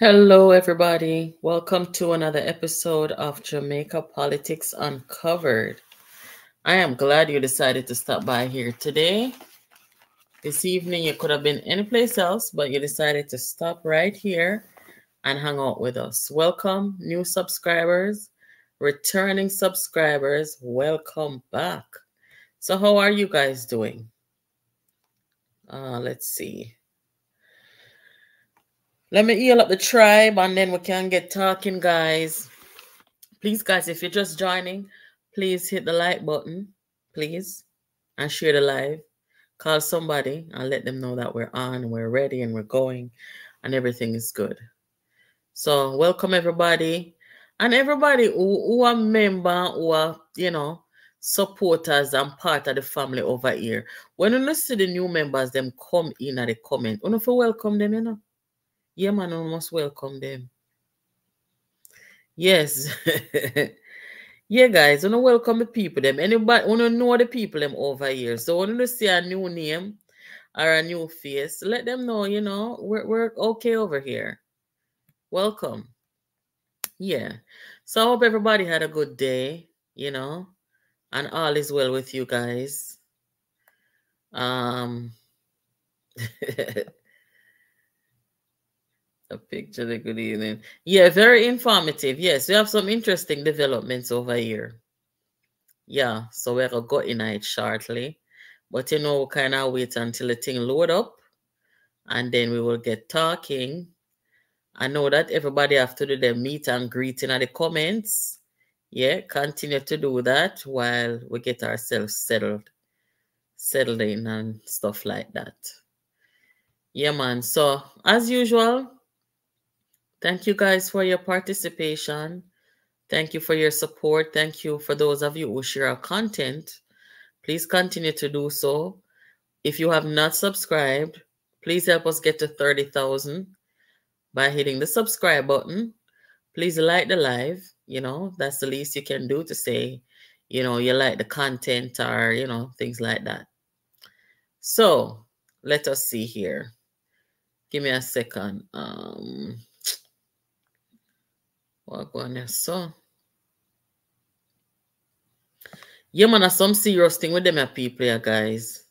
Hello, everybody. Welcome to another episode of Jamaica Politics Uncovered. I am glad you decided to stop by here today. This evening, you could have been anyplace else, but you decided to stop right here and hang out with us. Welcome, new subscribers, returning subscribers. Welcome back. So, how are you guys doing? Uh, let's see. Let me heal up the tribe and then we can get talking, guys. Please, guys, if you're just joining, please hit the like button, please, and share the live. Call somebody and let them know that we're on, we're ready, and we're going, and everything is good. So, welcome everybody, and everybody who, who are member, who are you know supporters and part of the family over here. When you see the new members, them come in at the comment, you know, for welcome them, you know. Yeah, man, we must welcome them. Yes. yeah, guys, know, welcome the people them. Anybody want to know the people them over here. So you see a new name or a new face, let them know, you know, we're, we're okay over here. Welcome. Yeah. So I hope everybody had a good day, you know, and all is well with you guys. Um a picture the good evening. Yeah, very informative. Yes, we have some interesting developments over here. Yeah, so we're gonna go in it shortly. But you know, we kind of wait until the thing load up and then we will get talking. I know that everybody have to do their meet and greeting in the comments. Yeah, continue to do that while we get ourselves settled, settled in and stuff like that. Yeah, man. So as usual, Thank you guys for your participation. Thank you for your support. Thank you for those of you who share our content. Please continue to do so. If you have not subscribed, please help us get to 30,000 by hitting the subscribe button. Please like the live. You know, that's the least you can do to say, you know, you like the content or, you know, things like that. So let us see here. Give me a second. Um, Wagwan, so. Yeah, man, some serious thing with them people here, guys.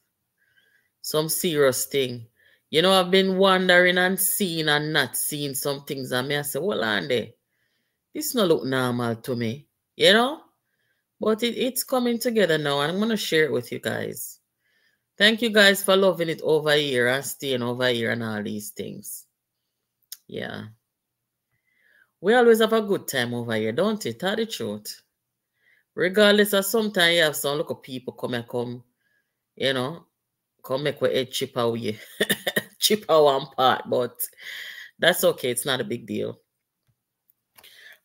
Some serious thing. You know, I've been wondering and seeing and not seeing some things. And me, I say, hold on. This not look normal to me. You know? But it, it's coming together now. And I'm going to share it with you guys. Thank you guys for loving it over here and staying over here and all these things. Yeah. We always have a good time over here, don't it? Tell the truth. Regardless of sometimes you have some local people come and come, you know, come make a chip away. chip one part, but that's okay. It's not a big deal.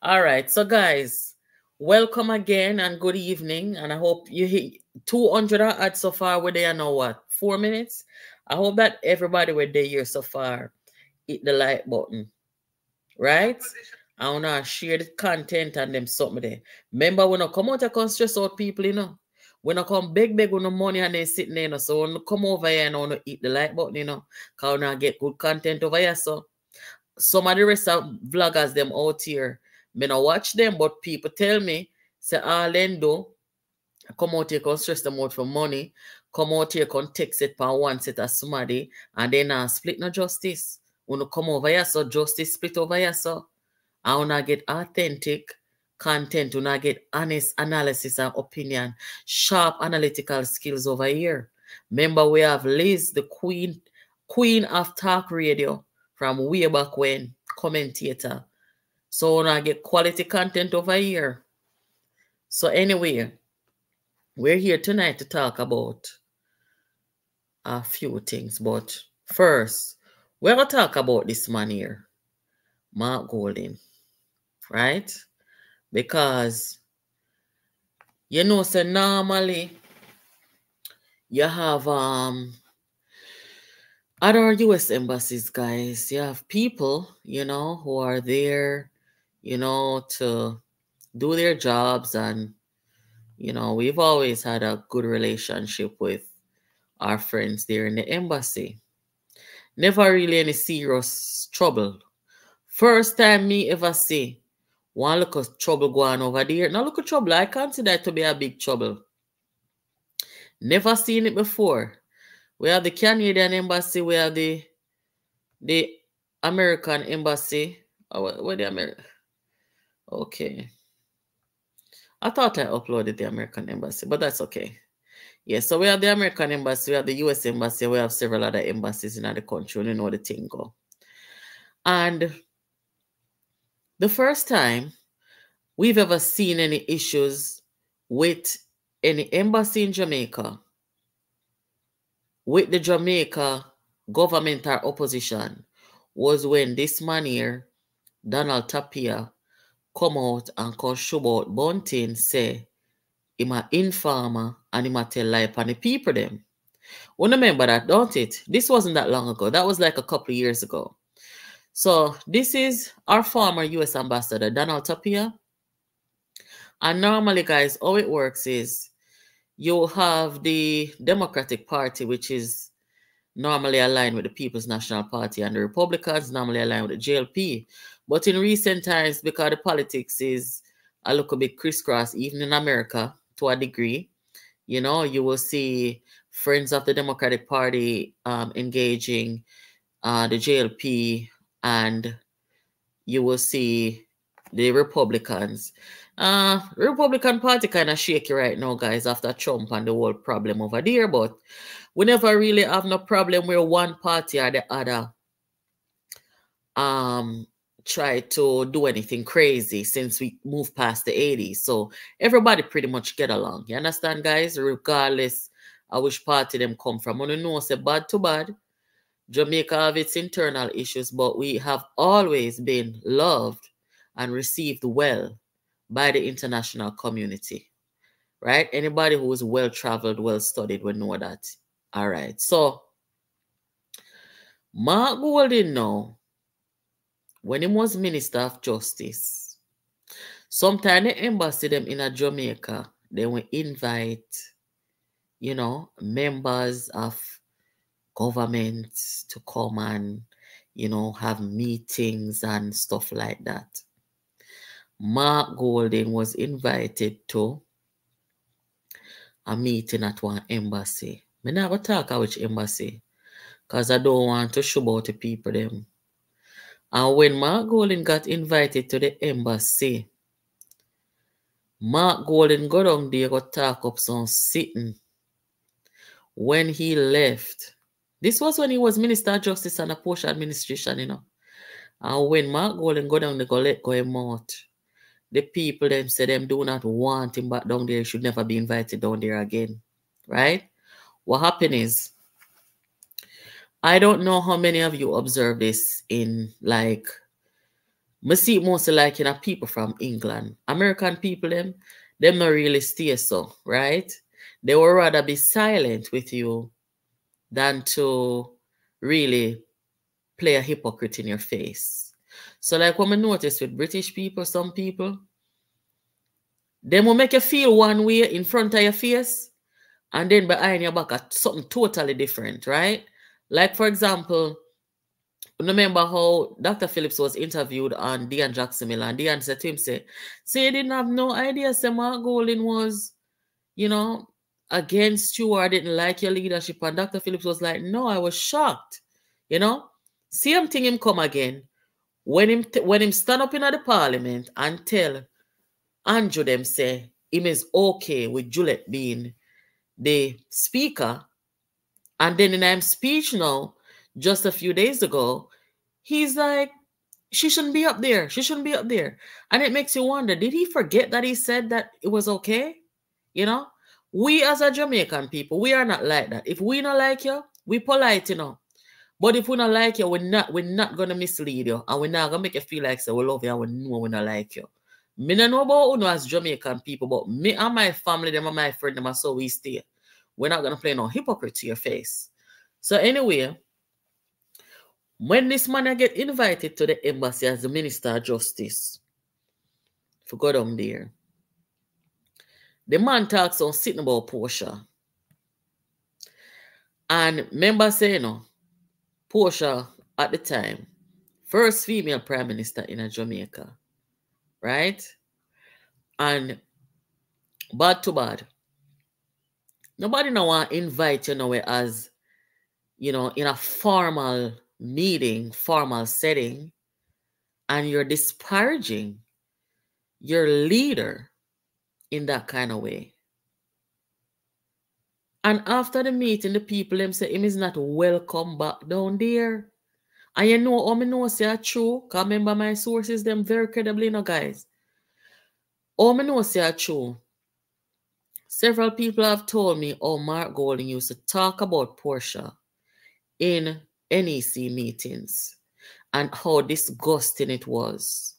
All right. So, guys, welcome again and good evening. And I hope you hit 200 add so far. We're there now, what? Four minutes? I hope that everybody were there here so far. Hit the like button. Right? I wanna share the content and them something there. Remember, when I come out, I can stress out people, you know. When I come beg, beg with no money and they sitting there, you know. So I come over here and I to eat the like button, you know, because I get good content over here. So some of the rest of vloggers, them out here, me not watch them, but people tell me, say, all them do, come out here, can stress them out for money, come out here, can text it for one set of somebody, and then uh, split no justice. When you come over here, so justice split over here, so I want to get authentic content, I want to get honest analysis and opinion, sharp analytical skills over here. Remember, we have Liz, the queen, queen of talk radio from way back when, commentator. So I get quality content over here. So anyway, we're here tonight to talk about a few things. But first, we're going to talk about this man here, Mark Golding right? Because you know, so normally you have um other US embassies, guys. You have people, you know, who are there, you know, to do their jobs and you know, we've always had a good relationship with our friends there in the embassy. Never really any serious trouble First time me ever see one look of trouble going over there. Now look at trouble. I consider it to be a big trouble. Never seen it before. We have the Canadian embassy. We have the the American embassy. Oh, where the American? Okay. I thought I uploaded the American embassy, but that's okay. Yeah, so we have the American embassy, we have the US embassy, we have several other embassies in other country. You know the thing go. And the first time we've ever seen any issues with any embassy in Jamaica, with the Jamaica government or opposition, was when this man here, Donald Tapia, come out and call Shubot Bunting say him a informer and him a tell lie upon the people them. We remember that, don't it? This wasn't that long ago. That was like a couple of years ago. So this is our former U.S. ambassador, Donald Tapia. And normally, guys, how it works is you have the Democratic Party, which is normally aligned with the People's National Party, and the Republicans normally aligned with the JLP. But in recent times, because the politics is a little bit crisscross, even in America to a degree, you know, you will see friends of the Democratic Party um, engaging uh, the JLP, and you will see the Republicans. Uh, Republican Party kind of shaky right now, guys, after Trump and the whole problem over there. But we never really have no problem where one party or the other um try to do anything crazy since we moved past the 80s. So everybody pretty much get along. You understand, guys? Regardless of which party them come from. I don't know say bad to bad. Jamaica have its internal issues, but we have always been loved and received well by the international community. Right? Anybody who is well traveled, well studied will know that. All right. So Mark Golding now when he was Minister of Justice, sometimes the embassy them in a Jamaica, they will invite, you know, members of government to come and, you know, have meetings and stuff like that. Mark Golding was invited to a meeting at one embassy. Me never talk about which embassy, because I don't want to show about the people them. And when Mark Golding got invited to the embassy, Mark Golding got on there to talk up some sitting. When he left, this was when he was Minister of Justice and a Posh administration, you know. And when Mark Golding go down, they go let go him out. The people them say them do not want him back down there. He should never be invited down there again. Right? What happened is I don't know how many of you observe this in like I see mostly like you know people from England. American people them, them not really stay so, right? They would rather be silent with you than to really play a hypocrite in your face. So like what I notice with British people, some people, they will make you feel one way in front of your face and then behind your back something totally different, right? Like, for example, remember how Dr. Phillips was interviewed on Dionne Jackson Miller, and Dion said to him, say, say you didn't have no idea say Mark Golding was, you know, against you or I didn't like your leadership. And Dr. Phillips was like, no, I was shocked. You know, same thing him come again. When him when him stand up in the parliament and tell Andrew them say him is okay with Juliet being the speaker, and then in his speech now, just a few days ago, he's like, she shouldn't be up there. She shouldn't be up there. And it makes you wonder, did he forget that he said that it was okay? You know, we as a Jamaican people, we are not like that. If we not like you, we polite, you know. But if we not like you, we're not we're not gonna mislead you, and we're not gonna make you feel like so we love you and we know we not like you. Me not know about know as Jamaican people, but me and my family, them and my friend, them are so we stay. We're not to play no hypocrite to your face. So anyway, when this man get invited to the embassy as the Minister of Justice, for God on there, the man talks on sitting about Portia. And member say, you Portia at the time First female prime minister in Jamaica. Right? And bad to bad. Nobody now want invite you know as you know in a formal meeting, formal setting, and you're disparaging your leader in that kind of way. And after the meeting, the people them say him is not welcome back down there. And you know how me know say are true, because remember my sources them very credible, you know, guys. All me know say are true. Several people have told me how Mark Golding used to talk about Portia in NEC meetings and how disgusting it was,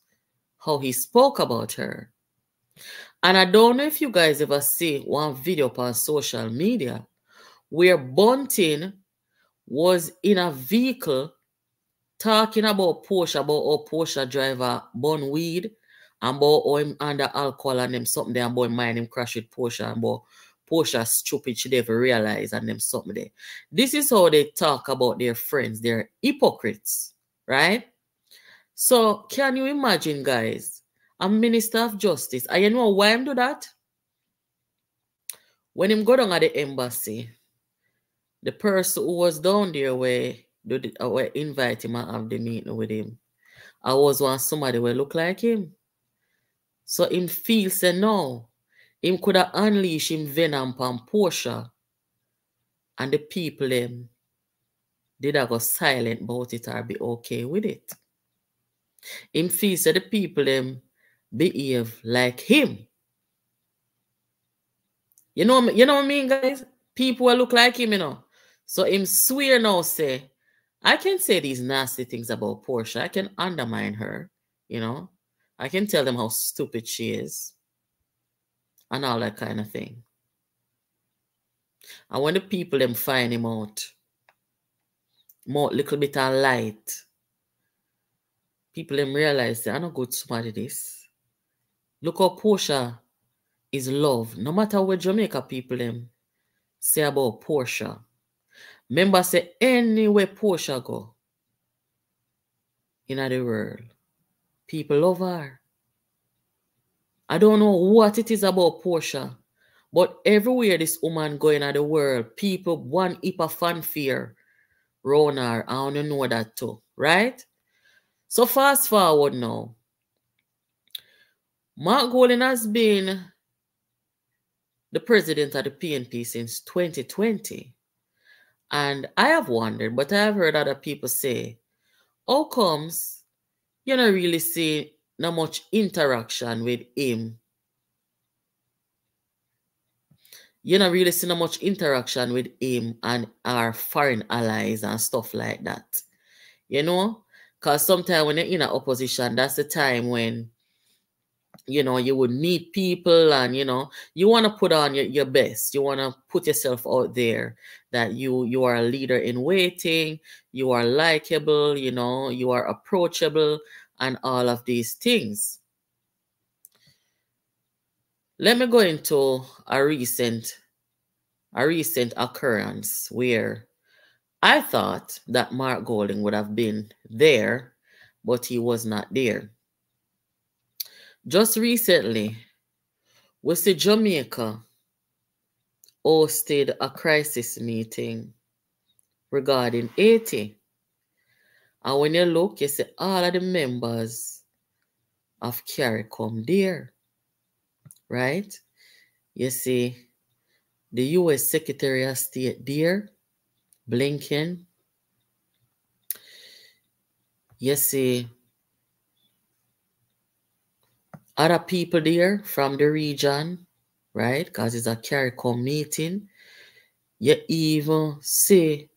how he spoke about her. And I don't know if you guys ever see one video on social media where Bunting was in a vehicle talking about Portia, about how Portia driver bun weed and about how him under alcohol and them something there and about mind him crash with Portia and about Portia stupid she never realize and them something there. This is how they talk about their friends. They're hypocrites, right? So can you imagine, guys? A minister of justice. And you know why him do that? When him go down at the embassy, the person who was down there where they uh, were invite him and have the meeting with him. I was one somebody will look like him. So him feel say no. Him could have unleashed him venom upon Portia. And the people them did I go silent about it or be okay with it. Him feel say the people them behave like him. You know, you know what I mean, guys? People will look like him, you know. So him swear now say, I can say these nasty things about Portia. I can undermine her, you know. I can tell them how stupid she is and all that kind of thing. And when the people them find him out, more little bit of light, people them realize they are not good somebody this. Look how Portia is loved. No matter where Jamaica people them say about Portia. Remember, say anywhere Portia go in the world, people love her. I don't know what it is about Portia, but everywhere this woman going in the world, people one heap of fanfare round her. I don't know that too, right? So fast forward now. Mark Golding has been the president of the PNP since 2020. And I have wondered, but I have heard other people say, how comes you don't really see not much interaction with him? You don't really see not much interaction with him and our foreign allies and stuff like that. You know? Because sometimes when you're in an opposition, that's the time when you know you would meet people and you know you want to put on your, your best. You want to put yourself out there that you you are a leader in waiting you are likable you know you are approachable and all of these things. Let me go into a recent a recent occurrence where i thought that mark golding would have been there but he was not there just recently, we see Jamaica hosted a crisis meeting regarding Haiti. And when you look, you see all of the members of CARICOM there, right? You see the U.S. Secretary of State there, Blinken. You see other people there from the region, right? Because it's a CARICOM meeting. You even see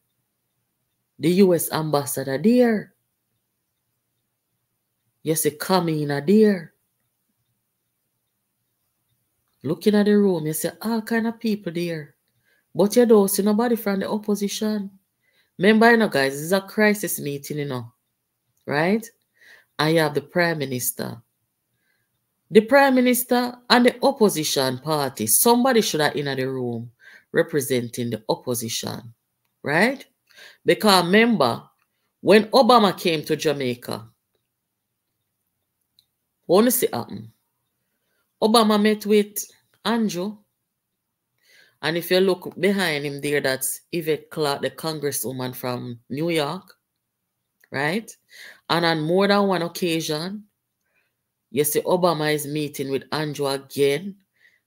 the US ambassador there. You see Kamina there. Looking at the room, you see all kind of people there. But you don't see nobody from the opposition. Remember, you know, guys, this is a crisis meeting, you know, right? I have the prime minister, the prime minister and the opposition party, somebody should have in the room representing the opposition, right? Because remember, When Obama came to Jamaica, what to see happen? Obama met with Andrew. And if you look behind him there, that's Yvette Clarke, the congresswoman from New York, right? And on more than one occasion, you see Obama is meeting with Andrew again.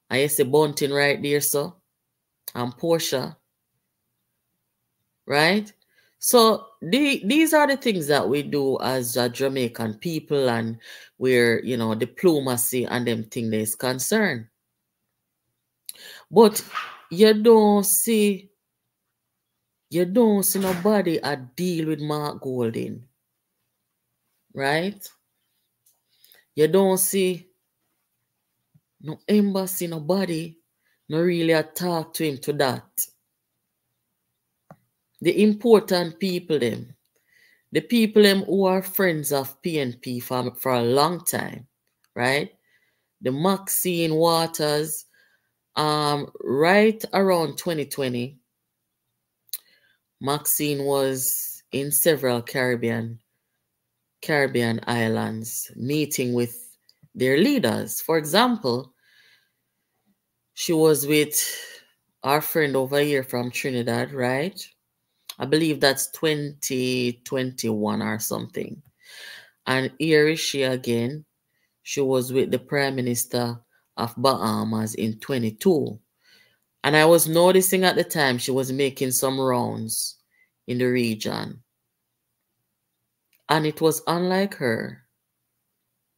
And you see Bunting right there, so. And Portia. Right? So the, these are the things that we do as a Jamaican people and where, you know, diplomacy and them thing is concerned. But you don't see, you don't see nobody a deal with Mark Golding. Right? You don't see no embassy, nobody, no really a talk to him to that. The important people them, the people them who are friends of PNP for, for a long time, right? The Maxine Waters, um, right around 2020, Maxine was in several Caribbean Caribbean islands meeting with their leaders. For example, she was with our friend over here from Trinidad, right? I believe that's 2021 or something. And here is she again. She was with the Prime Minister of Bahamas in 22. And I was noticing at the time she was making some rounds in the region. And it was unlike her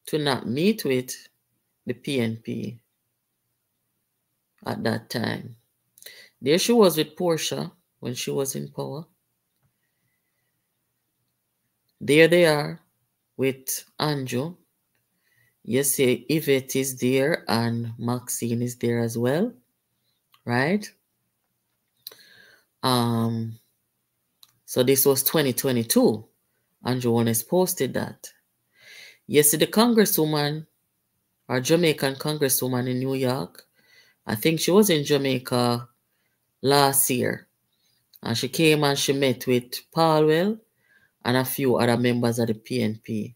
to not meet with the PNP at that time. There she was with Portia when she was in power. There they are with. You see, Yvette is there and Maxine is there as well, right? Um, so this was 2022. Andrew Holness posted that. Yesterday, the congresswoman, our Jamaican congresswoman in New York, I think she was in Jamaica last year. And she came and she met with Paulwell and a few other members of the PNP.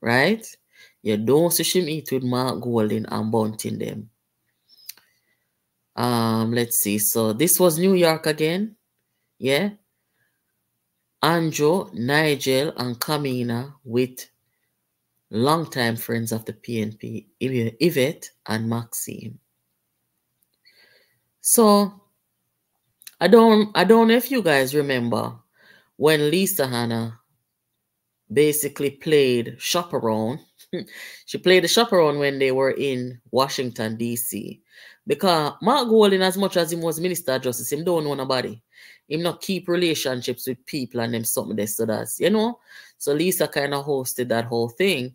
Right? You don't see she meet with Mark Golding and Bunting them. Um, let's see. So this was New York again. Yeah. Andrew, Nigel, and Kamina with longtime friends of the PNP, Yvette and Maxine. So I don't I don't know if you guys remember when Lisa Hanna basically played chaperone. she played the chaperone when they were in Washington, D.C. Because Mark Golding, as much as he was Minister of Justice, him don't know nobody him not keep relationships with people and them something this so that's you know? So lisa kind of hosted that whole thing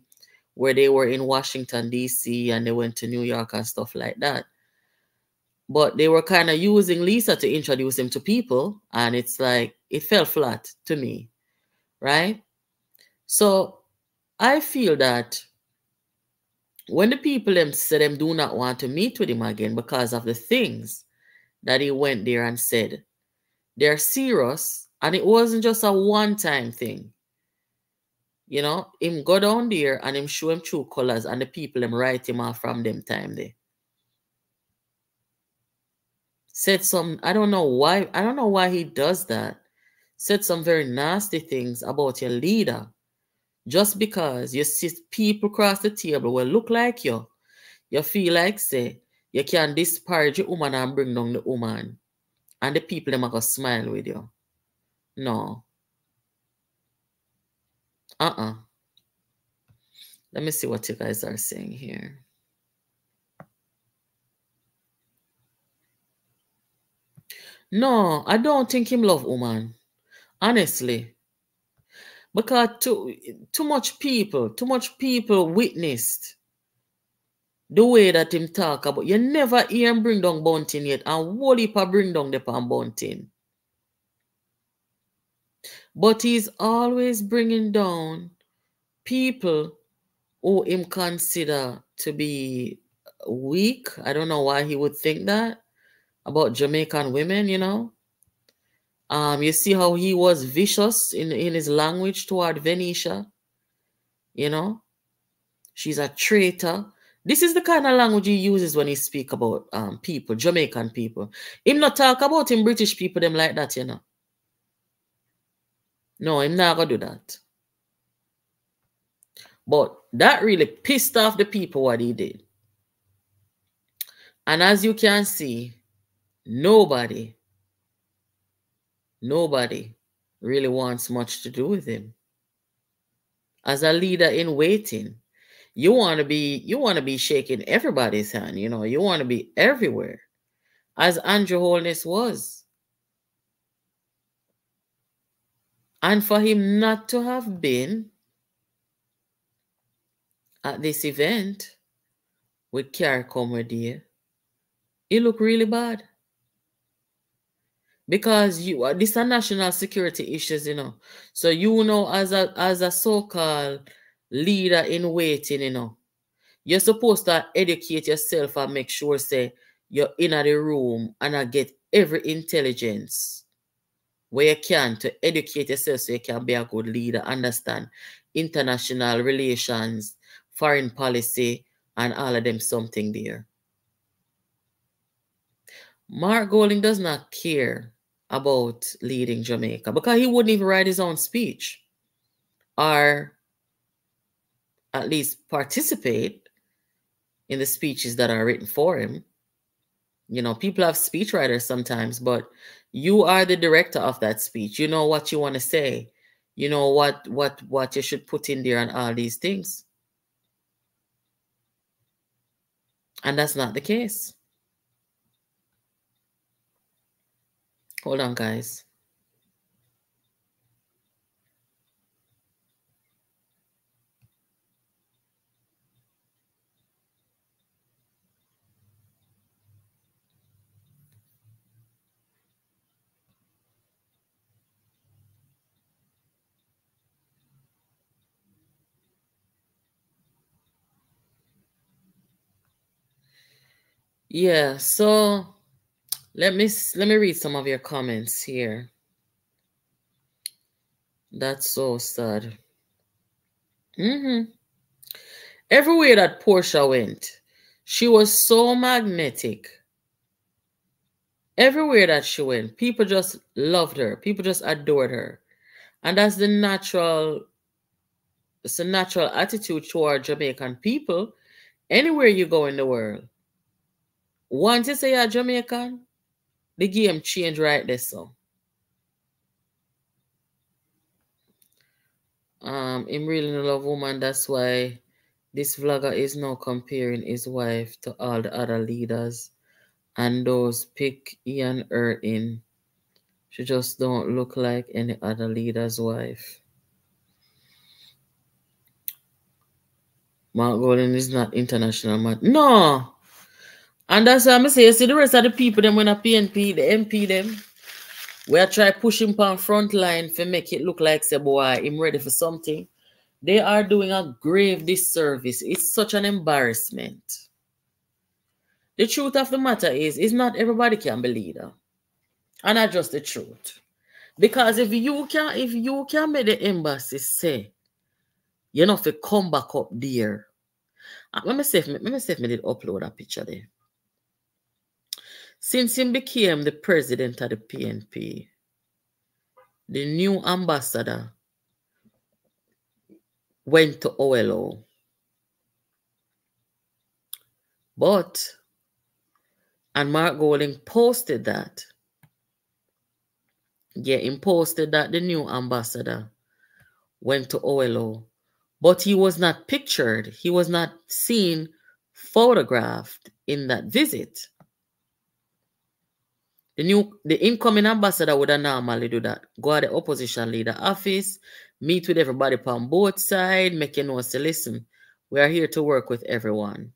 where they were in washington dc and they went to new york and stuff like that. But they were kind of using lisa to introduce him to people and it's like it fell flat to me right? So i feel that when the people them said them do not want to meet with him again because of the things that he went there and said they're serious, and it wasn't just a one-time thing. You know, him go down there and him show him true colors, and the people them write him off from them time there. Said some, I don't know why, I don't know why he does that. Said some very nasty things about your leader. Just because you see people across the table will look like you, you feel like say you can disparage a woman and bring down the woman and the people them are gonna smile with you. No. Uh-uh. Let me see what you guys are saying here. No, I don't think him love woman. Honestly. Because too too much people, too much people witnessed the way that him talk about, you never hear him bring down Bunting yet, and heap bring down the pan Bunting. But he's always bringing down people who him consider to be weak. I don't know why he would think that about Jamaican women, you know. Um, you see how he was vicious in, in his language toward Venetia. You know, she's a traitor. This is the kind of language he uses when he speak about um people, Jamaican people. Him not talk about him British people them like that, you know. No, him not gonna do that. But that really pissed off the people what he did. And as you can see, nobody, nobody really wants much to do with him. As a leader in waiting, you want to be you want to be shaking everybody's hand, you know, you want to be everywhere. As Andrew Holness was. And for him not to have been at this event with CARICOM there, it looked really bad. Because you uh, these are national security issues, you know. So you know, as a as a so-called leader in waiting, you know, you're supposed to educate yourself and make sure say you're in the room and I get every intelligence where you can to educate yourself so you can be a good leader, understand international relations, foreign policy, and all of them something there. Mark Golding does not care about leading Jamaica because he wouldn't even write his own speech or at least participate in the speeches that are written for him. You know, people have speechwriters sometimes, but you are the director of that speech. You know what you want to say. You know what what what you should put in there and all these things. And that's not the case. Hold on, guys. Yeah, so let me let me read some of your comments here. That's so sad. Mm-hmm. Everywhere that Portia went, she was so magnetic. Everywhere that she went, people just loved her. People just adored her. And that's the natural, it's a natural attitude toward Jamaican people. Anywhere you go in the world, once you say you're Jamaican, the game change right there. So, um, him really love woman. That's why this vlogger is now comparing his wife to all the other leaders, and those pick Ian her in. She just don't look like any other leader's wife. Mark Golding is not international man. No, and that's why I'm say, you see the rest of the people, them when a PNP, the MP, them, we are try pushing on front line to make it look like, say, boy, I'm ready for something. They are doing a grave disservice. It's such an embarrassment. The truth of the matter is, is not everybody can be leader. And that's just the truth. Because if you can, if you can make the embassy say, you know, if you come back up there. Uh, let me see if let me see if me did upload a picture there. Since he became the president of the PNP, the new ambassador went to OLO. But, and Mark Golding posted that. Yeah, he posted that the new ambassador went to OLO. But he was not pictured. He was not seen photographed in that visit. The new, the incoming ambassador would normally do that. Go at the opposition leader office, meet with everybody on both sides, make you know, say, listen, we are here to work with everyone.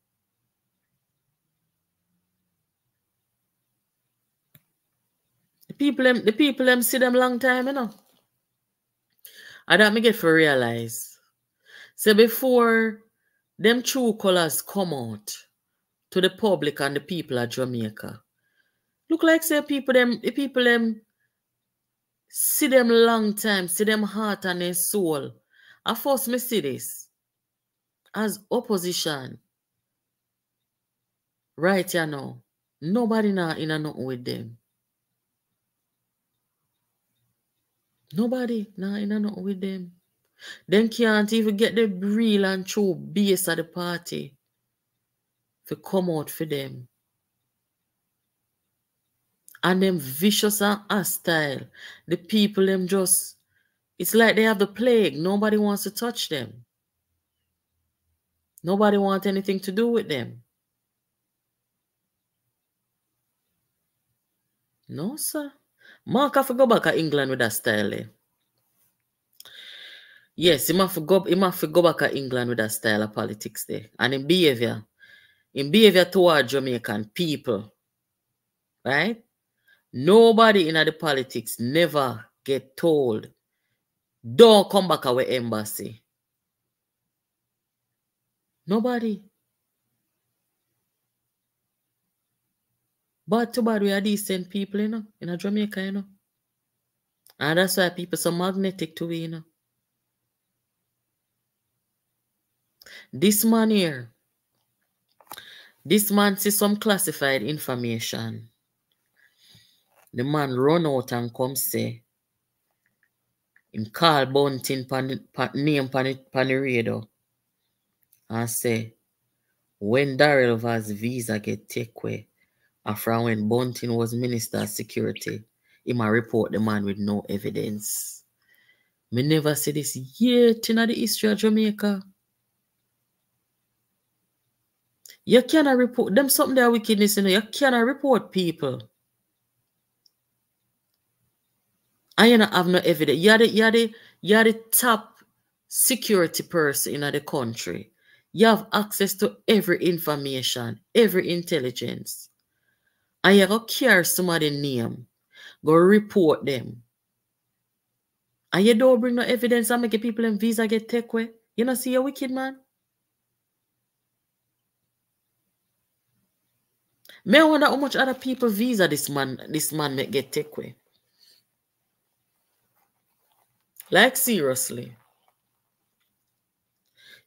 The people, them, the people, them see them long time, you know. I don't make it for realize. So before them true colors come out to the public and the people of Jamaica, Look like say people them the people them See them long time, see them heart and their soul. I force me see this as opposition. Right you know. Nobody now in a nothing with them. Nobody now in a nothing with them. Them can't even get the real and true base of the party to come out for them. And them vicious and hostile. The people them just it's like they have the plague. Nobody wants to touch them. Nobody wants anything to do with them. No, sir. Mark have to go back to England with that style. Eh? Yes, he must go, must go back to England with that style of politics there. And in behavior, in behavior toward Jamaican people, right? Nobody in the politics never get told, don't come back our embassy. Nobody. But too bad we are decent people, you know, in a Jamaica, you know. And that's why people so magnetic to we, you know. This man here, this man see some classified information. The man run out and come say, him call Bunting pan, name pan, pan and say, when Daryl Vaz visa get take away, after when Bunting was Minister of Security, he might report the man with no evidence. Me never see this yet in the history of Jamaica. You cannot report them something that wickedness, you. You cannot report people. You not have no evidence. You're the, you're the, you're the top security person in the country. You have access to every information, every intelligence. And you go care somebody name, go report them. And you don't bring no evidence and make people in visa get take away. You know, see a wicked man? May I wonder how much other people visa this man this man may get take away. Like seriously.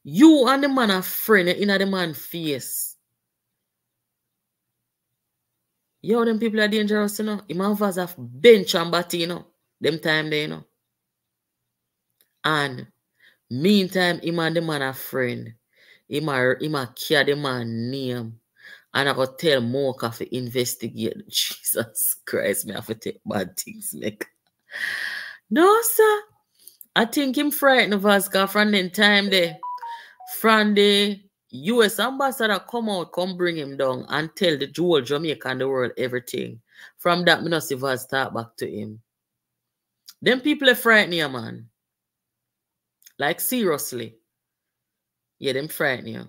You and the man are friend in the man face. Yo, them people are dangerous, you know. Him have a bench and batty, you know. Them time there, you know. And meantime, him and the man are friend. Him a, a carry the man name. And I go tell MOCA to investigate. Jesus Christ, me have to take bad things, make. No, sir. I think him frightened Vasca from the time there. From the US ambassador come out, come bring him down and tell the whole Jamaica and the world everything. From that, me not see talk back to him. Them people are frightened you, man. Like seriously. Yeah, them frightened you.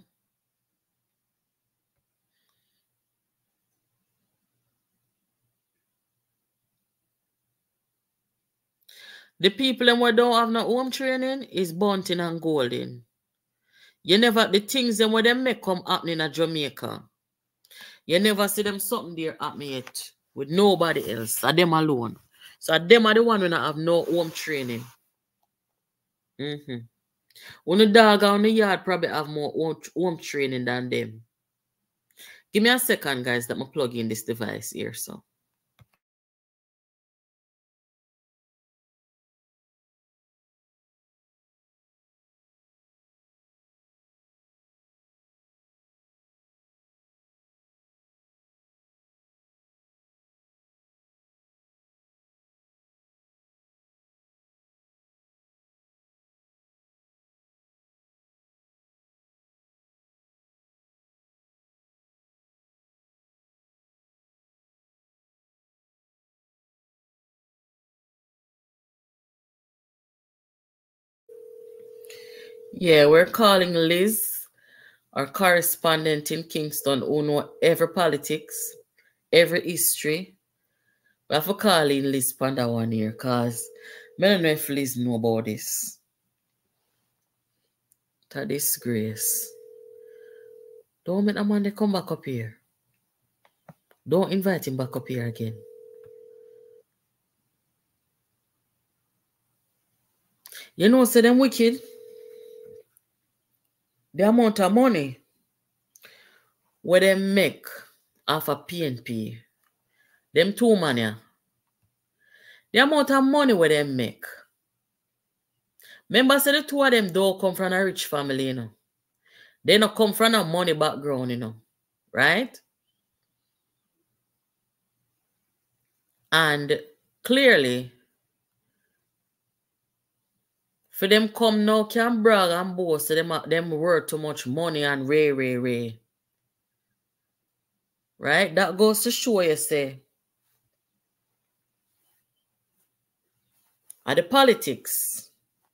The people them who don't have no home training is Bunting and Golding. You never the things them where them make come happening at Jamaica. You never see them something there happening yet with nobody else. Are them alone. So at them are the one when I have no home training. Mm-hmm. When the dog on the yard probably have more home, training than them. Give me a second, guys, that I'm plug in this device here. So Yeah, we're calling Liz, our correspondent in Kingston, who know every politics, every history. We have to call in Liz Panda one here because I don't know if Liz know about this. That disgrace. Don't make Amanda come back up here. Don't invite him back up here again. You know, say them wicked. The amount of money where they make off a PNP, them two money, the amount of money where they make. Remember, say the two of them don't come from a rich family, you know. They not come from a money background, you know. Right? And clearly, for them come now can brag and boast so them, them worth too much money and ray, ray, ray. Right? That goes to show you, say, and the politics.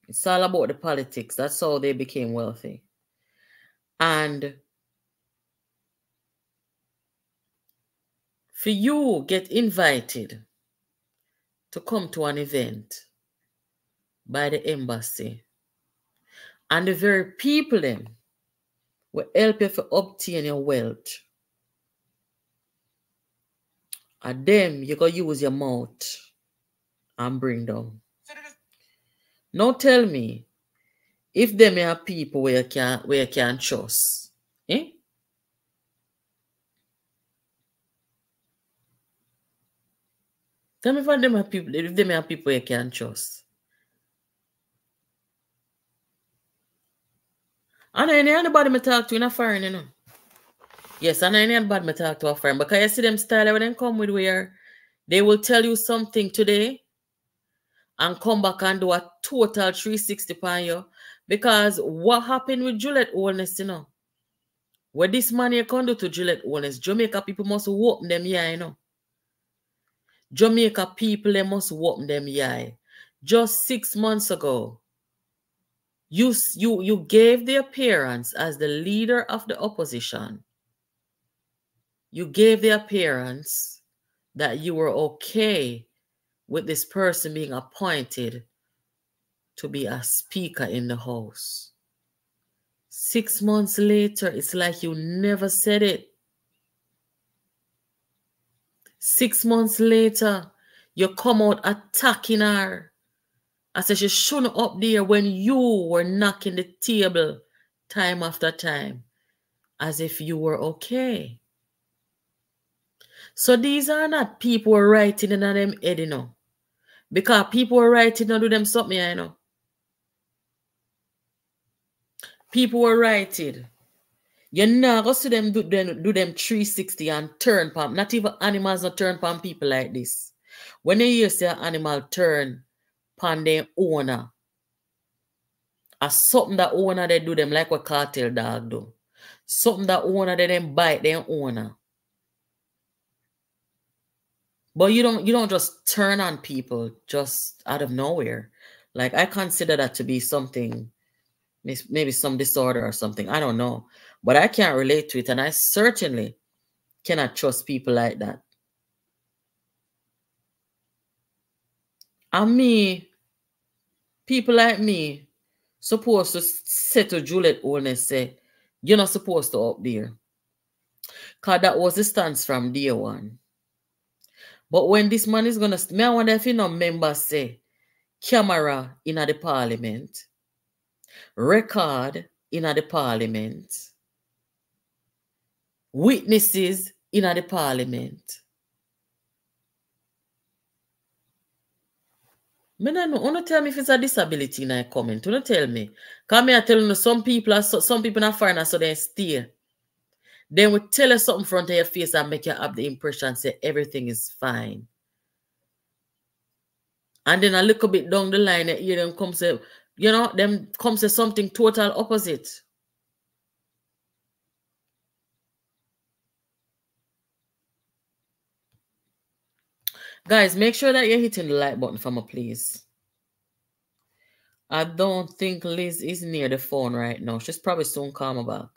It's all about the politics. That's how they became wealthy. And for you get invited to come to an event by the embassy. And the very people them will help you to obtain your wealth. And them you can use your mouth and bring down. Now tell me if them are people where you can where you can trust eh? Tell me if them are people, if them are people you can trust. I know anybody me talk to in a foreign, you know. Yes, I know anybody me talk to a foreign. Because you see them style when they come with where they will tell you something today and come back and do a total 360 on you. Because what happened with Juliet Holness, you know? What this money can do to Juliet Holness, Jamaica people must open them yeah, you know. Jamaica people, they must open them yeah. Just six months ago, you, you, you gave the appearance as the leader of the opposition. You gave the appearance that you were okay with this person being appointed to be a speaker in the house. Six months later, it's like you never said it. Six months later, you come out attacking her. I said she shouldn't up there when you were knocking the table time after time as if you were okay. So these are not people who are writing in them head, you know. Because people are writing do them something, you know. People were writing you not go see them do them do them 360 and turn palm. Not even animals not turn palm people like this. When they hear say animal turn pan their owner, as something that owner they do them like what cartel dog do. Something that owner they them bite their owner. But you don't you don't just turn on people just out of nowhere. Like I consider that to be something maybe some disorder or something. I don't know. But I can't relate to it. And I certainly cannot trust people like that. And me, people like me, supposed to say to Juliet Holness, say, you're not supposed to up there. Because that was the stance from day one. But when this man is going to, me I wonder if you know members say, camera in the parliament, record in the parliament, witnesses in the parliament. Me no. Don't tell me if it's a disability in a comment. Don't tell me. Come here tell you some people are so, some people are foreigner so they stay. Then we tell you something front of your face and make you have the impression say everything is fine. And then a little bit down the line, you them come say, you know, them come say something total opposite. Guys, make sure that you're hitting the like button for me, please. I don't think Liz is near the phone right now. She's probably soon coming back.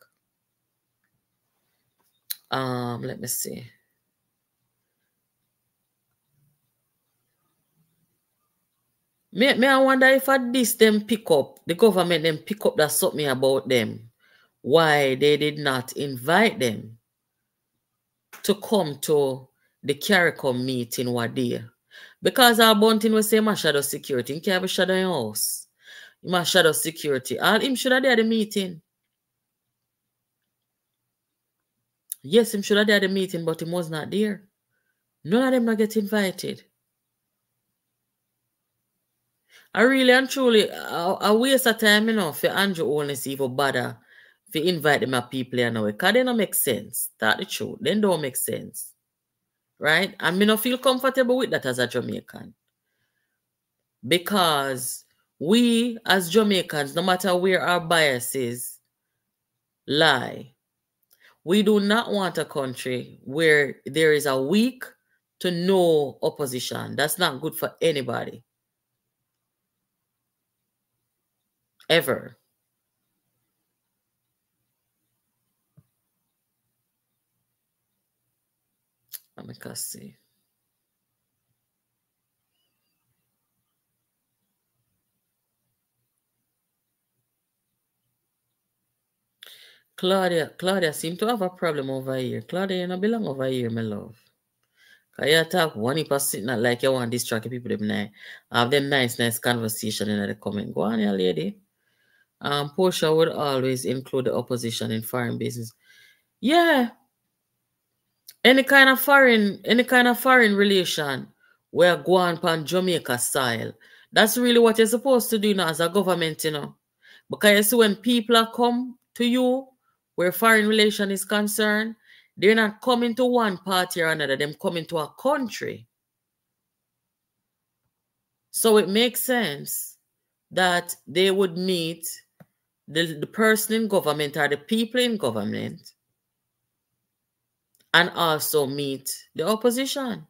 Um, let me see. Me, me I wonder if at this them pick up, the government them pick up that something about them. Why they did not invite them to come to the CARICOM meeting what day. Because our bunting was say my shadow security, you can't have a shadow in house. A shadow security. All him should have there the meeting. Yes, him should have there the meeting, but him was not there. None of them not get invited. I really and truly, I, I waste of time, you know, for Andrew only see bother to invite them at people in way. Because they don't make sense. That's the truth. They don't make sense. Right? And me not feel comfortable with that as a Jamaican. Because we as Jamaicans, no matter where our biases lie, we do not want a country where there is a weak to no opposition. That's not good for anybody. Ever. Let me see. Claudia, Claudia seem to have a problem over here. Claudia, you don't belong over here, my love. Cause you talk one person not like you want to distract people them. Have them nice, nice conversation in the comment. Go on, your lady. Um, Portia would always include the opposition in foreign business. Yeah. Any kind of foreign, any kind of foreign relation where go on pan Jamaica style. That's really what you're supposed to do now as a government, you know. Because you see when people are come to you where foreign relation is concerned, they're not coming to one party or another, them coming to a country. So it makes sense that they would meet the, the person in government or the people in government and also meet the opposition.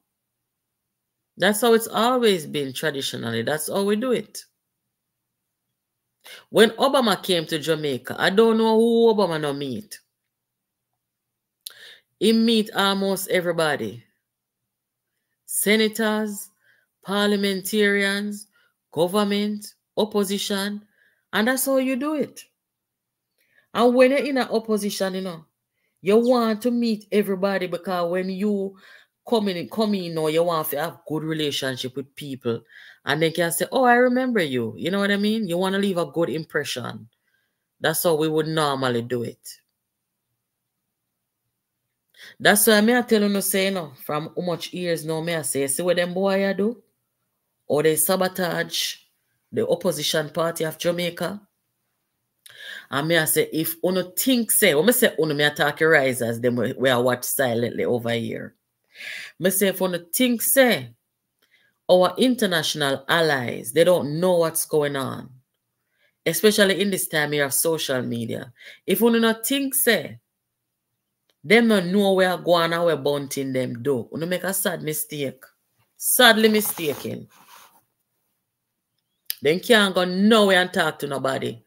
That's how it's always been traditionally. That's how we do it. When Obama came to Jamaica, I don't know who Obama no meet. He meet almost everybody. Senators, parliamentarians, government, opposition, and that's how you do it. And when you're in an opposition, you know, you want to meet everybody because when you come in, come in, you you want to have good relationship with people and they can say, Oh, I remember you. You know what I mean? You want to leave a good impression. That's how we would normally do it. That's why me I tell you no say, you know, from how much years now, me I say, see what them boy do? Or they sabotage the opposition party of Jamaica. And me I say, if uno think say, when me say uno, me attack risers, them we, we are watch silently over here. Me say, if uno think say, our international allies, they don't know what's going on. Especially in this time here of social media. If uno not think say, them not know where going and where bunting them do. Uno make a sad mistake. Sadly mistaken. Then can't go nowhere and talk to nobody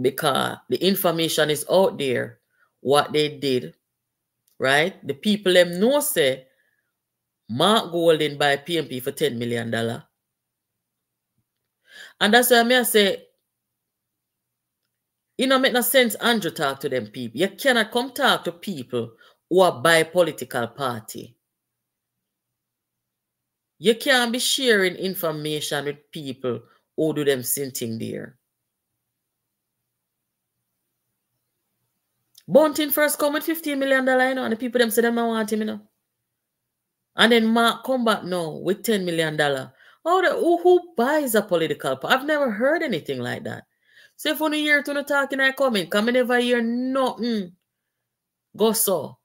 because the information is out there, what they did, right? The people them know say Mark Golding buy PNP for $10 million. And that's why I say, it don't make no sense Andrew talk to them people. You cannot come talk to people who are by political party. You can't be sharing information with people who do them sitting there. Bunting first come with $15 million, you know, and the people them say them don't want him, you know. And then Mark come back now with $10 million. Oh, the, who, who buys a political party? I've never heard anything like that. So if only year to the talking I comment, come never hear nothing. Go so.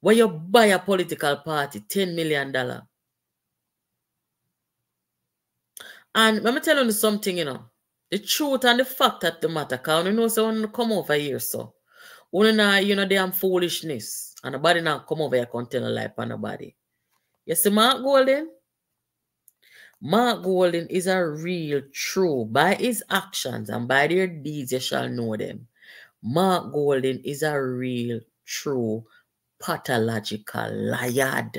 Where you buy a political party, $10 million. And let me tell you something, you know. The truth and the fact that the matter, because you know, someone come over here, so. When you you know, damn foolishness. And nobody now come over here and tell a lie on nobody. You see Mark Golding? Mark Golding is a real true. By his actions and by their deeds, you shall know them. Mark Golding is a real true pathological liar.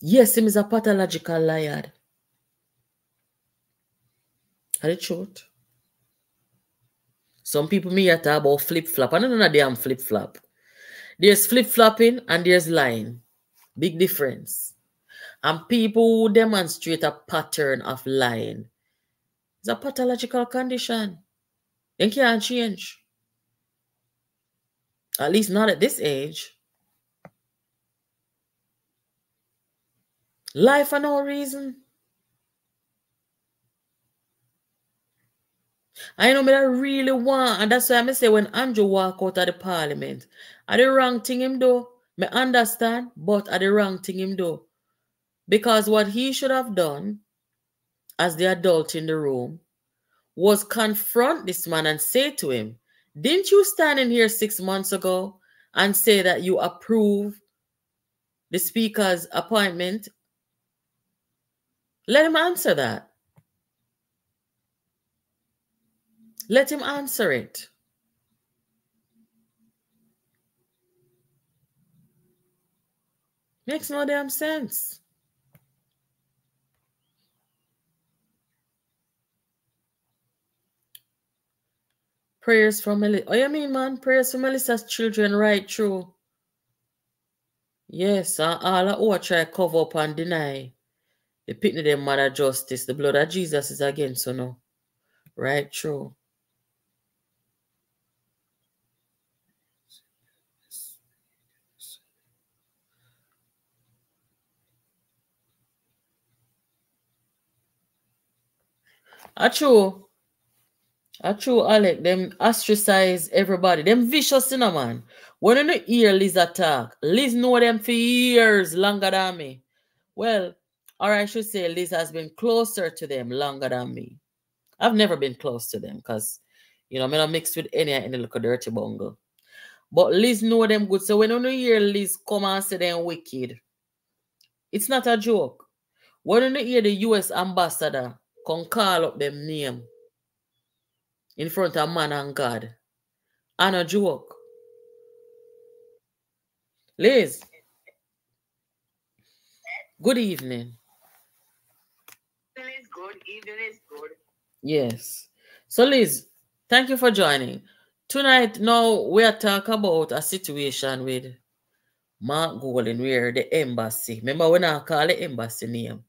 Yes, him is a pathological liar. Are the truth? Some people me talk about flip flop. I don't know damn flip flop. There's flip flopping and there's lying. Big difference. And people who demonstrate a pattern of lying it's a pathological condition. They can't change. At least not at this age. Life for no reason. I know me I really want, and that's why I say when Andrew walk out of the parliament, are the wrong thing him do? Me understand, but are the wrong thing him do? Because what he should have done as the adult in the room was confront this man and say to him, Didn't you stand in here six months ago and say that you approve the speaker's appointment? Let him answer that. Let him answer it. Makes no damn sense. Prayers for Melissa. Oh, you mean, man? Prayers for Melissa's children right through. Yes, and all who try cover up and deny the picnic them mother justice. The blood of Jesus is against you know. Right through. True. A true Alec, them ostracize everybody. Them vicious, you know, man. When you hear Liz attack, Liz know them for years longer than me. Well, or I should say Liz has been closer to them longer than me. I've never been close to them because, you know, I'm not mixed with any any little dirty bungle. But Liz know them good. So when you hear Liz come and say them wicked, it's not a joke. When you hear the US ambassador come call up them name, in front of man and God. And a joke. Liz. Good evening. Is good. Evening is good. Yes. So Liz, thank you for joining. Tonight, now we are talking about a situation with Mark Golding where the embassy. Remember when I call the embassy name?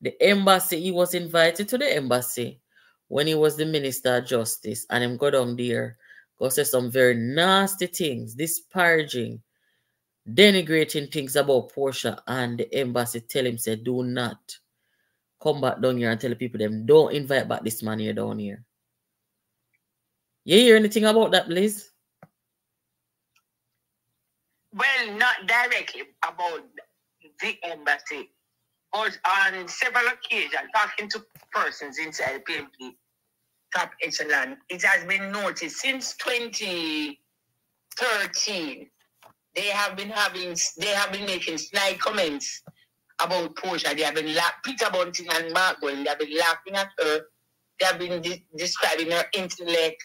The embassy, he was invited to the embassy when he was the Minister of Justice and him go down there, go say some very nasty things, disparaging, denigrating things about Portia and the embassy tell him, say, do not come back down here and tell the people them, don't invite back this man here down here. You hear anything about that, please? Well, not directly about the embassy, but on several occasions, talking to persons inside PNP, top echelon. It has been noticed since 2013. They have been having, they have been making snide comments about Portia. They have been laughing, Peter Bunting and Mark they have been laughing at her. They have been de- describing her intellect.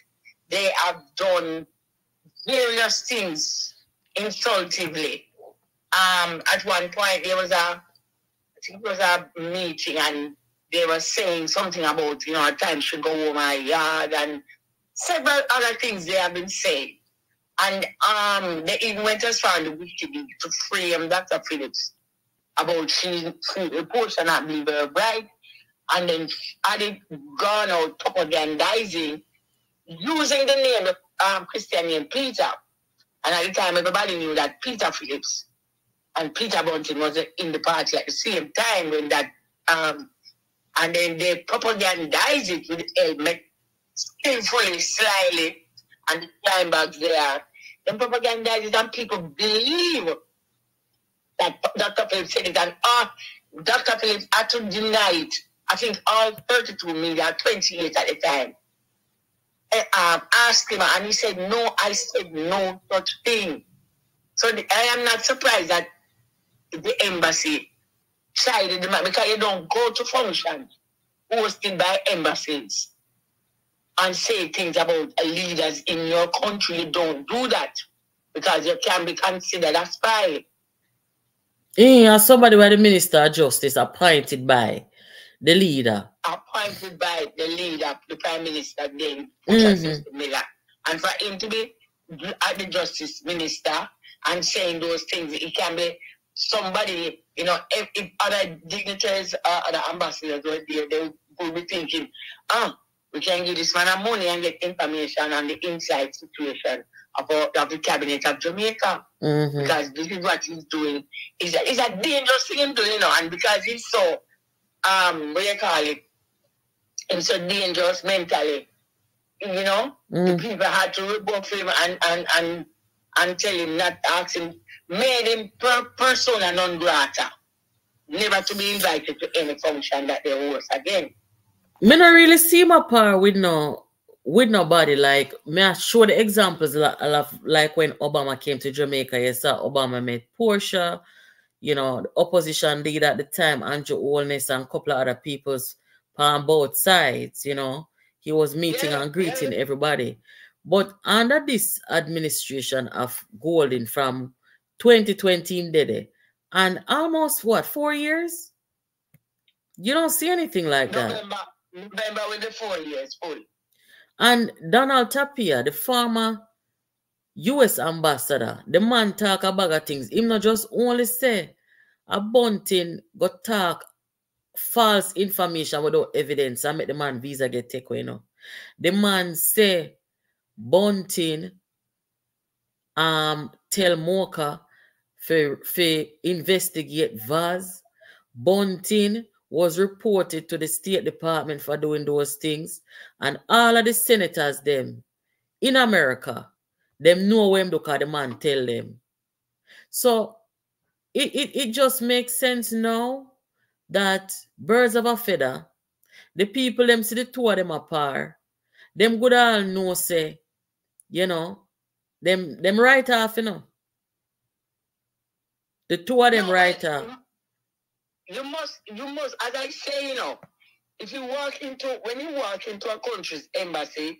They have done various things insultively. Um, at one point, there was a, it was a meeting, and they were saying something about, you know, at times should go over my yard and several other things they have been saying. And um, they even went as far in the to frame Dr. Phillips about she, she reports are not being very bright. And then it gone out propagandizing using the name of um, Christian name Peter. And at the time, everybody knew that Peter Phillips and Peter Bunting was in the party at the same time when that um, and then they propagandize it with helmet, skillfully, slyly, and the time back there. Then propagandize it and people believe that Dr. Phillips said it and uh, Dr. Phillips had to deny it. I think all 32 million, 28 at the time. um, asked him and he said, no, I said no such thing. So the, I am not surprised that the embassy sided the man because you don't go to functions hosted by embassies and say things about leaders in your country. You don't do that because you can be considered a spy. Yeah, somebody by the Minister of Justice appointed by the leader. Appointed by the leader, the Prime Minister then, mm-hmm. Miller. And for him to be at the Justice Minister and saying those things, it can be somebody, you know, if, if other dignitaries, uh, other ambassadors were there, they would be thinking, ah, we can give this man money and get information on the inside situation of, of the cabinet of Jamaica. Mm-hmm. Because this is what he's doing. It's a, it's a dangerous thing to you know, and because he's so, um, what do you call it? He's so dangerous mentally, you know? Mm. The people had to rebuff him and, and, and, and tell him, not ask him, made him per persona non grata. Never to be invited to any function that they host again. Me not really see my power with no with nobody. Like me I show the examples like, like when Obama came to Jamaica. Yes, sir. Obama met Portia, you know, the opposition leader at the time, Andrew Holness, and a couple of other people's on both sides, you know. He was meeting Yeah, and greeting yeah. everybody. But under this administration of Golding from 2020 in Dede, and almost what four years? You don't see anything like that. November, November with the four years full. And Donald Tapia, the former US ambassador, the man talk about of things. Him not just only say a bunting got talk false information without evidence I make the man visa get taken away. You know. The man say bunting um tell MOCA for, for investigate Vaz. Bunting was reported to the State Department for doing those things. And all of the senators, them in America, them know him because the man tell them. So it, it, it just makes sense now that birds of a feather, the people them see the two of them apart, them good all know say, you know, them them right off, you know. The two of them No, right I- off. You must, you must, as I say, you know, if you walk into, when you walk into a country's embassy,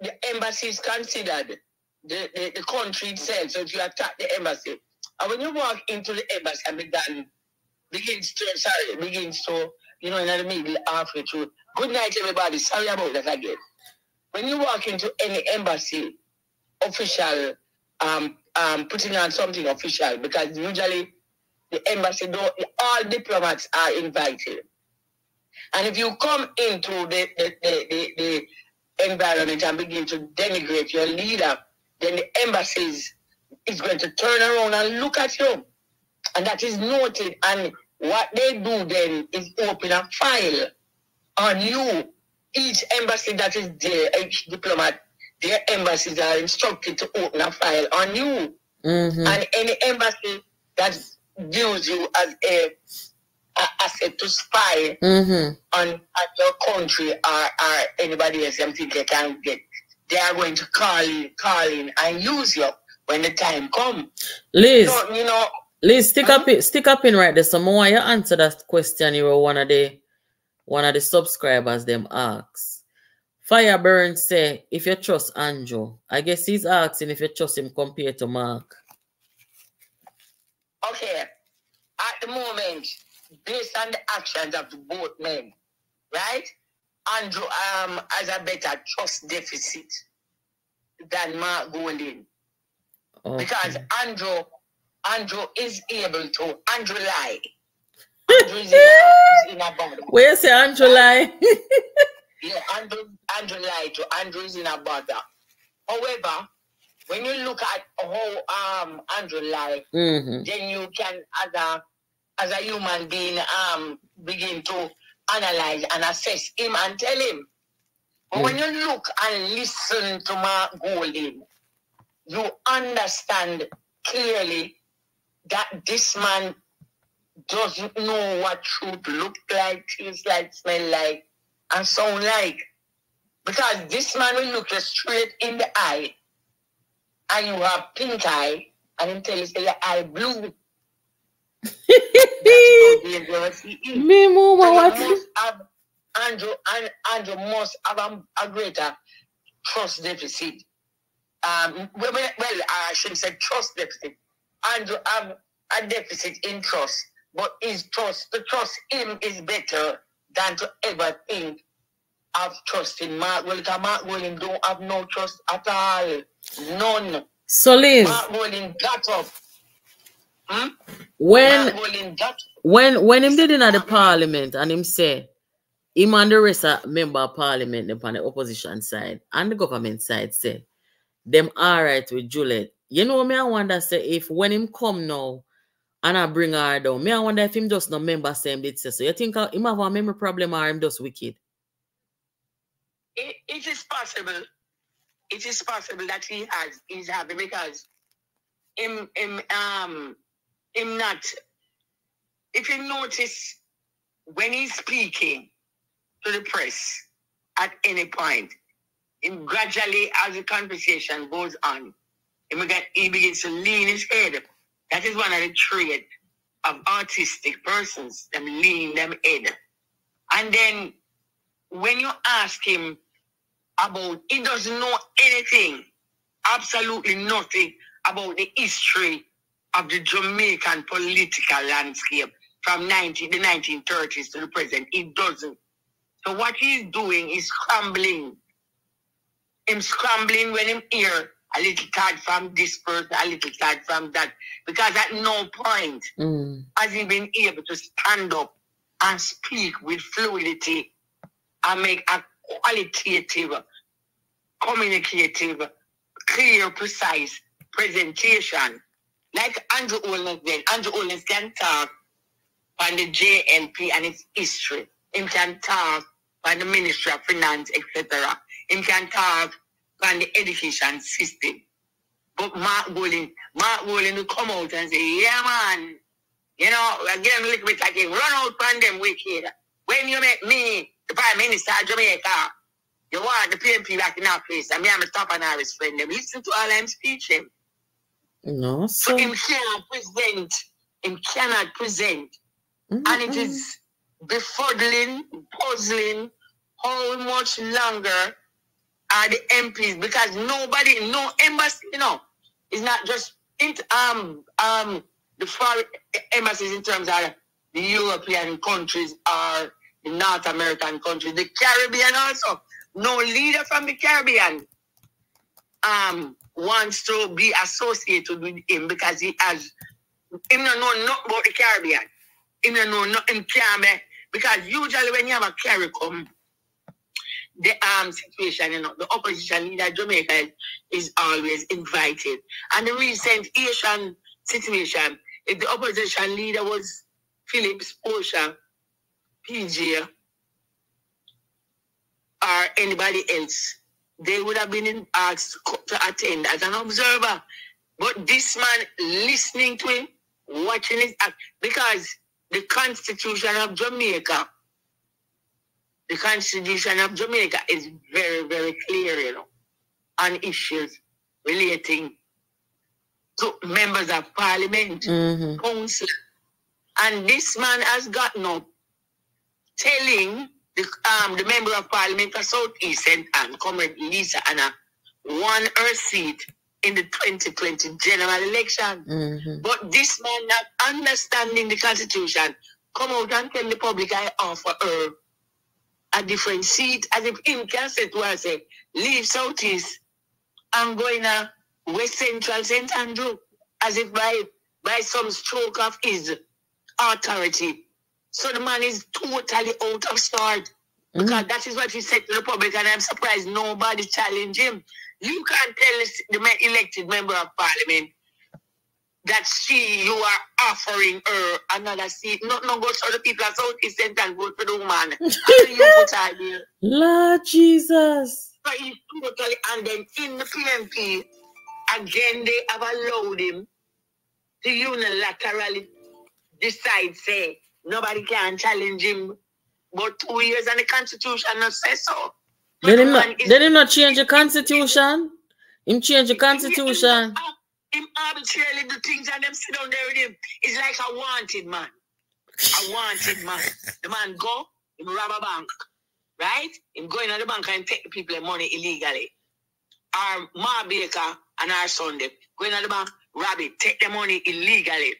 the embassy is considered the, the, the country itself. So if you attack the embassy, and when you walk into the embassy and begin, begins to, sorry, begins to, you know, in the middle, halfway through, good night, everybody. Sorry about that again. When you walk into any embassy, official, um, um, putting on something official, because usually the embassy all diplomats are invited. And if you come into the, the, the, the, the environment and begin to denigrate your leader, then the embassies is going to turn around and look at you. And that is noted. And what they do then is open a file on you. Each embassy that is there, each diplomat, their embassies are instructed to open a file on you Mhm. and any embassy that views you as a, a asset to spy Mhm. on at your country or, or anybody else them think they can get, they are going to call in, call in and use you when the time comes. Liz, So, you know, Liz, stick Huh? up in, stick up in right there. So more you answer that question you were one of the one of the subscribers them ask. Fireburn say if you trust Andrew. I guess he's asking if you trust him compared to Mark. okay, at the moment, based on the actions of both men, right? Andrew um has a better trust deficit than Mark Golding. because Andrew Andrew is able to Andrew lie. Andrew is in a, is in a bother. Where you say Andrew lie? Yeah, Andrew Andrew lie to Andrew is in a bother. However, when you look at how um Andrew lie, mm-hmm. then you can as a as a human being um begin to analyze and assess him and tell him. But when you look and listen to Mark Golding, you understand clearly that this man doesn't know what truth look like, tastes like, smell like, and sound like. Because this man will look you straight in the eye, and you have pink eye, and him tell you say your eye blue. That's how dangerous he is. Me mama what? must have Andrew and Andrew must have a, a greater trust deficit. Um, well, well, I shouldn't say trust deficit. Andrew have a deficit in trust, but his trust to trust him is better than to ever think of trusting Mark. Because Mark William don't have no trust at all, none. So Liz, Mark got up. Hmm? When Mark Golding that when when him did in at the parliament and him say him and the rest of member of parliament upon the opposition side and the government side say them alright with Juliet. You know me I wonder say if when him come now and I bring her down, me I wonder if him just no member same did so. You think uh, him have a memory problem or him just wicked? it, it is possible. It is possible that he has he's having because him him um him not if you notice when he's speaking to the press at any point, him gradually as the conversation goes on, he, he begins to lean his head. That is one of the traits of autistic persons, them lean them in. And then when you ask him about, he doesn't know anything, absolutely nothing about the history of the Jamaican political landscape from 19, the 1930s to the present. He doesn't. So what he's doing is scrambling. Him scrambling when him hear a little tad from this person, a little tad from that. Because at no point Mm. has he been able to stand up and speak with fluidity and make a qualitative, communicative, clear, precise presentation. Like Andrew then. Andrew Holness can talk on the JLP and its history. Him can talk on the Ministry of Finance, etc. Him can talk on the education system. But Mark Golding, Mark Golding will come out and say, yeah man, you know, again a little bit like him, run out on them wicked. When you make me the Prime Minister of Jamaica, you want the PNP back in our place, and me I'm a top and Harris friend them. Listen to all I'm him. No, So so him cannot present, him cannot present. Mm-hmm. And it is befuddling, puzzling how much longer are the MPs because nobody, no embassy, you know, it's not just in, um um the foreign embassies in terms of the European countries or the North American countries, the Caribbean also. No leader from the Caribbean um wants to be associated with him because he has him don't know nothing about the Caribbean. Him don't know nothing Caribbean because usually when you have a come, the um situation, you know, the opposition leader Jamaica is, is always invited. And the recent Asian situation, if the opposition leader was Phillips Osha, PJ, or anybody else, they would have been asked to attend as an observer. But this man listening to him, watching his act, because the Constitution of Jamaica, the Constitution of Jamaica is very, very clear, you know, on issues relating to members of parliament, Mhm. council. And this man has gotten up telling the um the member of parliament for Southeast and Comrade Lisa Hanna won her seat in the 2020 general election. Mhm. But this man not understanding the constitution, come out and tell the public I offer her a different seat as if say to her say, leave Southeast and go in a West Central St. Andrew as if by by some stroke of his authority. So the man is totally out of sort. Mm-hmm. Because that is what he said to the public, and I'm surprised nobody challenged him. You can't tell the elected member of parliament that she, you are offering her another seat. No, no, go to the people of Southeast St. Ann go to the woman. You put her there. Lord Jesus. So he's totally, and then in the PNP, again, they have allowed him to unilaterally decide, say, nobody can challenge him. But two years and the Constitution not say so. Did him not, is- did him not change the constitution? Him change the constitution. Him, arbitrarily do things and them sit down there with him. It's like a wanted man. A wanted man. The man go, him rob a bank, right? Him go in the bank and take the people their money illegally. Our Ma Baker and our son, them go in the bank, rob it, take the money illegally.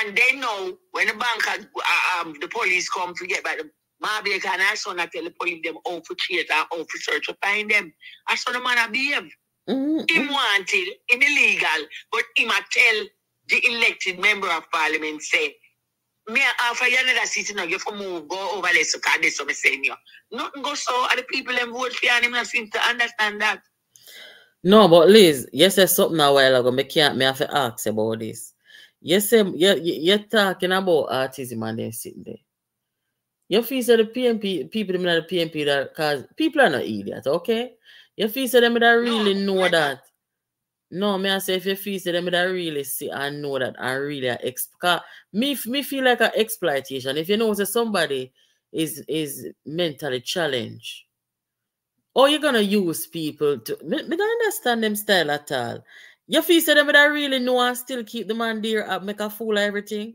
And they know when the bank, had, uh, um, the police come to get back the Ma Baker and our son, I tell the police them how to chase and to search to find them. I saw the man a behave Mhm. him wanted, him illegal, but him a tell the elected member of parliament say, me offer you another seat, you know, you for move, go over there, so this, so me saying you. Nothing go so, and the people them vote for you, and him seem to understand that. No, but Liz, you said something a while ago, me can't, me have to ask about this. You say, you, you, you're talking about autism and then sitting there. You feel say the PNP, people in the PNP that, cause people are not idiots, okay? You feel say them that really no, know that. No, me I say if you feel say them that really see and know that and really exp me me feel like an exploitation. If you know that somebody is is mentally challenged, or you're gonna use people to me, me don't understand them style at all. You feel say them that really know and still keep the man there and make a fool of everything?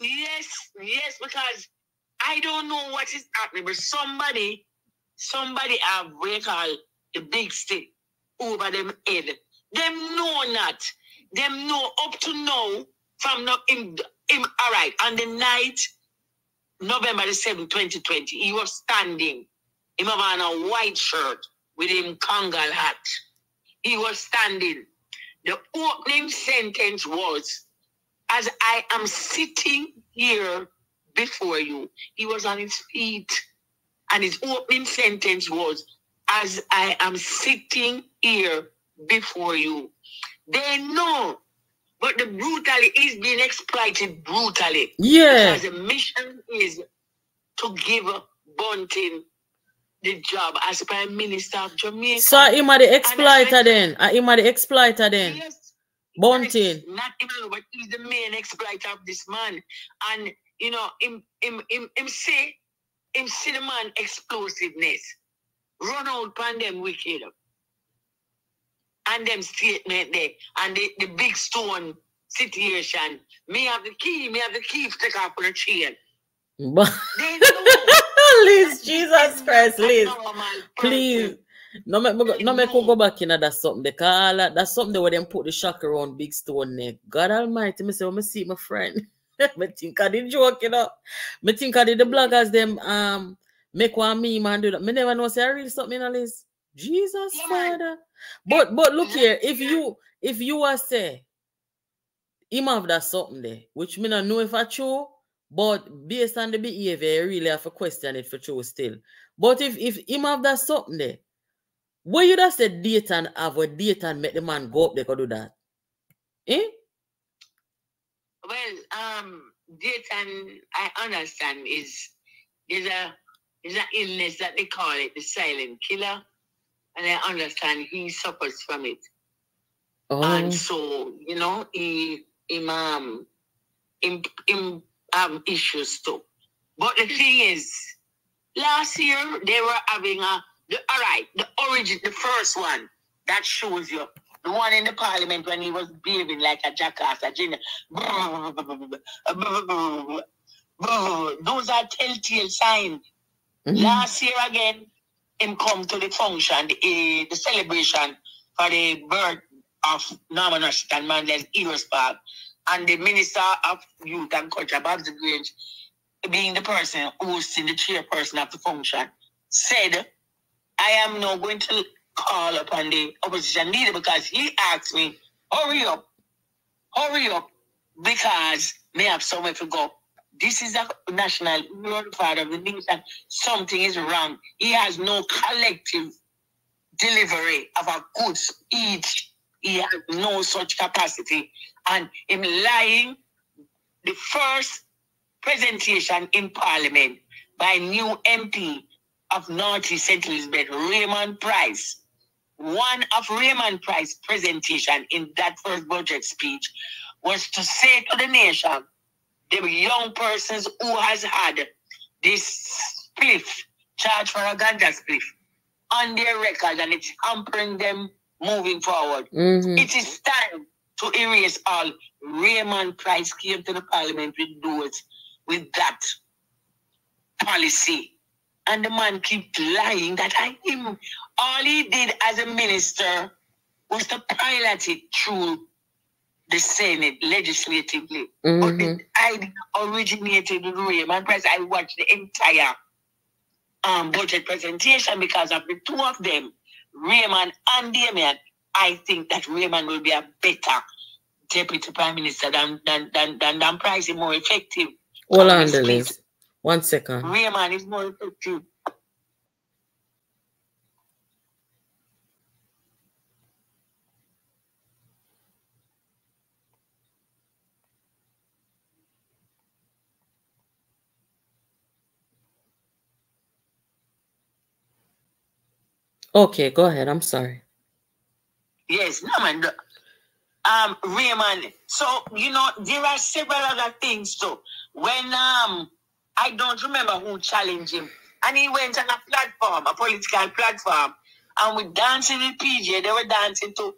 Yes, yes, because I don't know what is happening, but somebody, somebody have what call the big stick over them head. Them know not. Them know up to now from no him, him all right. On the night, November the 7th, 2020, he was standing. Him on a white shirt with him Kangol hat. He was standing. The opening sentence was, as I am sitting here before you, he was on his feet. And his opening sentence was, as I am sitting here before you. They know, but the brutally is being exploited brutally. Yeah. Because the mission is to give Bunting the job as Prime Minister of Jamaica. So him are the exploiter then. Uh, him are the exploiter then. Yes. Bunting. Not even, but he's the main exploiter of this man. And you know, him him him, him say him see the man explosiveness. Run out pan them wicked and them statement there and the, the big stone situation. Me have the key, me have the key to take off on the chain. Liz, Jesus Christ, Liz. Please. No make me go, no make go back in that something because that's something where them put the shock around big stone neck. God Almighty, me say, when me see my friend. me think I did joke, you know. Me think I did the bloggers them um make one meme and do that. Me never know say I read something in a list. Jesus yeah, Father. But but look here, if you if you are say him have that something there, which me not know if I true, but based on the behavior, I really have to question it for true still. But if if him have that something there, what you just said date and have a date and make the man go up, they could do that. Eh? Well, um, and I understand is there's a there's an illness that they call it the silent killer and I understand he suffers from it. Oh. And so, you know, he, him, um, him, him um, issues too. But the thing is, last year they were having a, the, all right, the origin, the first one that shows you the one in the parliament when he was behaving like a jackass, a genius. Those are telltale signs. Mm-hmm. Last year again, him come to the function, the, uh, the celebration for the birth of Norman Washington Manley's Heroes Park. And the Minister of Youth and Culture, Babs Grange, being the person hosting the chairperson of the function, said, I am now going to call upon the opposition leader because he asked me, hurry up, hurry up, because may have somewhere to go this is a national father of the nation. Something is wrong. He has no collective delivery of a good speech. He has no such capacity. And him lying, the first presentation in Parliament by new MP of Northeast St. Elizabeth, Raymond Pryce. One of Raymond Pryce's presentation in that first budget speech was to say to the nation the young persons who has had this spliff, charge for a ganja spliff, on their record and it's hampering them moving forward. Mm-hmm. It is time to erase all. Raymond Pryce came to the parliament with those, with that policy. And the man keep lying that I him. All he did as a minister was to pilot it through the Senate legislatively. Mm-hmm. But the idea originated with Raymond Pryce. I watched the entire um, budget presentation because of the two of them, Raymond and Damian. I think that Raymond will be a better deputy prime minister than than than than, than Pryce is more effective. Hold on, Liz. One second. Raymond is more effective. Okay, go ahead. I'm sorry. Yes, no man. Um, Raymond. So you know there are several other things too. When um, I don't remember who challenged him, and he went on a platform, a political platform, and we dancing with PJ. They were dancing to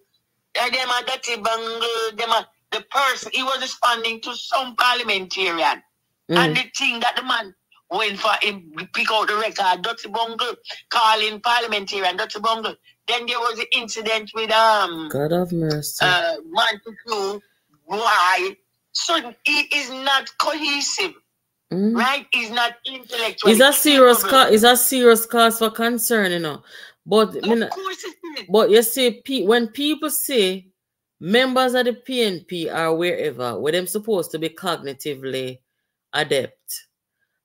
uh, them are dirty bungle. Them are the person. He was responding to some parliamentarian, mm. and the thing that the man went for him pick out the record, Dutty Bungle, calling parliamentarian Dutty Bungle. Then there was the incident with um God of mercy. Uh Montague. Why? So he is not cohesive. Mm. Right? He's not intellectual. Is that serious is a serious cause for concern, you know. But of mean, course but you see, when people say members of the PNP are wherever, where them supposed to be cognitively adept,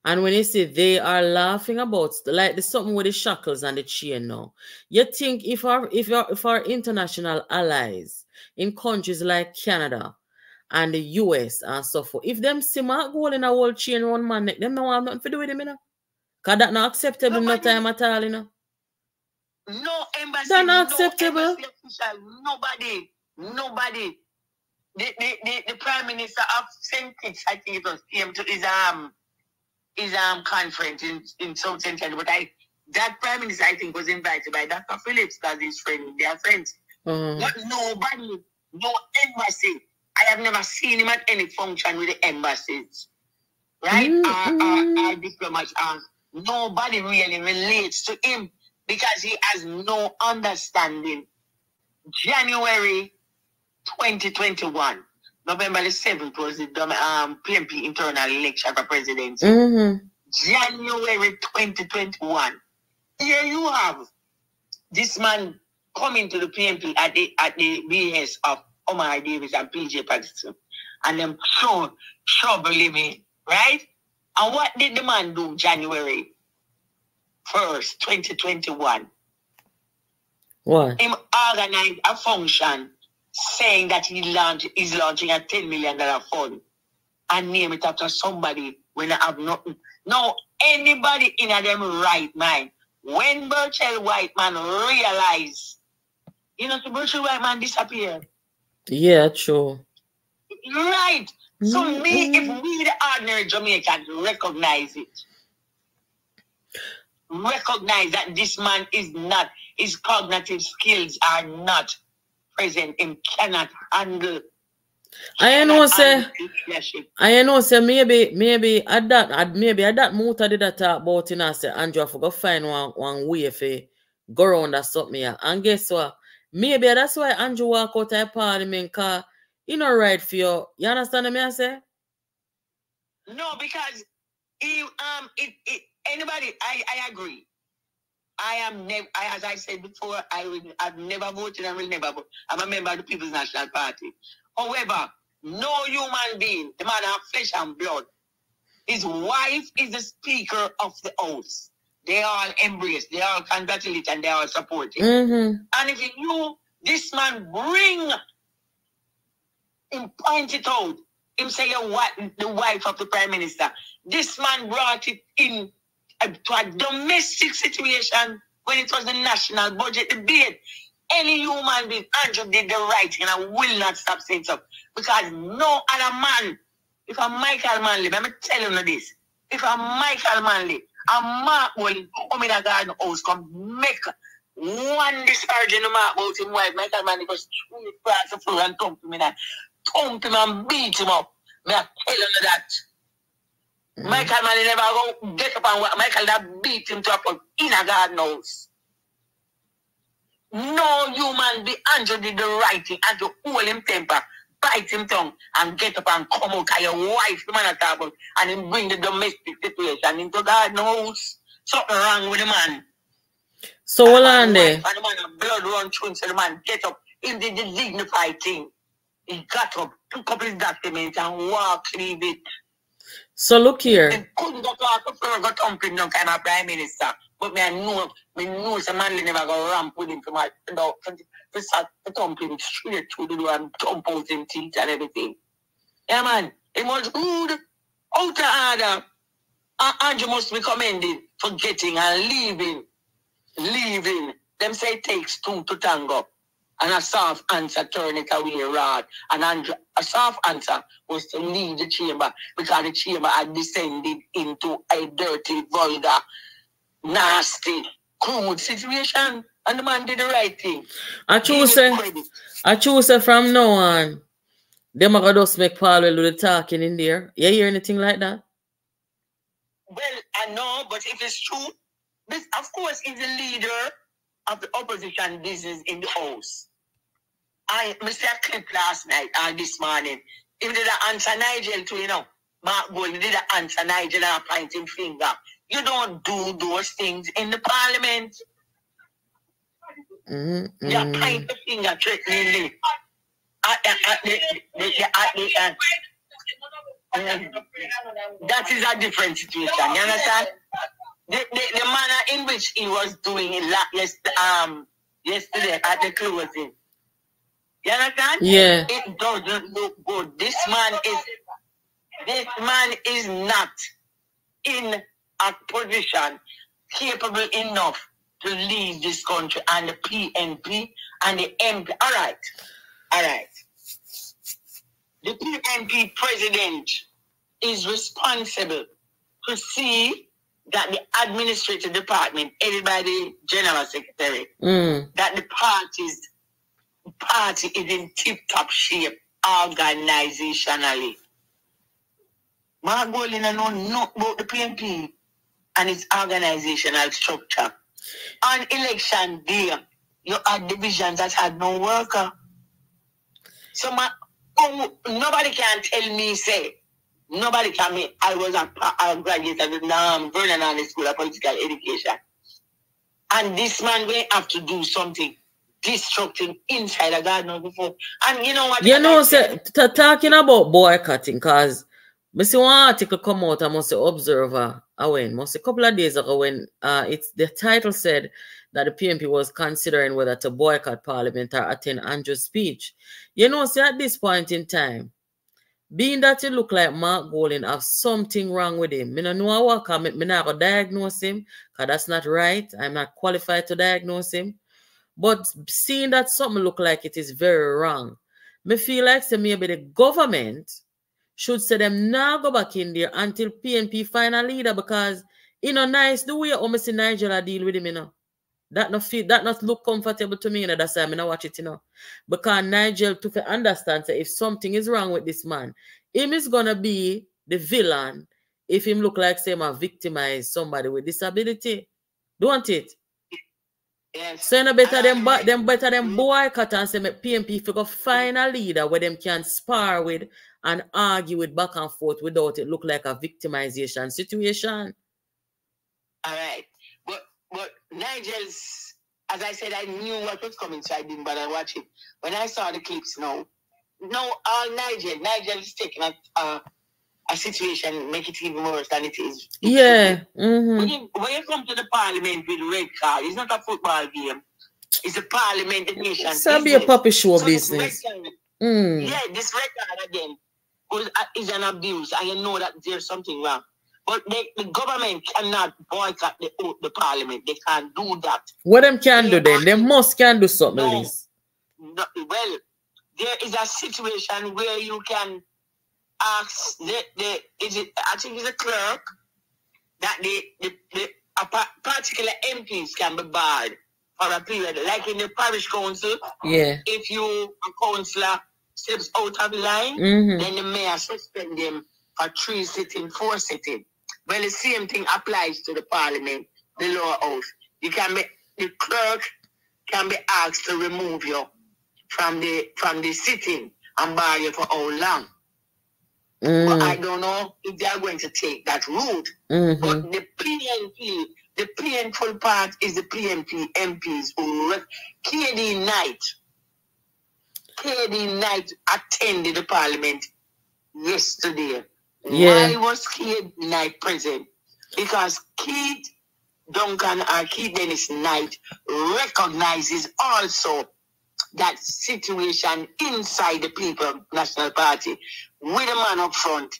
and when you say they are laughing about like the something with the shackles and the chain now, you think if our if our if our international allies in countries like Canada and the US and so forth, if them see Mark Golding a whole chain one man neck, them no have nothing to do with him, you know. Cause that not acceptable no time at all, you know. No embassy. That not acceptable. No nobody, nobody. The, the, the, the Prime Minister of St. Kitts, I think it was, came to his um his um conference in, in South Central. But I that prime minister I think was invited by Dr. Phillips because he's friend, they are friends. Mm. But nobody, no embassy. I have never seen him at any function with the embassies. Right? Mm, our. Our, our diplomats are nobody really relates to him because he has no understanding. January 2021 November the 7th was the um, PNP internal election for presidency. Mm-hmm. January 2021. Here you have this man coming to the PNP at the at the BS of Omar Davies and PJ Patterson. And them show troubling me, right? And what did the man do January 1st, 2021? What? Him organize a function saying that he launch, is launching a $10 million fund and name it after somebody when I have nothing. No, anybody in a them right mind. When Burchell Whiteman realize, you know, the Burchell Whiteman disappeared. Yeah, true. Right. So mm-hmm. me, if we the ordinary Jamaicans recognize it, recognize that this man is not, his cognitive skills are not present him cannot handle I know say I know say maybe maybe at that at maybe at that motor did that talk about you know say Andrew I forgot find one one way for go around that something here. And guess what? Maybe that's why Andrew walk out of parliament car you know right for you. You understand me I say? No, because he um it, it anybody I, I agree. I am never, as I said before, I will, I've never voted and will never vote. I'm a member of the People's National Party. However, no human being, the man have flesh and blood. His wife is the Speaker of the House. They all embrace, they all congratulate, and they all support him. Mm-hmm. And if you knew this man bring him point it out, him say what the wife of the Prime Minister. This man brought it in to a domestic situation when it was the national budget debate. Any human being, Andrew did the right and I will not stop saying so. Because no other man, if I'm Michael Manley, let me tell you this. If I'm Michael Manley, a Mark will come in a garden house, come make one disparaging remark about him wife, Michael Manley goes through the floor and come to me now. Come to me and beat him up. May I tell you that. Mm-hmm. Michael Manley never go get up and walk. Michael that beat him to a point in a God knows. No human being, Andrew did the right thing, and to hold him temper, bite him tongue, and get up and come out of your wife, the man at table, and him bring the domestic situation into God knows Something wrong with the man. So hold on there. And the man blood run through, so the man get up. Him did the dignified thing. he got up, took up his document and walked leave it. So look here. He couldn't go talk to Fergus Humphrey, no kind of prime minister. But me I know, me know some man never go ramp with him for my, you know, for, for, for thump straight through the door and thump out him teeth and everything. Yeah, man. It was rude, out of order. And Andrew must be commended for getting and leaving. Leaving. Them say it takes two to tango. And a soft answer turned it away rod. And Andrew, a soft answer was to leave the chamber because the chamber had descended into a dirty, vulgar, nasty, crude situation. And the man did the right thing. I choose say, I choose say from now on, them are gonna just make Paul do the talking in there. You hear anything like that? Well, I know, but if it's true, this of course is the leader of the opposition business in the house. I Mr. Clip last night and uh, this morning. If did answer Nigel to you know, Mark Gold did answer Nigel and pointing finger. You don't do those things in the parliament. Mm-hmm. You point the finger threateningly. At, at, at the, the, the, at the, uh, that is a different situation. You understand? The, the, the manner in which he was doing it yes, um, yesterday at the closing. You understand? Yeah. It doesn't look good. This man is this man is not in a position capable enough to lead this country and the PNP and the MP. All right. All right. The PNP president is responsible to see that the administrative department, headed by the general secretary, mm. that the parties party is in tip-top shape organizationally. Margolina know not about the PNP and its organizational structure. On election day, you had divisions that had no worker. So my, oh, nobody can tell me, say, nobody can me, I was a, a graduate of um, Vernon Army School of Political Education. And this man will have to do something destructive inside a garden before. And you know what? You know, say, talking about boycotting, because I see one article come out, I must Observer, I went, must a couple of days ago when uh, it's the title said that the PNP was considering whether to boycott Parliament or attend Andrew's speech. You know, see, at this point in time, being that you look like Mark Golding have something wrong with him. I don't know what I me, me not go diagnose him, because that's not right. I'm not qualified to diagnose him. But seeing that something look like it is very wrong, me feel like say maybe the government should say them now go back in there until PNP find a leader because you know nice the way almost in Nigeria deal with him, you know. That not feel that not look comfortable to me, you know. That's why I'm not watch it, you know. Because Nigel to understand say if something is wrong with this man, him is gonna be the villain if him look like say him victimize somebody with disability. Don't it? Yes. So no better them but them better them boycott and say make if you find a leader where them can spar with and argue with back and forth without it look like a victimization situation. All right. But but Nigel's as I said, I knew what was coming, so I didn't bother watch it. When I saw the clips now, no, all Nigel, Nigel is taking a, uh, a situation, make it even worse than it is. Yeah. Mm-hmm. When, you, when you come to the parliament with red card, it's not a football game. It's a parliament nation. It's be a puppy show so business. Card, mm. Yeah, this red card again uh, is an abuse, and you know that there's something wrong. But they, the government cannot boycott the, the parliament. They can't do that. What them can they do then? They must can do something, no, no, well, there is a situation where you can ask the, the is it I think it's a clerk that the, the, the a particular MPs can be barred for a period, like in the parish council. Yeah. If you a councillor steps out of line, mm-hmm. then the mayor suspend them for three sitting, four sitting. Well, the same thing applies to the parliament, the lower house. You can be the clerk can be asked to remove you from the from the sitting and bar you for how long. Mm. But I don't know if they are going to take that route. Mm-hmm. But the PNP, the painful part is the PNP MPs who KD Knight KD Knight attended the parliament yesterday. Yeah. Why was KD Knight present? Because Keith Duncan or Keith Dennis Knight recognizes also that situation inside the People National Party with a man up front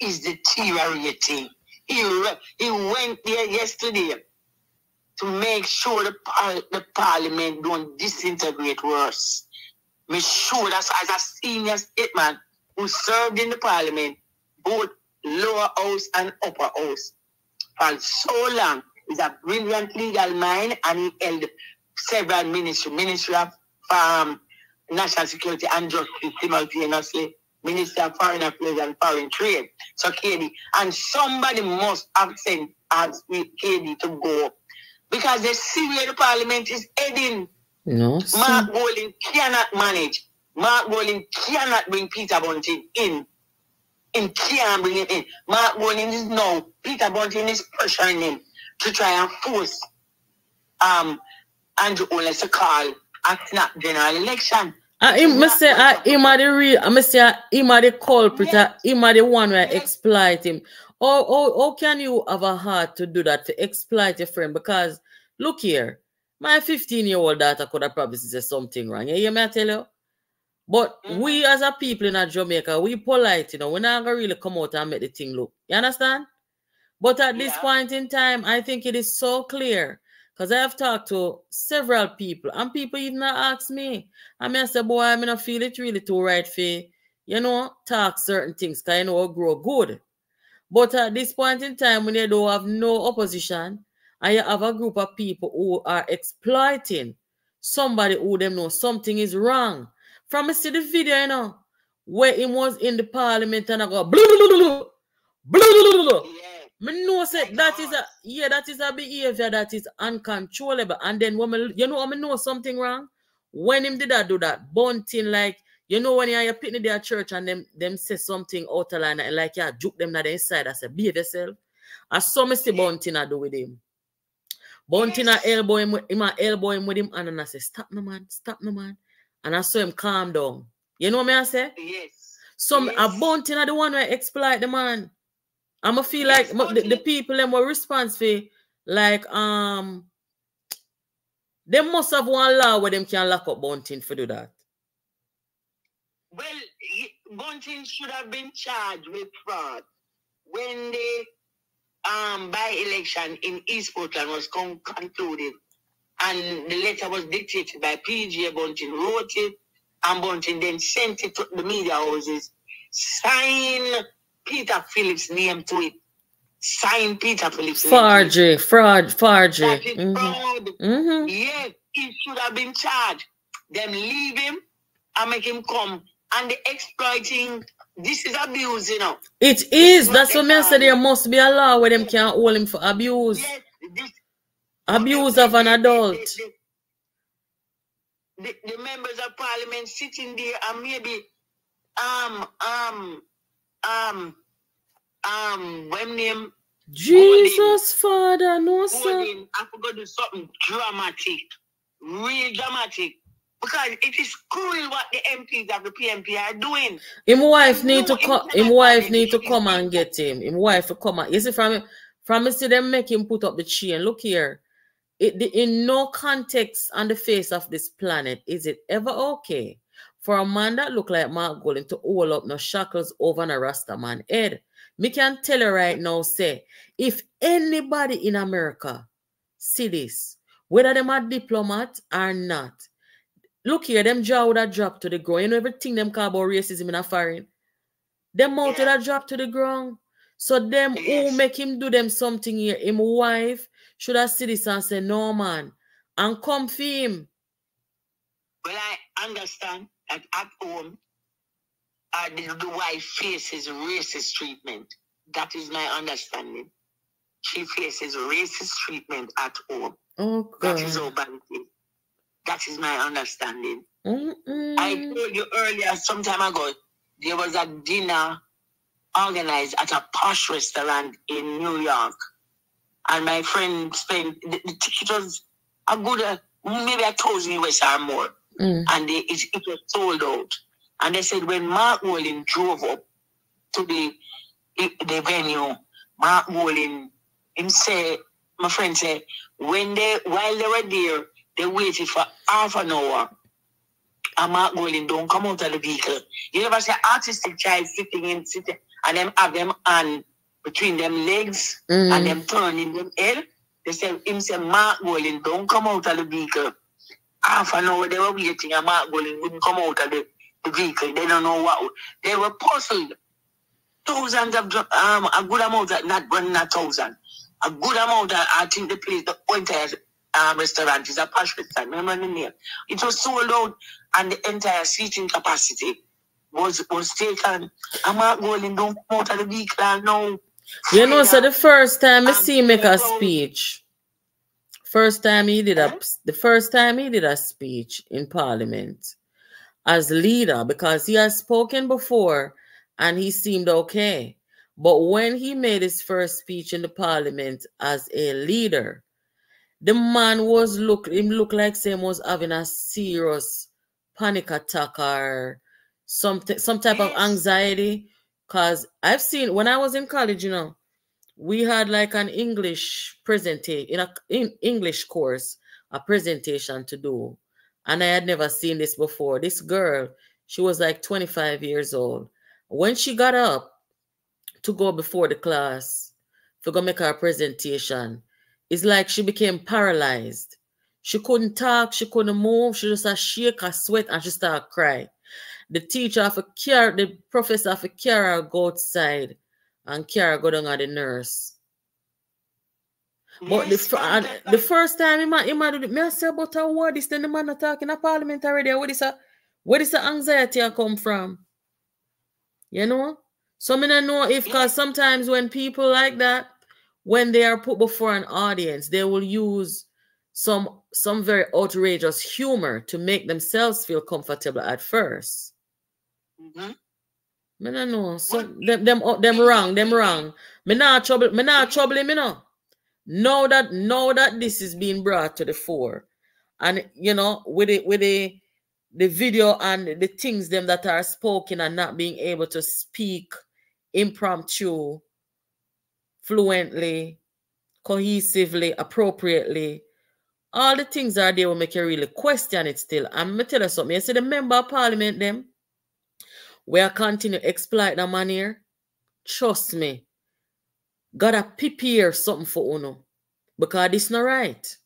is deteriorating. He, he went there yesterday to make sure the, par- the parliament don't disintegrate worse. Make sure that as a senior statesman who served in the parliament, both lower house and upper house, for so long, he's a brilliant legal mind and he held several ministry, Ministry of um, National Security and Justice simultaneously, Minister of Foreign Affairs and Foreign Trade. So KD, and somebody must have sent asked KD to go because they see where the parliament is heading. No. Mark Golding cannot manage. Mark Golding cannot bring Peter Bunting in. And can't bring him in. Mark Golding is now, Peter Bunting is pressuring him to try and force um Andrew Holness to call a snap general election. Him, me say, him are the real, I must say, him are the culprit, him are the one where exploit him. Or, or, how can you have a heart to do that, to exploit your friend? Because, look here, my 15-year-old daughter could have probably said something wrong. You hear me, I tell you? But Mhm. we as a people in a Jamaica, we polite, you know, we're not gonna really come out and make the thing look. You understand? But at this point in time, I think it is so clear because I have talked to several people, and people even ask me. I mean, I say, boy, I mean, I feel it really too right for you know talk certain things because you know grow good. But at this point in time, when you don't have no opposition, and you have a group of people who are exploiting somebody who them know something is wrong. From me see the video, you know, where he was in the parliament and I go blah, blah, blah, blah, blah, blah, blah. Yeah. Me know say that is oh. a yeah, that is a behavior that is uncontrollable. And then when me, you know, me know something wrong, when him did that do that bunting like you know when you're picnic there at church and them them say something out of line and like yeah, juke them that inside. I say behave yourself. I saw me see bunting I do with him. Bunting Yes. a elbow him with him a elbow him with him and then I say stop no man, stop no man. And I saw him calm down. You know what me I say? Yes. Some a Yes. bunting are the one where exploit the man. I'ma feel Yes, like the, the people them were responsible like um they must have one law where them can lock up bunting for do that. Well, Bunting should have been charged with fraud when the um, by-election in East Portland was con- concluded, and the letter was dictated by PJ Bunting, wrote it, and Bunting then sent it to the media houses, sign Peter Phillips' name to it, sign Peter Phillips' name to. Forgery, fraud, That forgery. is Mhm. fraud. Mhm. Yes, he should have been charged. Them leave him and make him come. And the exploiting, this is abuse, you know. It is. That's what I call There must be a law where them can't hold him for abuse. Yes, this Abuse of an adult. The, the, the members of parliament sitting there and maybe um um um um when name Jesus, Father, no sir. I forgot to do something dramatic, real dramatic. Because it is cruel what the MPs of the PNP are doing. Him wife need to come. Him wife need to come and get him. Him wife to come and you see from from me see them make him put up the chain. Look here. It the, in no context on the face of this planet is it ever okay for a man that look like Mark Golding to hold up no shackles over a Rasta man head. Me can tell you right now, say if anybody in America see this, whether them a diplomat or not, look here, them jaw would have dropped to the ground. You know everything them call about racism in a foreign. Them mouth would Yeah. have dropped to the ground. So them who make him do them something here, him wife should have see this and say, no man, and come for him. Well, I understand that at home, uh, the, the wife faces racist treatment. That is my understanding. She faces racist treatment at home. Oh That is how God. bad it is. That is my understanding. I Mm-mm. told you earlier, some time ago, there was a dinner organized at a posh restaurant in New York. And my friend spent, the, the ticket was a good, uh, maybe a thousand US or more. mm. and they, it, it was sold out. And they said when Mark Wolin drove up to the the venue, Mark Wolin, him say, my friend said, when they while they were there, they waited for half an hour. And Mark Wolin don't come out of the vehicle. You never see artistic child sitting in sitting and them have them on between them legs mm. and them turning them head. They said him say Mark Wolin don't come out of the vehicle. Half an hour they were waiting and Mark Wolin wouldn't come out of the, the vehicle. They don't know what they were puzzled. Thousands of um a good amount of not one not thousand. A good amount of I think the place the entire um, restaurant is a posh restaurant. Remember the name? It was sold out and the entire seating capacity was was taken. I'm not going come out of the vehicle now. You know, so the first time I see him make a speech, first time he did a the first time he did a speech in Parliament as leader because he has spoken before and he seemed okay. But when he made his first speech in the Parliament as a leader, the man was look him look like same was having a serious panic attack or some some type of anxiety because I've seen when I was in college, you know, we had like an English presentation in a in English course, a presentation to do. And I had never seen this before. This girl, she was like 25 years old. When she got up to go before the class to go make her presentation, it's like she became paralyzed. She couldn't talk, she couldn't move, she just a shake, a sweat, and she started crying the teacher of a care, the professor of a care go outside and care go down at the nurse. But yes, the, the first time he might, he might do it, me I say about a uh, word, this then the man talking a parliament already. Where is uh, uh, a where is the anxiety come from? You know? So I don't know if because sometimes when people like that, when they are put before an audience, they will use some some very outrageous humor to make themselves feel comfortable at first. Mm-hmm. Me no know. So them them them wrong, them wrong. Me not trouble, me not mm-hmm. trouble him, you know. Know that know that this is being brought to the fore. And you know, with it with the the video and the things them that are spoken and not being able to speak impromptu, fluently, cohesively, appropriately. All the things are there will make you really question it still. I'm gonna tell you something. You see the member of parliament them we are continue exploit the man here, trust me, gotta prepare something for Uno. Because this not right.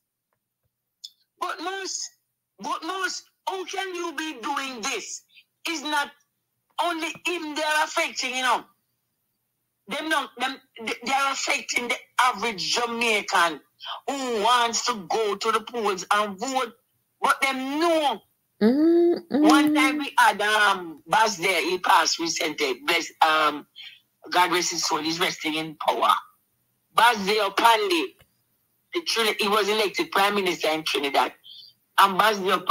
But most, but most, how can you be doing this? It's not only him they're affecting, you know. Them not them they're affecting the average Jamaican who wants to go to the polls and vote, but them know Mm-hmm. One time we had um Basdeo, he passed recently. Bless, um, God rest his soul, he's resting in power. Basdeo Panday, the Trinity, he was elected prime minister in Trinidad. And Basdeo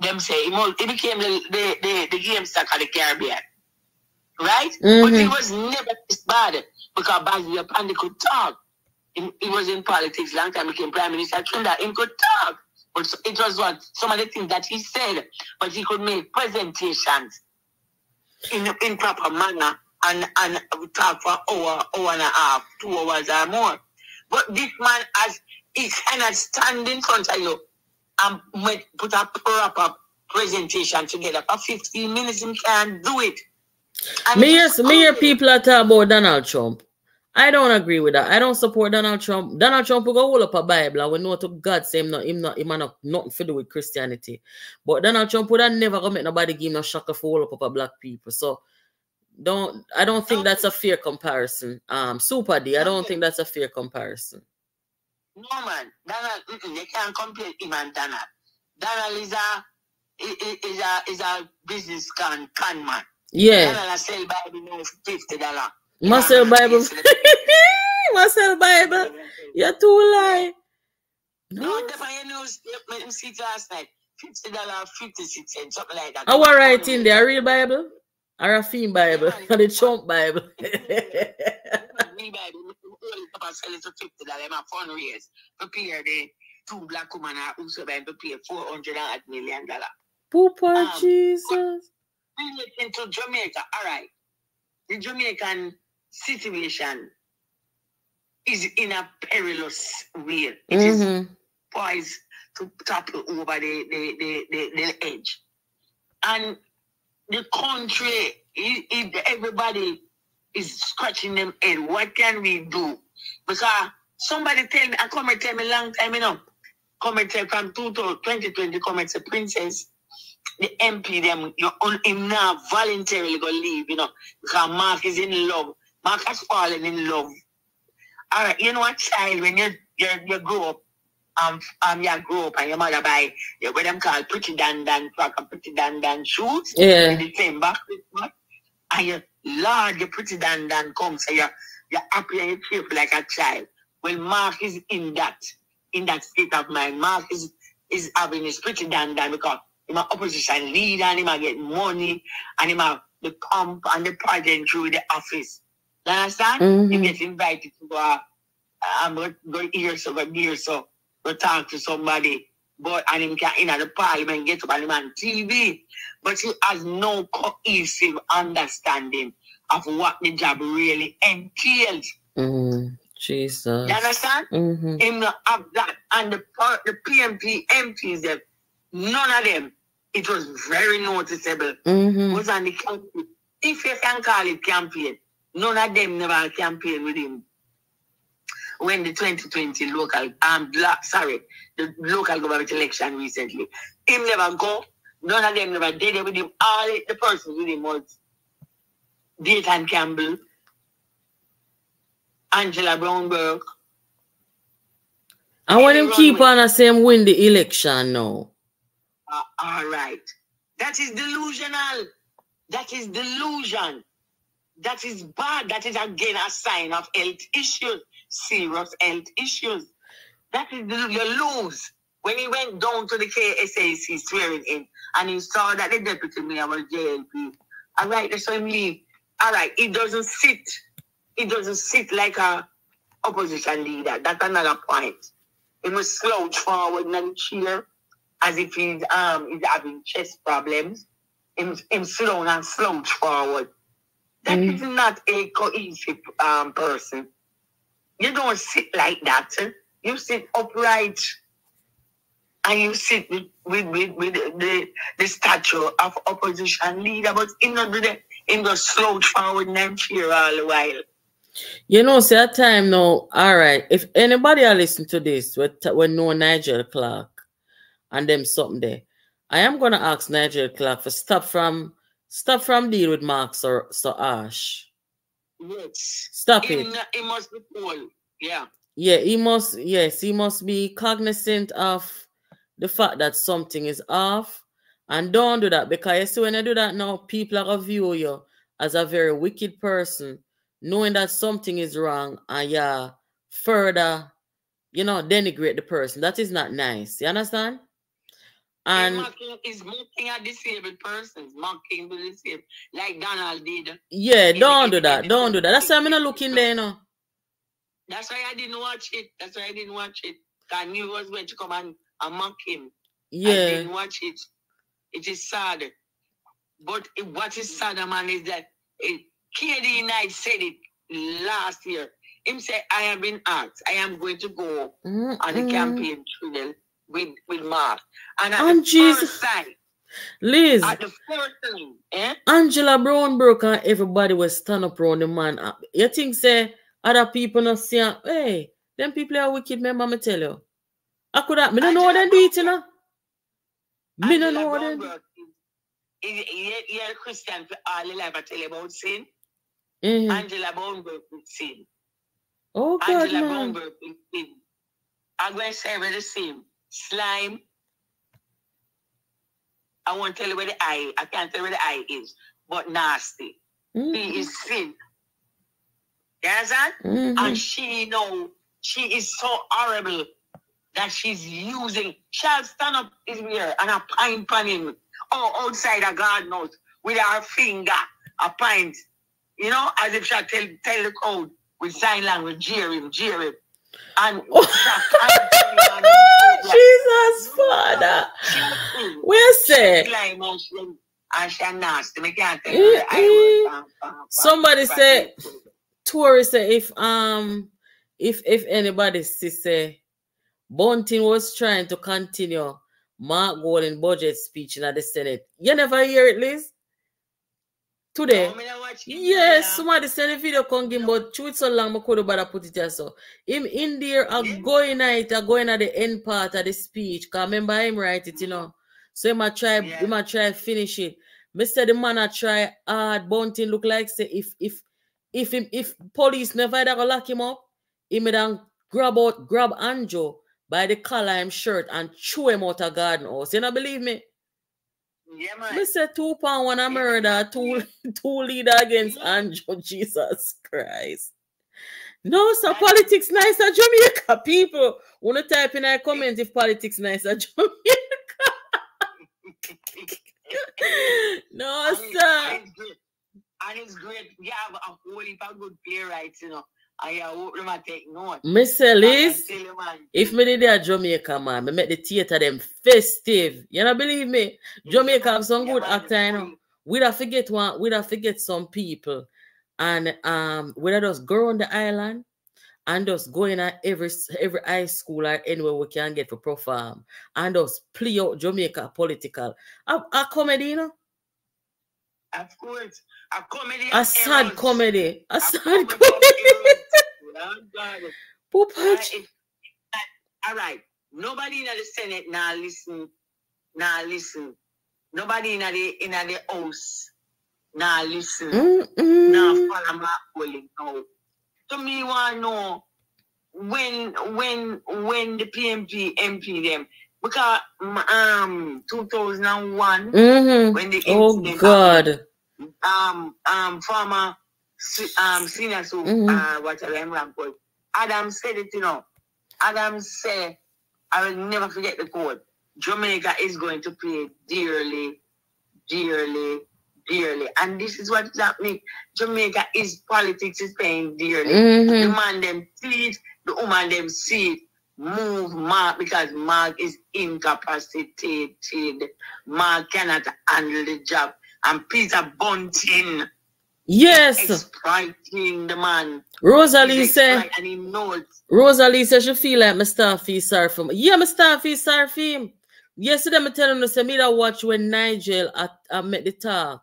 them say he, he became the, the, the, the game star of the Caribbean. Right? But he mm-hmm. was never this bad because Basdeo Panday could talk. He, he was in politics long time, became prime minister of Trinidad, he could talk. But it was what some of the things that he said, but he could make presentations in in proper manner and and talk for hour, hour and a half, two hours or more. But this man has he cannot stand in front of you and put a proper presentation together for 15 minutes. He can't do it. And me, yes, me hear people are talking about Donald Trump. I don't agree with that. I don't support Donald Trump. Donald Trump will go hold up a Bible and we know to God say him not him not him not nothing to do with Christianity. But Donald Trump would have never gonna make nobody give him no shocker for hold up a black people. So don't I don't think that's a fair comparison. Um super D, I don't think that's a fair comparison. No man, Donald they can't compare him and Donald. Donald is a is a is a business con con man. Yeah. Donald sell Bible now fifty dollar. Marcel Bible. Marcel Bible. You're too lie. No, no the news, see last night. Fifty dollar, fifty six cents, something like that. Right in there, a real Bible or a theme Bible or the Trump Bible. real Bible, sell it to fifty dollar. My fundraise, prepare the two black women are whosoever to pay four hundred and million dollar. Poopa um, Jesus. Relating to Jamaica, all right. The Jamaican situation is in a perilous way. It mm-hmm. is poised to topple over the, the, the, the, the edge. And the country, it, everybody is scratching them head. What can we do? Because somebody tell me, I come and tell me long time, you know, come and tell from 2020, come and say, Princess, the MP, them, you're on him now voluntarily to leave, you know, because Mark is in love. Mark has fallen in love. All right, you know, what, child, when you, you, you grow up, um, um, you grow up and your mother buy you, what them call pretty dandan frock and pretty dandan shoes. Yeah. the same back and you, Lord, your pretty dandan comes, so you're, you're happy and you feel like a child. Well, Mark is in that, in that state of mind. Mark is, is having his pretty dandan because he's an opposition leader and he might get money and he might the pump and the pageant through the office. You understand? Mm-hmm. He gets invited to go, I'm going to go here, so go here, so go talk to somebody. But and him can in at the parliament get up on him on TV. But he has no cohesive understanding of what the job really entails. Mm, Jesus. You understand? Mm-hmm. Him not have that. And the the PNP MPs them, none of them, it was very noticeable. Mm-hmm. Was on the campaign. If you can call it campaign, none of them never campaign with him when the 2020 local, um, sorry, the local government election recently. Him never go. None of them never did it with him. All the persons with him was Dayton Campbell, Angela Brown Burke. I want him keep on the same win the election now. Uh, all right. That is delusional. That is delusion. That is bad. That is again a sign of health issues serious health issues. That is the lose. When he went down to the KSAC swearing in and he saw that the deputy mayor was JLP, all right, that's him leave. All right, he doesn't sit. He doesn't sit like a opposition leader. That's another point. He must slouch forward and chair as if he's um he's having chest problems. Him, him sit and slouch forward. That mm. is not a cohesive um, person. You don't sit like that. Eh? You sit upright and you sit with, with, with, with the, the statue of opposition leader, but in not do that, in the slouch forward and cheer all the while. You know, see that time now, all right, if anybody are listening to this with when know Nigel Clarke and them something there, I am gonna ask Nigel Clarke for stop from stop from deal with Mark or so Ash. Yes. Stop it. It must be cool. Yeah. Yeah, he must, yes, he must be cognizant of the fact that something is off. And don't do that because you see, when you do that now, people are going to view you as a very wicked person, knowing that something is wrong and yeah, further, you know, denigrate the person. That is not nice. You understand? And mocking is mocking a disabled person, mocking the disabled, like Donald did. Yeah, don't do that. Don't do that. That's why I'm not looking there, you know. That's why I didn't watch it. That's why I didn't watch it. I knew he was going to come and, and mock him. Yeah. I didn't watch it. It is sad. But what is sad, man, is that it, KD Knight said it last year. Him said, I have been asked, I am going to go mm-hmm. on a campaign trail with, with Mark. And at and the Jesus. first time, Liz, at the first time, eh? Angela Brown Burke and everybody was stand up around the man. You think, say, other people not see, hey, them people are wicked, remember me tell you. I could have, me don't know what they do it, you know. Me don't know what they do. You're Christian for all your life, I tell you about sin. Mm-hmm. Angela Brown Burke with sin. Oh, God, Angela man. Brown Burke with sin. I'm going to say the same. Slime. I won't tell you where the eye, I can't tell you where the eye is, but nasty. Mm-hmm. He is sin. You understand? Mm-hmm. And she know she is so horrible that she's using. She'll stand up in here and a pint pan him. Oh, outside a God knows with her finger, a pint. You know, as if she'll tell, tell the code with sign language, jeer him, jeer him. And Jesus, Father. Where say? Somebody said, tourist say if um if if anybody say Bunting was trying to continue Mark Golding budget speech in the Senate. You never hear it, Liz? Today. yes, somebody send a video con him, but truth so long I could have put it here. So him in there are yeah. going at it, are going at the end part of the speech. Cause remember him write it, you know. So he might try, yeah. he might try finish it. Mr. The man I try hard Bunting look like say if if if him if police never ever lock him up, he may then grab out grab Anjo by the collar him shirt and chew him out of garden house. You know believe me? Yeah, man. Say two pound one a murder, two two leader against Andrew. Jesus Christ. No, so politics nice at Jamaica. People wanna type in a comment if politics nice at Jamaica. no, and sir. It's, and it's great. We have a whole heap of good playwrights, you know. I hope them take note. Mr. Liz, if me did a Jamaica man, me make the theater them festive. You know believe me? Jamaica have some good yeah, actor, you know. We don't forget one, we don't forget some people. And um we just go on the island and just go in at every every high school or anywhere we can get for perform and just play out Jamaica political. A, a comedy, you know? Of course. A comedy. A sad comedy. A, a sad comedy. All right. Nobody in the Senate now listen. Now listen. Nobody in the in the house now listen. Mm-mm. Now follow my calling now. To me, want know when when when the PNP MP them because um 2001 mm-hmm. when the oh God happened, um um former um, senior so mm-hmm. uh, whatever I'm called. Adam said it, you know. Adam said, I will never forget the quote. Jamaica is going to pay dearly, dearly, dearly. And this is what is happening. Jamaica is politics is paying dearly. Mm-hmm. The man them see it, the woman them see it. Move Mark because Mark is incapacitated. Mark cannot handle the job. And Peter Bunting Yes. Exploiting the man. Rosalie said. And he knows. Rosalie said she feel like feel sorry for me. Yeah, my staff sorry for him. Yesterday, I tell him, to say, me that watch when Nigel at, I met the talk.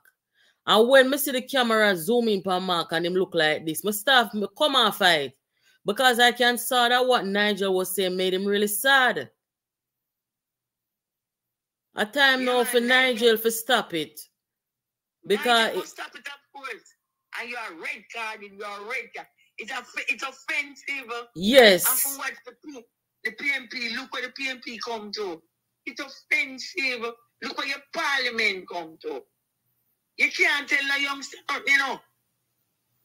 And when me see the camera zooming in Mark and him look like this, my staff me come and fight. Because I can saw that what Nigel was saying made him really sad. A time yeah, now for Nigel, for stop it. Because it, stop it, and you are red carded, you are red card. It's a, it's offensive. Yes. And for what the, the PNP, look where the PNP come to. It's offensive. Look where your parliament come to. You can't tell a youngster, you know.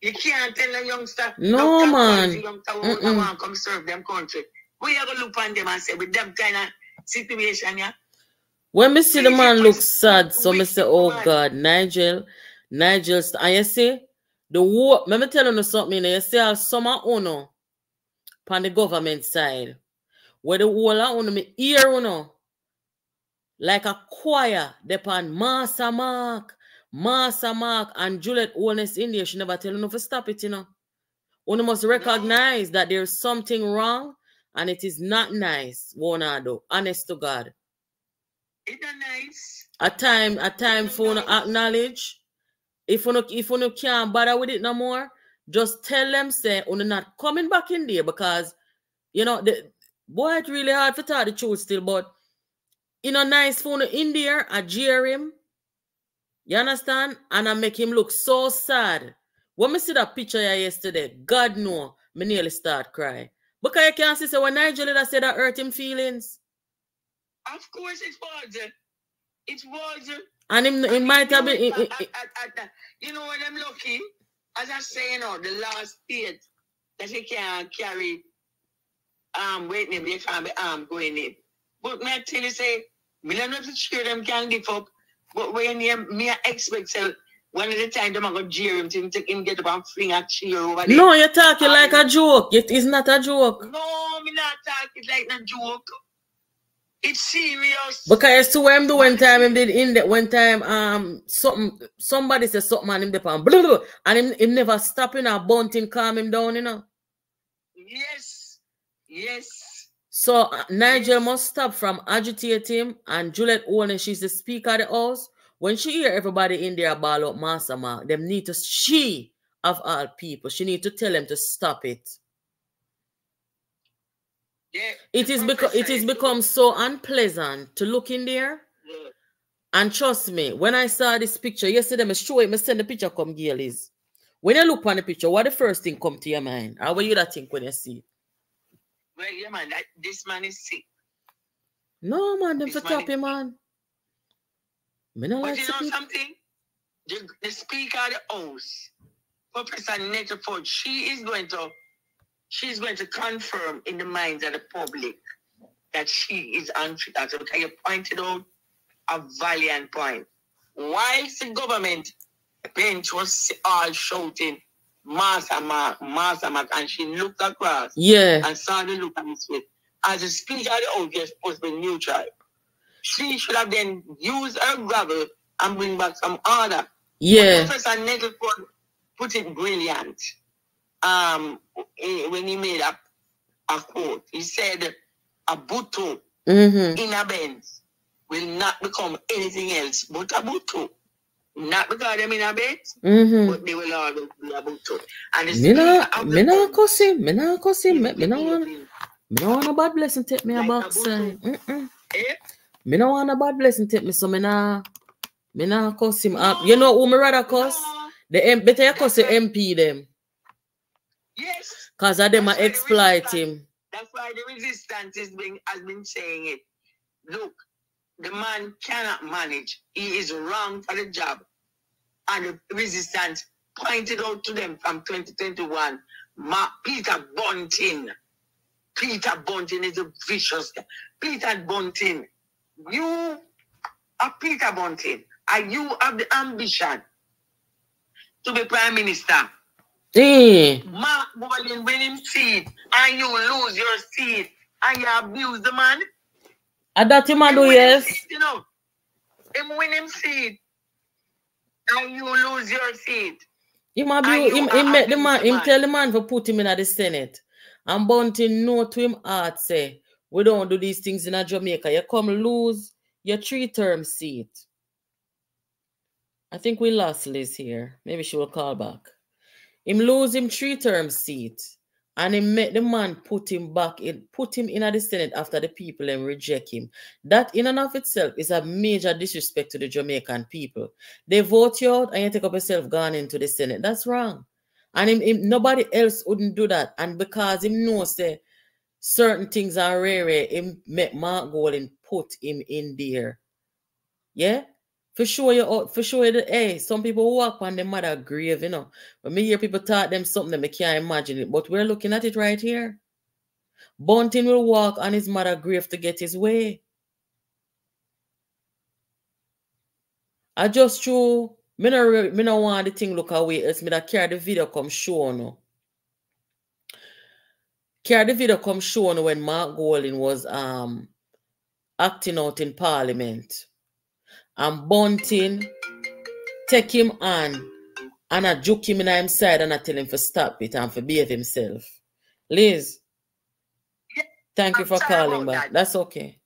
You can't tell a youngster. No, man. Youngster who want come serve them country. We are going to look on them and say, with them kind of situation, yeah. When me see the man look sad, so me say, oh God, Nigel, Nigel, you see, the war, let me tell you something. You see, how some of uno on the government side, where the whole of uno me ear uno, like a choir, depend Master Mark, Master Mark, and Juliet Wellness India. She never tell you to stop it, you know. One must recognize that there's something wrong and it is not nice. Wanna do, honest to God. It's nice. A time, a time for nice. acknowledge if you, no, if you no can't bother with it no more, just tell them say oh, you're not coming back in there because you know the boy it's really hard to tell the truth still, but you know, nice phone in there, I jeer him. You understand? And I make him look so sad. When me see that picture yesterday, God know, me nearly start crying. Because you can't see say when Nigel that said that hurt him feelings. Of course it was. It was. And him, it might have been. you know what I'm lucky? As I say, you know, the last state that he can carry um waiting him, they can't be arm going in. But me I tell you say, me not know sure them can lift up. But when you me I expect so One of the time them are to jeer him to take him get up and fling a chair over there. No, you're talking and like a joke. It is not a joke. No, me not talking like a joke. It's serious. Because to him the one time him did in that one time um something somebody said something and him the pan blah, blah, and him, him never stopping or bunting calm him down, you know. Yes. Yes. So uh, Nigel yes. must stop from agitating him and Juliet Holness, she's the speaker of the house. When she hear everybody in there ball up Master Mark, them need to she of all people, she need to tell them to stop it. Yeah, it is because it is become so unpleasant to look in there. Yeah. And trust me, when I saw this picture yesterday, I show it, I send the picture come is. When you look on the picture, what the first thing come to your mind? How will you that think when you see it? Well, yeah, man, that this man is sick. No, man, them for top him, man. Me not but like you know something? The, the speaker of the house, Professor Nettleford, she is going to she's going to confirm in the minds of the public that she is unfit. As you pointed out a valiant point. Whilst the government bench was all shouting, Master Mark, Master Mark, and she looked across yeah. and saw the look on his face. As a speaker of the you're supposed to be neutral. She should have then used her gravel and bring back some order. Yeah. Professor Nettleford put it brilliant um, when he made a, a quote. He said, a butu mm-hmm. in a Benz will not become anything else but a butu. Not because they're in a bed, mm-hmm. but they will always be a butu. And it's me not, me not cuss him, me not cuss him, me, me not want, me not want a bad blessing take me like a box. Eh? Me not want a bad blessing take me, so me not, me not cuss him up. You know who me rather cuss? The M, better you cuss the MP them. Yes. Because of them are exploit him. That's why the resistance is being, has been saying it. Look, the man cannot manage. He is wrong for the job. And the resistance pointed out to them from 2021. Ma- Peter Bunting. Peter Bunting is a vicious guy. Peter Bunting, you are Peter Bunting, and you have the ambition to be prime minister. Mm. Mark Golding win him seat and you lose your seat and you abuse the man. And that him do, yes. Seat, you know, him win him seat and you lose your seat. Him abuse, him, him make the man, him tell the man for put him in at the Senate. And Bunting know to him heart say, we don't do these things in a Jamaica. You come lose your three-term seat. I think we lost Liz here. Maybe she will call back. Him lose him three term seat. And he made the man put him back in, put him in the Senate after the people and reject him. That in and of itself is a major disrespect to the Jamaican people. They vote you out and you take up yourself gone into the Senate. That's wrong. And him, him, nobody else wouldn't do that. And because him knows that certain things are rare, him make Mark Golding put him in there. Yeah? For sure you out, for sure that hey, some people walk on their mother grave, you know. When me hear people taught them something that me can't imagine it, but we're looking at it right here. Bunting will walk on his mother grave to get his way. I just true. Me no, me no want the thing look away. It's me that carry the video come show no. Carry the video come show no when Mark Golding was um acting out in parliament and Bunting take him on and I juke him in him side and I tell him to stop it and to behave himself. Liz, thank I'm you for calling back. That. That's okay.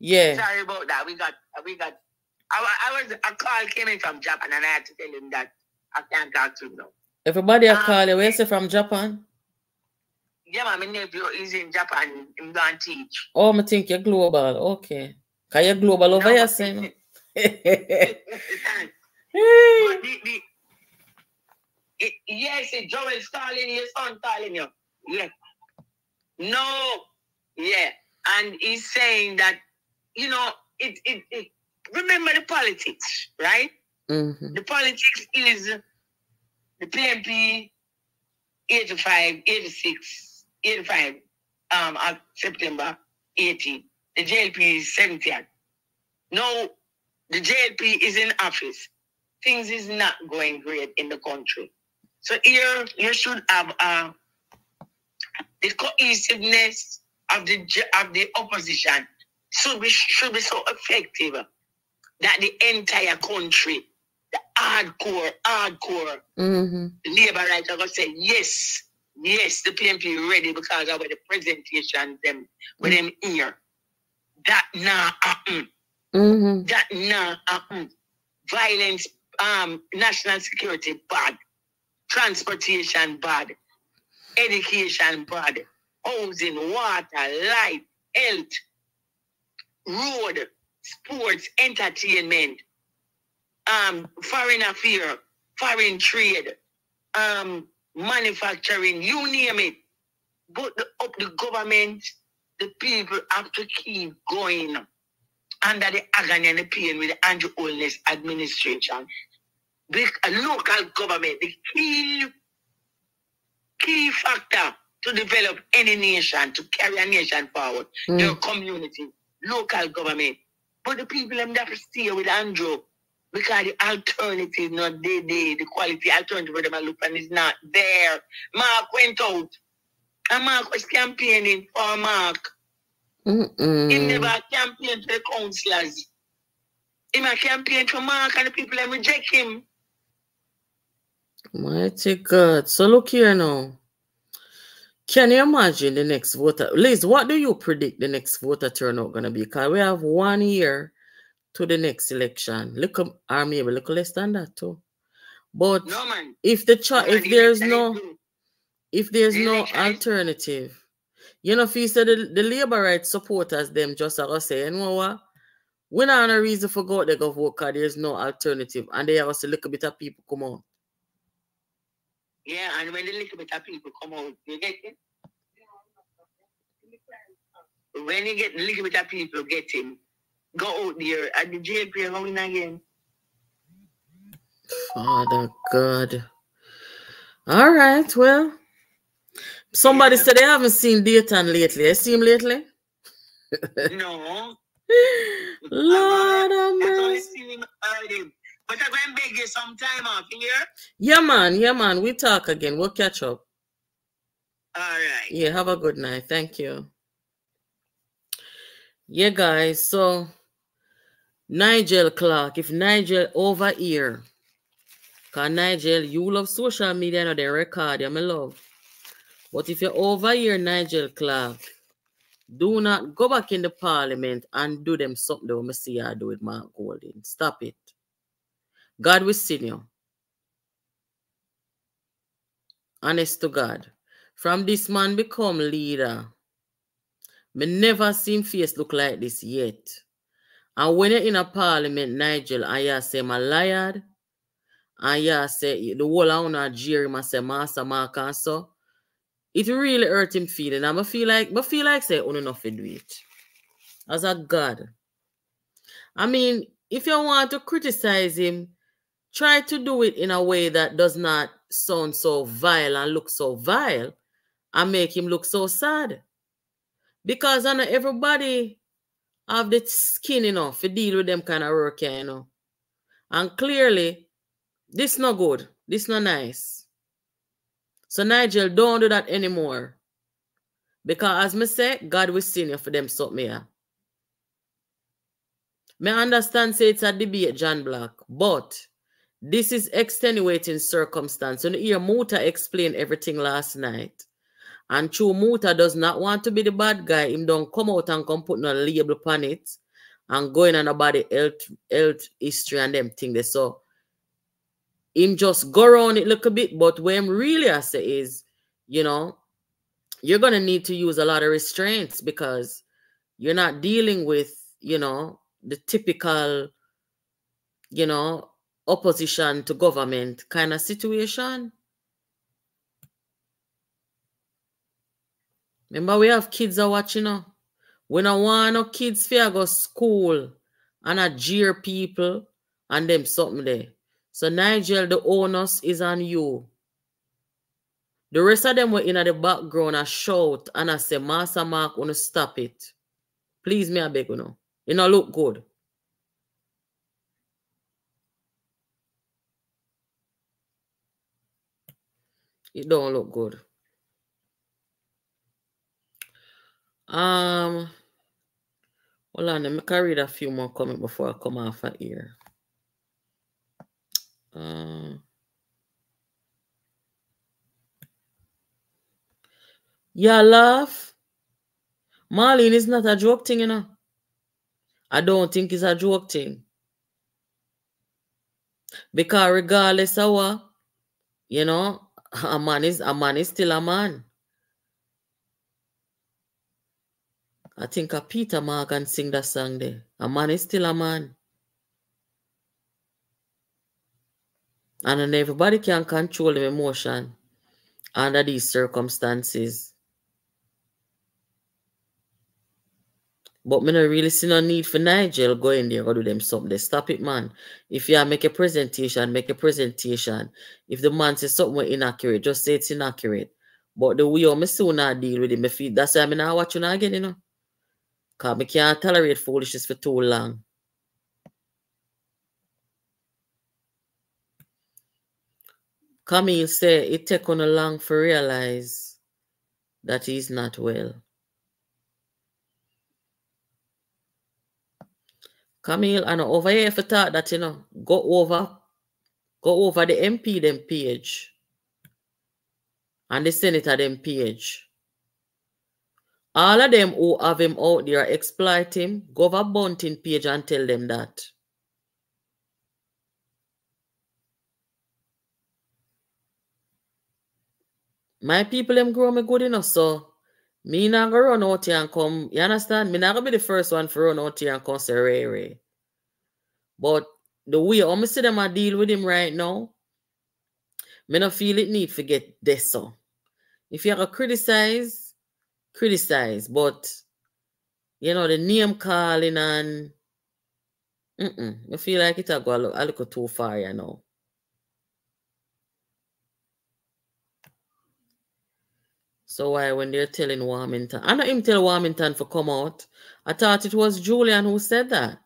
Yeah. Sorry about that. We got we got I, I was a call came in from Japan and I had to tell him that I can't talk to him now. Everybody um, call you. Where's from Japan? Yeah, my nephew is in Japan. I'm going to teach. Oh, I think you're global. Okay. Can you global over no, here, saying? the, the, it, yes, it, Joel Stalin, your son calling you. Yeah. No. Yeah. And he's saying that, you know, it, it, it remember the politics, right? Mm-hmm. The politics is the PNP 85, 86, 85, um, September 18. The JLP is 70. No the JLP is in office. things is not going great in the country. So here you should have uh, the cohesiveness of the of the opposition should be should be so effective that the entire country, the hardcore, hardcore Mm-hmm. Labourites are gonna say yes, yes, the PNP ready because of the presentation them with them here. That nah happen. Mm-hmm. That nah happen. Violence, um, national security bad, transportation bad, education bad, housing, water, light, health, road, sports, entertainment, um, foreign affair, foreign trade, um, manufacturing, you name it. But the, up the government, the people have to keep going under the agony and the pain with the Andrew Holness administration. The local government, the key, key factor to develop any nation, to carry a nation forward, hmm. your community, local government. But the people them have to stay with Andrew because the alternative not there, there. The quality alternative for them look and is not there. Mark went out. And Mark was campaigning for Mark. He Mm-mm. never campaigned for the councillors. He might campaign for Mark and the people them reject him. Mighty God. So look here now. Can you imagine the next voter? Liz, what do you predict the next voter turnout gonna be? Because we have one year to the next election. Look or maybe look less than that too. But No if the if there's no if there's The no alternative, you know, if you said the, the Labourites supporters them just are say, you know what? We not have a reason for go out there go vote because there's no alternative. And they have to a bit of people come out. Yeah, and when the little bit of people come out, you get it? When you get the little bit of people get him, go out there and the JP going again. Father God. All right, well. Somebody Yeah. said they haven't seen Dayton lately. I see him lately? No. Lord only mercy. But I'm going to beg you some time off here. Yeah, man. Yeah, man. We talk again. We'll catch up. All right. Yeah, have a good night. Thank you. Yeah, guys. So, Nigel Clarke, if Nigel over here, because Nigel, you love social media, no, they record you, my love. But if you're over here, Nigel Clarke, do not go back in the parliament and do them something that we see you do with Mark Golding. Stop it. God will see you. Honest to God. From this man become leader. Me never seen face look like this yet. And when you're in a parliament, Nigel, you say my liar, and say the whole jeer him and say master mark and so, it really hurt him feeling. And I feel like, but feel like say oh, uno not fit do it. As a God. I mean, if you want to criticize him, try to do it in a way that does not sound so vile and look so vile and make him look so sad. Because I know everybody have the skin, enough to deal with them kind of work, you know. And clearly, this not good. This not nice. So Nigel, don't do that anymore. Because as me say, God will send you for them something here. Me understand say it's a debate, John Black, but this is extenuating circumstance. And hear Muta explain everything last night. And true Muta does not want to be the bad guy. Him don't come out and come put no label upon it and going on about the health, history and them thing. They saw him just go around it a little bit. But what him really I say is, you know, you're gonna need to use a lot of restraints because you're not dealing with, you know, the typical, you know, opposition to government kind of situation. Remember, we have kids are watching now. We don't want no kids fear go school and a jeer people and them something there. So, Nigel, the onus is on you. The rest of them were in the background I shout and I say, Master Mark, wanna stop it. Please, me, I beg you know. You know, look good. It don't look good. Um, hold on, let me read a few more comments before I come off of here. Uh, yeah, laugh. Marlene is not a joke thing, you know. I don't think it's a joke thing. Because regardless of what, you know, a man is a man is still a man. I think a Peter Morgan sing that song there. A man is still a man. And then everybody can control the emotion under these circumstances. But me not really see no need for Nigel going there or do them something. Stop it, man. If you make a presentation, make a presentation. If the man says something inaccurate, just say it's inaccurate. But the way I'm still not deal with it, me feel that's why I'm not watching again, you know. Cause I can't tolerate foolishness for too long. Camille say it take on a long for realize that he's not well. Camille, know over here you thought that you know, go over, go over the MP them page and the senator them page. All of them who have him out there exploit him, go over Bunting page and tell them that. My people them grow me good enough, so me not gonna run out here and come. You understand? Me not gonna be the first one for run out here and come say Ray. But the way I'm see them I deal with him right now, me not feel it need to get this so. If you have to criticize, criticize. But you know, the name calling and mm-mm, I feel like it a go a little too far, you know. So why when they're telling Warmington, I know him tell Warmington for come out. I thought it was Julian who said that.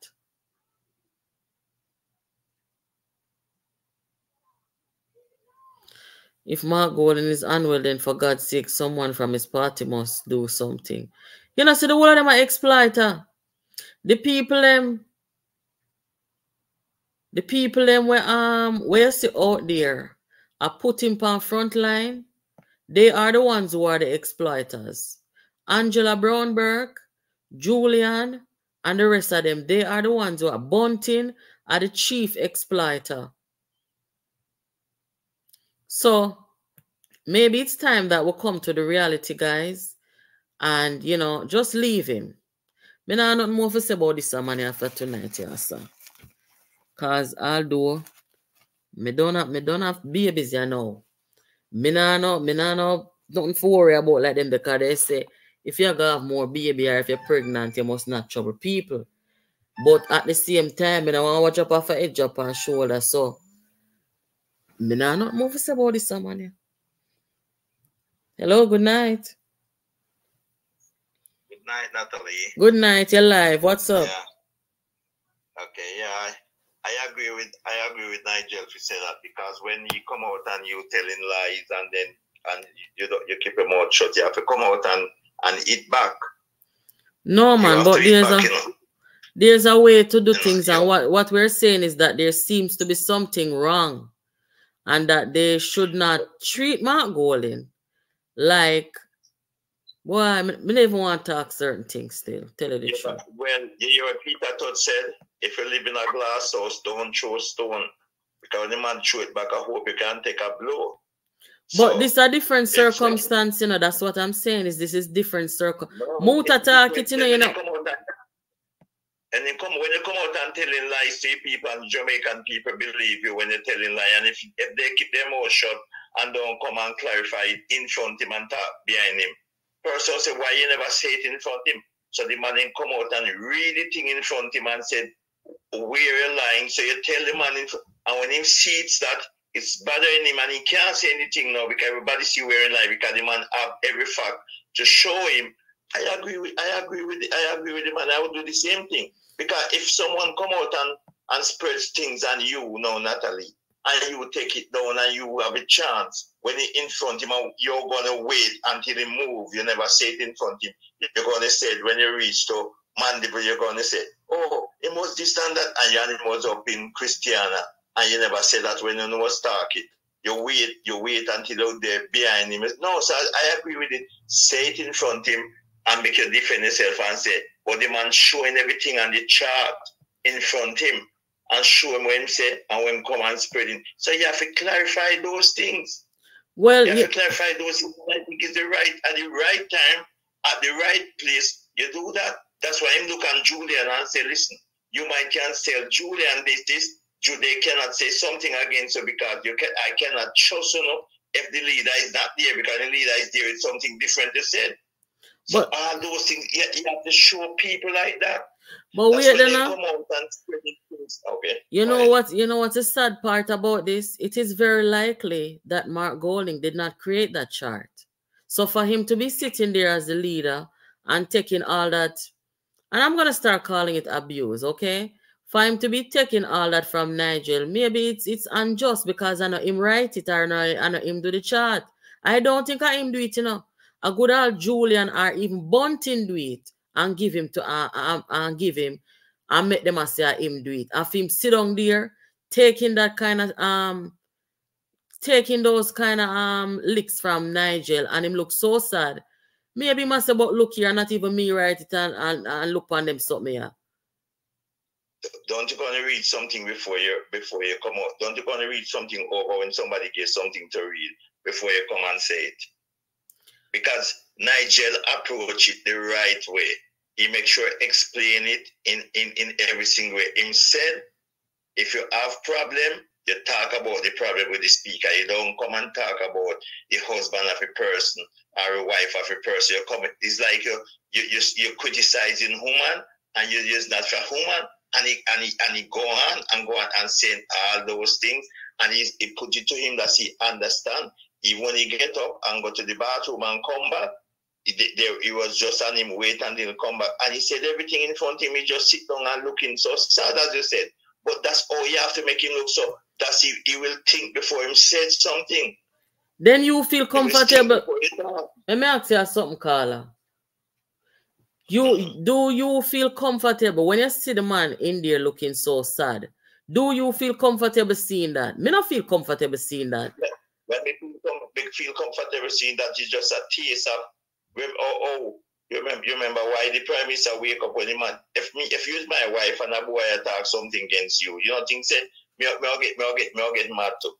If Mark Golding is unwell, then for God's sake, someone from his party must do something. You know, see the whole of them are exploiter. The people them, the people them where um where see out there are put him on front line they are the ones who are the exploiters. Angela Brown Burke, Julian, and the rest of them, they are the ones who are Bunting are the chief exploiter. So maybe it's time that we come to the reality, guys, and you know, just leave him. Me not nothing more to say about this money after tonight, yeah, sir. Cause although me don't have me don't have babies, you know. Me nah know, me nah know nothing to worry about like them because they say if you have more baby or if you're pregnant, you must not trouble people. But at the same time, I want to watch up off a edge up and shoulder. So me nah not move about this someone Hello, good night. Good night, Natalie. Good night, you're live. What's up? Yeah. Okay, yeah. I agree with I agree with Nigel to say that because when you come out and you telling lies and then and you don't you keep your mouth shut, you have to come out and and eat back. No man, but there's back, a you know? there's a way to do you things, know, and what what we're saying is that there seems to be something wrong, and that they should not treat Mark Golding like Boy, I, don't want to talk certain things still. Tell you the yeah, truth. When you hear Peter Todd said, if you live in a glass house, don't throw stone. Because the man threw it back, I hope you can take a blow. But so, this a different circumstance, you know. That's what I'm saying. Is this is different circle? No, Muta talk it, you know, you know. And then come when you come out and telling lies to people and Jamaican people believe you when you're telling lies. And if, if they keep their mouth shut and don't come and clarify it in front of him and talk behind him, person say, why you never say it in front of him? So the man then come out and read the thing in front of him and said, where you're lying. So you tell the man, and when he sees that, it's bothering him and he can't say anything now because everybody see he lying because the man have every fact to show him. I agree with I agree with I agree with the man. I would do the same thing because if someone come out and and spreads things on you, no, Natalie, and you take it down and you have a chance. When he in front of him, you're gonna wait until he move. You never say it in front of him. You're gonna say it when you reach to Mandeville, you're gonna say, Oh, he must this and that, and your was up in Christiana, and you never say that when you know what's talking. You wait, you wait until you're there behind him. No, so I, I agree with it. Say it in front of him and make you defend yourself and say, but the man showing everything on the chart in front of him and show him when he say and when come and spreading. So you have to clarify those things. Well, you have yeah. to clarify those things. I think it's the right at the right time, at the right place. You do that. That's why I'm looking at Julian and say, listen, you might can tell Julian this, this. They cannot say something against you because you can. I cannot trust you know, if the leader is not there because the leader is there. It's something different to say. So But- all those things, you, you have to show people like that. But That's wait, when then now. Uh, come out and spread things. Okay. You know Right. what? You know what's the sad part about this? It is very likely that Mark Golding did not create that chart. So for him to be sitting there as the leader and taking all that, and I'm gonna start calling it abuse, okay? For him to be taking all that from Nigel, maybe it's it's unjust because I know him write it or no, I know him do the chart. I don't think I him do it, you know. A good old Julian or even Bunting do it and give him to uh, uh, and give him and make them say ah, him do it. For him sit down there, taking that kind of um taking those kind of um licks from Nigel and him look so sad. Maybe must say, but look here, not even me write it and, and, and look on them something here. Don't you gonna read something before you before you come out? Don't you gonna read something over when somebody gives something to read before you come and say it? Because Nigel approach it the right way. He make sure explain it in, in, in every single way. Said, if you have problem, you talk about the problem with the speaker. You don't come and talk about the husband of a person or a wife of a person. You're coming. it's like you you you you're criticizing human and you use that for woman and he and he and he go on and go on and saying all those things and he, he put it to him that he understand. Even when he get up and go to the bathroom and come back, he, there, he was just on him wait until he come back and he said everything in front of him. He just sit down and looking so sad as you said. But that's all you have to make him look so that he, he will think before him said something. Then you feel He will think comfortable. before he talk. Let me ask you something, Carla. You do you feel comfortable when you see the man in there looking so sad? Do you feel comfortable seeing that? Me not feel comfortable seeing that. When me feel, com- feel comfortable seeing that it's just a taste of oh, oh you remember you remember why the prime minister wake up when the man if me if you my wife and a boy attack something against you, you don't think say me me I'll get me I'll get me I'll get mad too.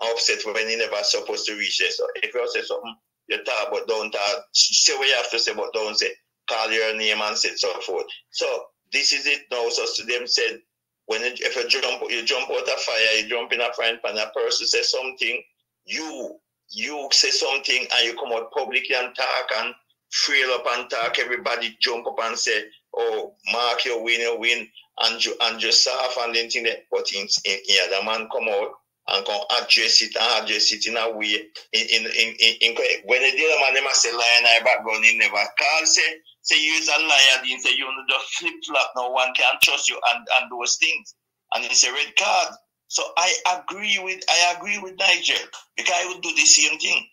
Upset when he never supposed to reach there. So if you say something, you talk but don't talk say what you have to say but don't say call your name and say so forth. So this is it now. So to them said when it, if you jump you jump out of fire, you jump in a frying pan, a person say something, you you say something and you come out publicly and talk and frail up and talk, everybody jump up and say, Oh, Mark, you win, you win, and you and yourself and then thing that but in, in, in the man come out and come address it and address it in a way in in in, when the other man never say lie in our background, he never call say say you is a liar, then say you know just flip flop, no one can trust you and, and those things. And it's a red card. So I agree with I agree with Nigel because I would do the same thing.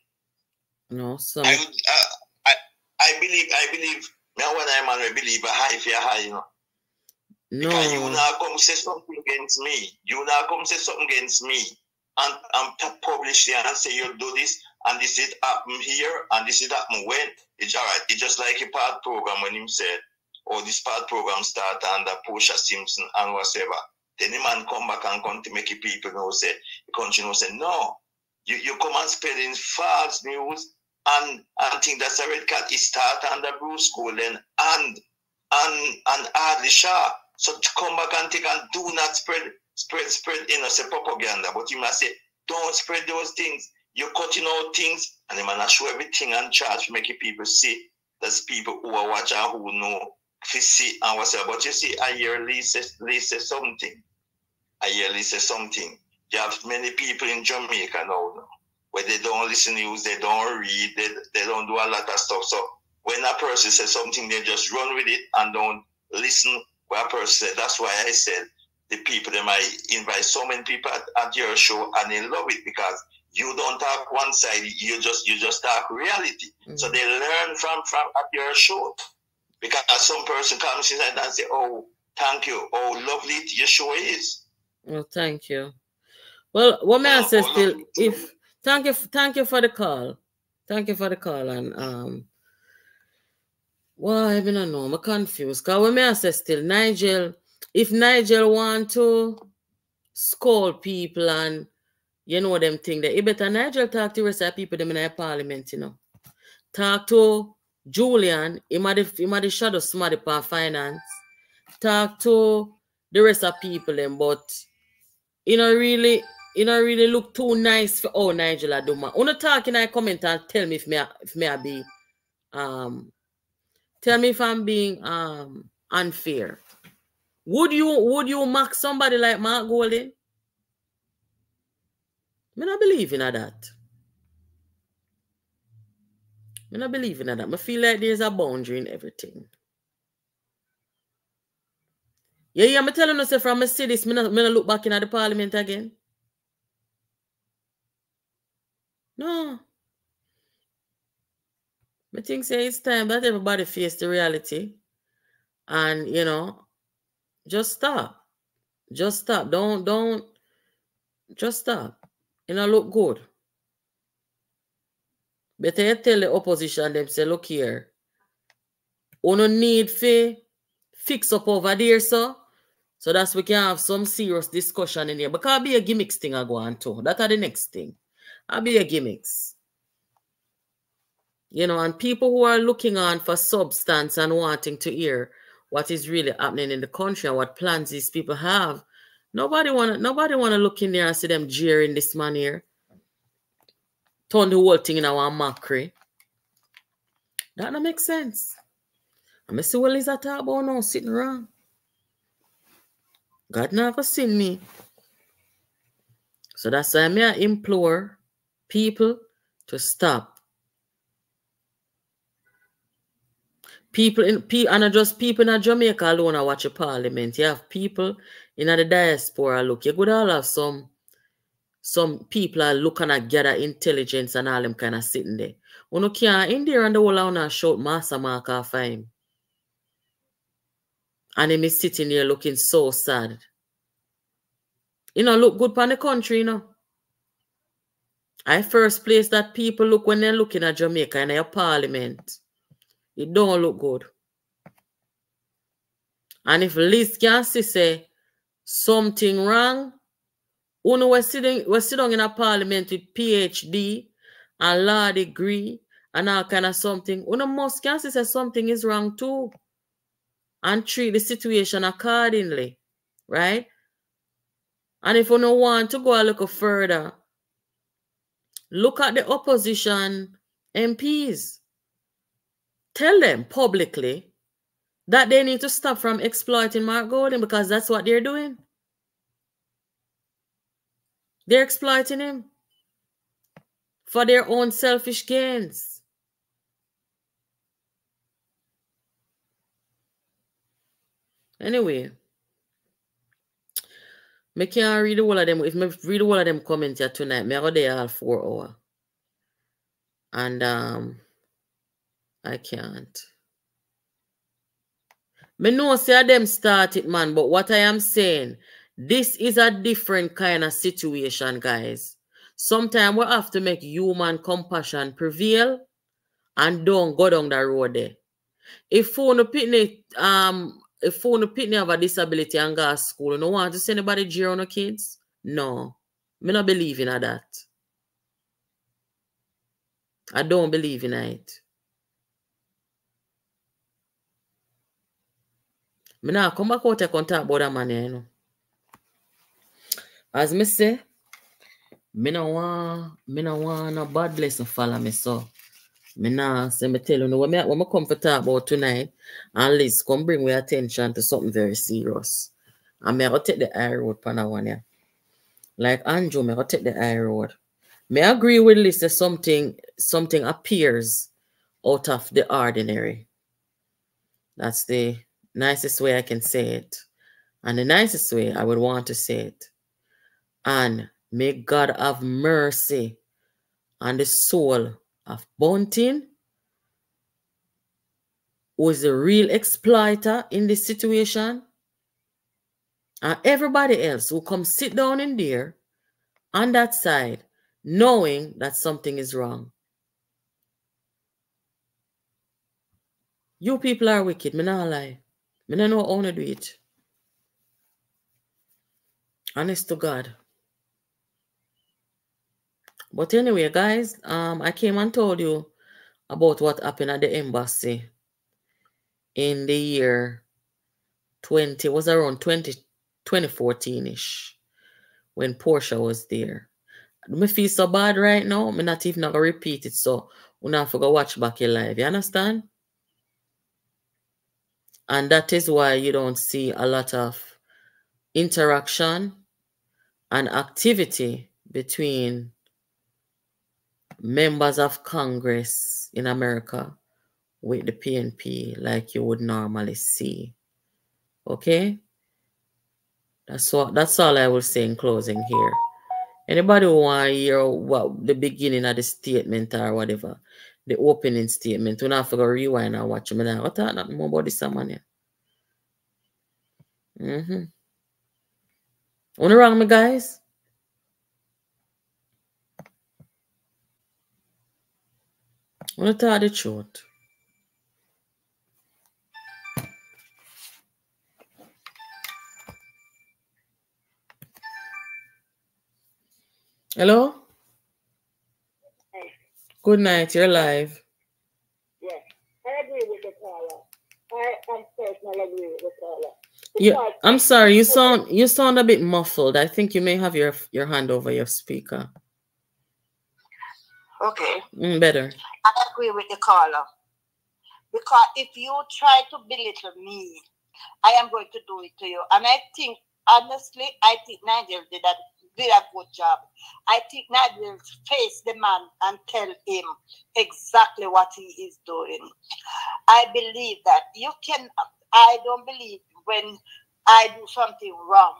No, so I would uh, I I believe I believe now when I'm a believer high for high, you know. Because you no. now come say something against me. You now come say something against me and, and pu- publish it and say you do this and this is happen here and this is happen when. It's all right. It's just like a PATH program when him said, oh, this PATH program start under Portia Simpson and whatever. Then the man come back and come to make it people know say, the country know say, no, you, you come and spreading false news and and think that's a red card. It start under Bruce Golding and and and Audley Shaw. So to come back and take and do not spread spread spread you know say propaganda. But you must say don't spread those things. You're cutting out things and they might show everything and charge make people see. There's people who are watching who know to see and what's But you see I hear Lisa Lisa something. I hear Lisa something. You have many people in Jamaica now, now where they don't listen news, they don't read, they, they don't do a lot of stuff. So when a person says something, they just run with it and don't listen what a person said. That's why I said the people they might invite so many people at, at your show and they love it because you don't talk one side, you just you just talk reality. Mm-hmm. So they learn from from at your show. Because some person comes in and say, Oh, thank you. Oh, lovely your show is. Well, thank you. Well, what may I say still if thank you thank you for the call. Thank you for the call and um why I don't know, I'm confused. Cause what may I say still Nigel, if Nigel want to scold people and you know them thing that you better Nigel talk to the rest of people them in the parliament, you know. Talk to Julian, he might have he might have shadow somebody for finance. Talk to the rest of people them, but you know really you know really look too nice for oh Nigel I do man. Wanna talk in I comment and tell me if me if me I be um tell me if I'm being um unfair. Would you would you mock somebody like Mark Golding? Me not believe in that. Me not believe in that. I feel like there's a boundary in everything. Yeah, yeah, I'm telling you, from this, me not, me not look back in at the parliament again. No. I think say it's time that everybody face the reality. And you know, just stop. Just stop. Don't don't just stop. You know, look good. Better you tell the opposition them say, look here. We no need to fix up over there, so. So that's we can have some serious discussion in here. Because be a gimmicks thing I go on to. That are the next thing. I'll be a gimmicks. You know, and people who are looking on for substance and wanting to hear what is really happening in the country and what plans these people have. Nobody wanna nobody wanna look in there and see them jeering this man here. Turn the whole thing in our mockery. That don't make sense. I'm see what is that about now sitting around. God never seen me. So that's why I implore people to stop People in and not just people in Jamaica alone are watch a parliament. You have people in the diaspora look. You could all have some some people are looking at gather intelligence and all them kind of sitting there. Uno can't in there and the whole on shout master mark off him. And him is sitting there looking so sad. You know, look good for the country, you know. I first place that people look when they're looking at Jamaica in their parliament. It don't look good. And if Liz can see say something wrong, uno we're sitting we're sitting in a parliament with PhD and law degree and all kind of something. Uno must can see say something is wrong too. And treat the situation accordingly. Right? And if you don't want to go a little further, look at the opposition MPs tell them publicly that they need to stop from exploiting Mark Golding because that's what they're doing. They're exploiting him for their own selfish gains. Anyway, me can't read all of them. If me read all of them comments here tonight, me go there all four hour. And um I can't. Me know say them started, man, but what I am saying, this is a different kind of situation, guys. Sometimes we have to make human compassion prevail and don't go down the road there. If phone pitney, um, if phone pitney have a disability and go to school, you don't want to see anybody jeer on the kids? No. Me not believe in that. I don't believe in it. Come back out and talk about that man. As me say, no want, me no want no bad lesson follow me, so me say me tell you, know, when me, when me come for talk about tonight, and Liz come bring me attention to something very serious. And me I go take the high road for that one, yeah. Like Andrew, me I take the high road. Me agree with Liz something, something appears out of the ordinary. That's the nicest way I can say it. And the nicest way I would want to say it. And may God have mercy on the soul of Bunting, who is the real exploiter in this situation, and everybody else who come sit down in there on that side, knowing that something is wrong. You people are wicked, me not lie. Me not know how to do it. Honest to God. But anyway, guys, um, I came and told you about what happened at the embassy in the year 20, was around 20, 2014-ish when Portia was there. Me feel so bad right now, me not even gonna repeat it, so we not forget watch back your live, you understand? And that is why you don't see a lot of interaction and activity between members of Congress in America with the PNP like you would normally see. Okay? That's what that's all I will say in closing here. Anybody who want to hear what the beginning of the statement or whatever, the opening statement, we not forget rewind and watch me now. What not more about this man here? Mm-hmm. Wanna wrong me, guys? Wanna tell the truth? Hello? Hey. Good night. You're live. Yes, I agree with the caller. I am personally agree with the caller. Yeah, I'm sorry. You sound you sound a bit muffled. I think you may have your your hand over your speaker. Okay, Mm, better. I agree with the caller. Because if you try to belittle me, I am going to do it to you. And I think, honestly, I think Nigel did a, did a good job. I think Nigel face the man and tell him exactly what he is doing. I believe that you can, I don't believe when I do something wrong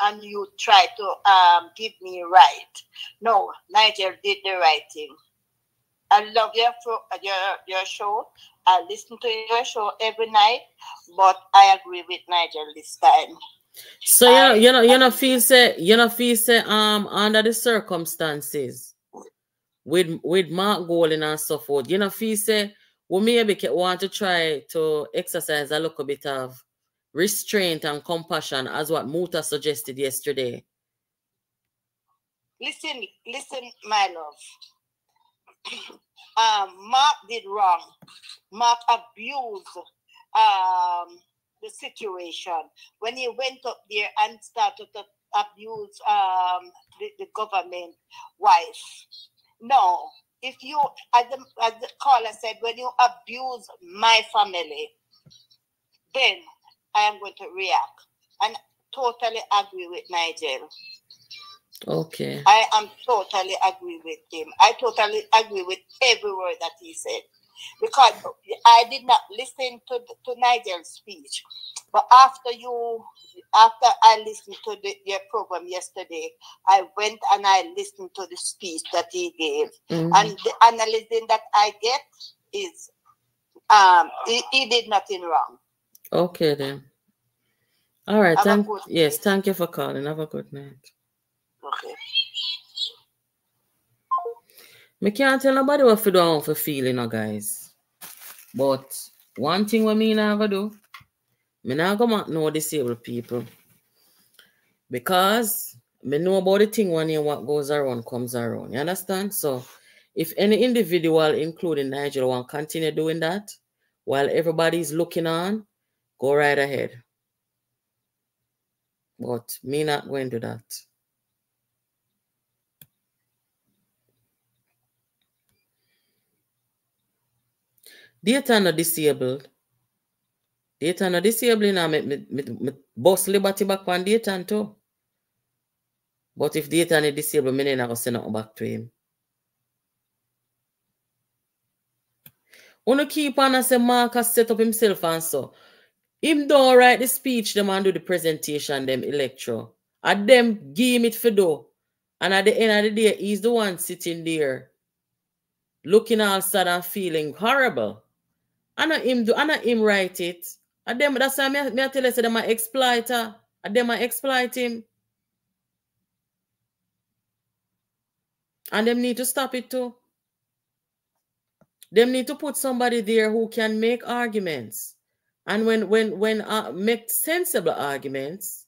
and you try to um, give me right. No, Nigel did the right thing. I love your your your show. I listen to your show every night, but I agree with Nigel this time. So you know, I- you know, you know, feel say, you know, feel say, um, under the circumstances, with with Mark Golding and so forth, you know, feel say, we maybe want to try to exercise a little bit of restraint and compassion, as what Muta suggested yesterday. Listen, listen, my love. um, Mark did wrong. Mark abused um the situation when he went up there and started to abuse um the, the government wife. No, if you, as the, as the caller said, when you abuse my family, then I am going to react. And totally agree with Nigel. Okay. I am totally agree with him. I totally agree with every word that he said. Because I did not listen to, to Nigel's speech. But after you, after I listened to the, your program yesterday, I went and I listened to the speech that he gave. Mhm. And the analysis that I get is um he, he did nothing wrong. Okay then. All right. Have Thank yes. Thank you for calling. Have a good night. Okay. Me can't tell nobody what to do and what to feel, you know, guys. But one thing what me gonna do, me not gonna know disabled people. Because me know about the thing when you what goes around comes around. You understand? So if any individual, including Nigel, want continue doing that while everybody's looking on, go right ahead. But me not going to do that. Data not disabled. Data not disabled now. Me, me, me, me boss liberty back on data too. But if data not disabled, me not gonna send nothing back to him. Wanna keep on and say Mark has set up himself and so. Him don't write the speech, them and do the presentation, them electro. And them give it for do. And at the end of the day, he's the one sitting there looking all sad and feeling horrible. I know him do, I know him write it. And them that's why me, me I tell you, say them are exploiter. And them are exploit him. And them need to stop it too. Them need to put somebody there who can make arguments. And when when when uh, make sensible arguments,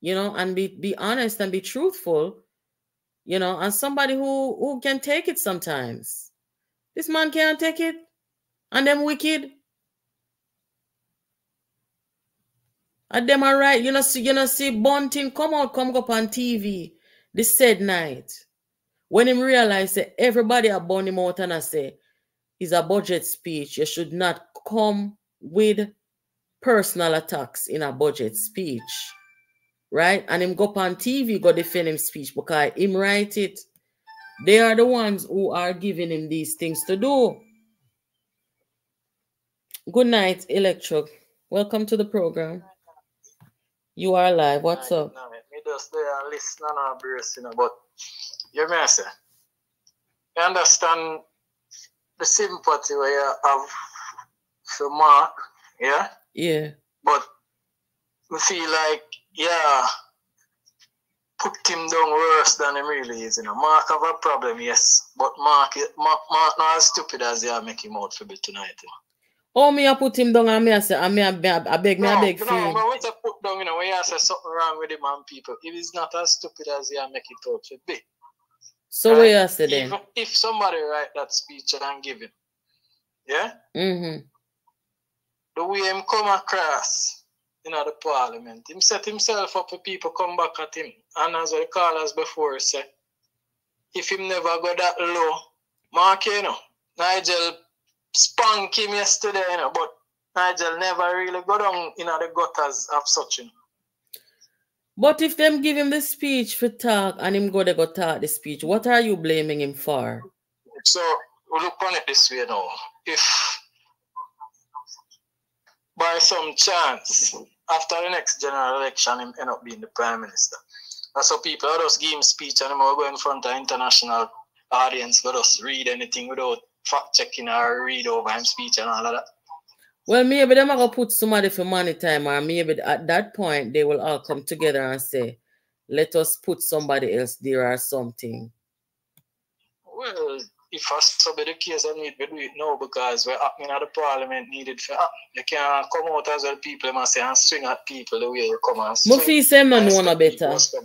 you know, and be be honest and be truthful, you know, and somebody who who can take it sometimes. This man can't take it, and them wicked. And them are right. You know, see, you know, see Bunting come out, come up on TV this said night. When him realize that everybody are burn him out and I say, it's a budget speech. You should not come with personal attacks in a budget speech. Right? And him go up on TV, go defend him speech because him write it. They are the ones who are giving him these things to do. Good night, Electro. Welcome to the program. You are live. What's up? Me just there and listen and brace, you know, but you may say, you understand the sympathy where you have for Mark, yeah? Yeah. But we feel like, yeah, put him down worse than he really is, you know. Mark have a problem, yes, but Mark, Mark, Mark not as stupid as they are making out for me tonight, you know. Oh, me I put him down and me I say, and me I, beg, I beg, me I beg no, for no, him. but when you put down, you know, when you say something wrong with him and people, if he's not as stupid as you make it out to be. So what you say then? Even if somebody write that speech and give it, yeah, Mm-hmm. the way him come across, you know, the parliament, him set himself up for people come back at him. And as the callers before say, if him never go that low, Mark, you know, Nigel spunk him yesterday, you know, but Nigel never really go down in the gutters of such, you know. But if them give him the speech for talk and him go to go talk the speech, what are you blaming him for? So we look on it this way you now. If by some chance after the next general election him end up being the prime minister. And so people just give him speech and him will go in front of international audience, go us read anything without fact checking or read over him speech and all of that. Well, maybe them are gonna put somebody for money time, or maybe at that point they will all come together and say, let us put somebody else there or something. Well, if that's so be the case, I need to do it now because we're happening at the parliament needed for happen. You can't come out as well people must say and swing at people the way you come and swing. Mufi say and know no better. just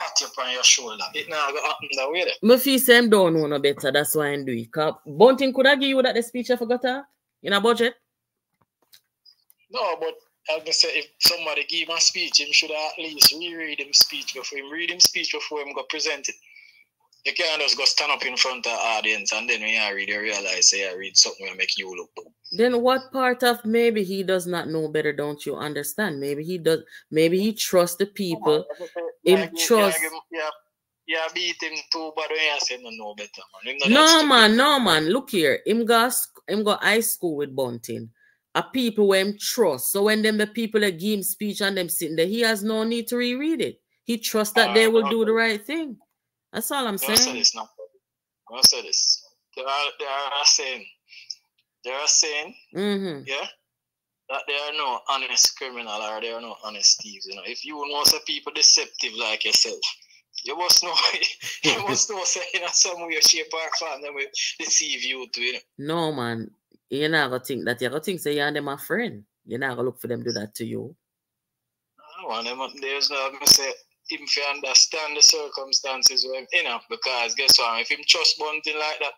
Pat you on your shoulder. It not gonna happen that way. Mufi say him don't know no better, that's why I do it. Bunting could I give you that the speech I forgot her in a budget? No, but I'm gonna say if somebody give him a speech, him should at least reread him speech before him read him speech before him go present it. You can't just go stand up in front of the audience and then when you read, you realize say I read something will make you look dumb. Then what part of maybe he does not know better, don't you understand? Maybe he does maybe he trusts the people. Him Yeah, trust- Yeah, yeah, yeah, beat him too, but when you say no, no better, man. Him No man, no man. Look here. Him go him go high school with Bunting. A people where him trust. So when them the people that give him speech and them sitting there, he has no need to reread it. He trusts that they will do the right thing. That's all I'm saying. Don't say this now. Don't say this. They are, they are saying, they are saying, Mm-hmm. yeah, that there are no honest criminal or there are no honest thieves. You know, if you know some people deceptive like yourself, you must know, you must know, say in some way, shape, or form, them will deceive you too. You know? No man. You're not gonna think that you're gonna think say you and them a friend. You're not gonna look for them to do that to you. I want them, there's no, I say, if you understand the circumstances where him in up, because guess what, if him trust bunting like that,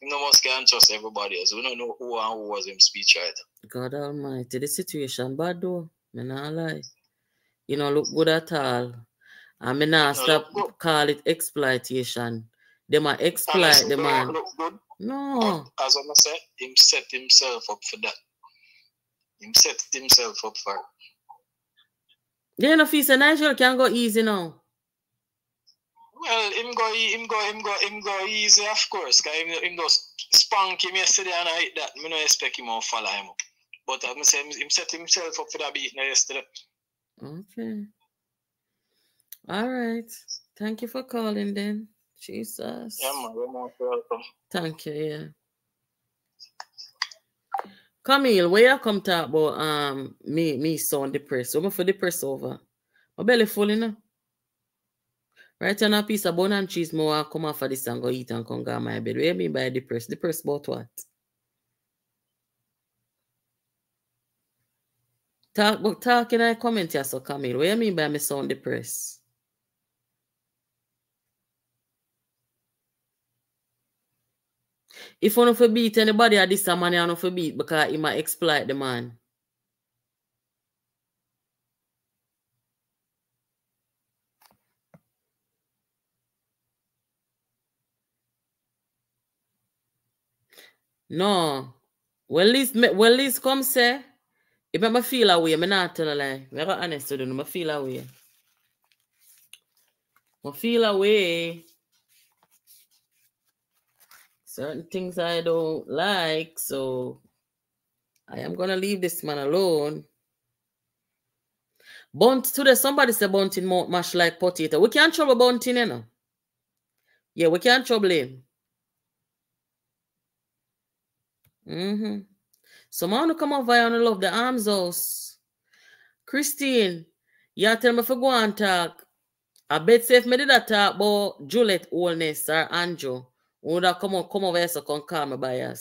him no must can trust everybody else. We don't know who and who was him speechwriter. God Almighty, the situation bad though. Me not lie. You know, look good at all. And me not No, stop call it exploitation. Them a exploit the man. No. But as I said, him set himself up for that. Him set himself up for it. Then if he say Nigel can go easy now. Well, him go, him go, him go, him go easy, of course. Cause him, him just spunk him yesterday and I hit that. Me no expect him to follow him up. But I'm saying him set himself up for that beating yesterday. Okay. All right. Thank you for calling then. Jesus. Yeah, man, you're most welcome. Thank you, yeah. Camille, where you come talk about um me me so depressed? I'm for depressed over. My belly full enough. Right on a piece of bone and cheese more come off of this and go eat and come go my bed. What you mean by depressed? Depressed about what? Talk but talking I comment here, so Camille. What you mean by me sound depressed? If you don't beat anybody at this man, you don't beat because he might exploit the man. No. Well, this well, this come say. If I feel away, I'm not tell a lie. I'm honest with you. I feel away. I feel away. Certain things I don't like, so I am gonna leave this man alone. Bunt today, somebody said bunting more mash like potato. We can't trouble bunting, you know. Yeah, we can't trouble him. Mm-hmm. So I want to come over here and love the arms house. Christine, you tell me I go and talk. I bet if me did that talk about Juliet Holness or Andrew, have come on come over here so come call me by.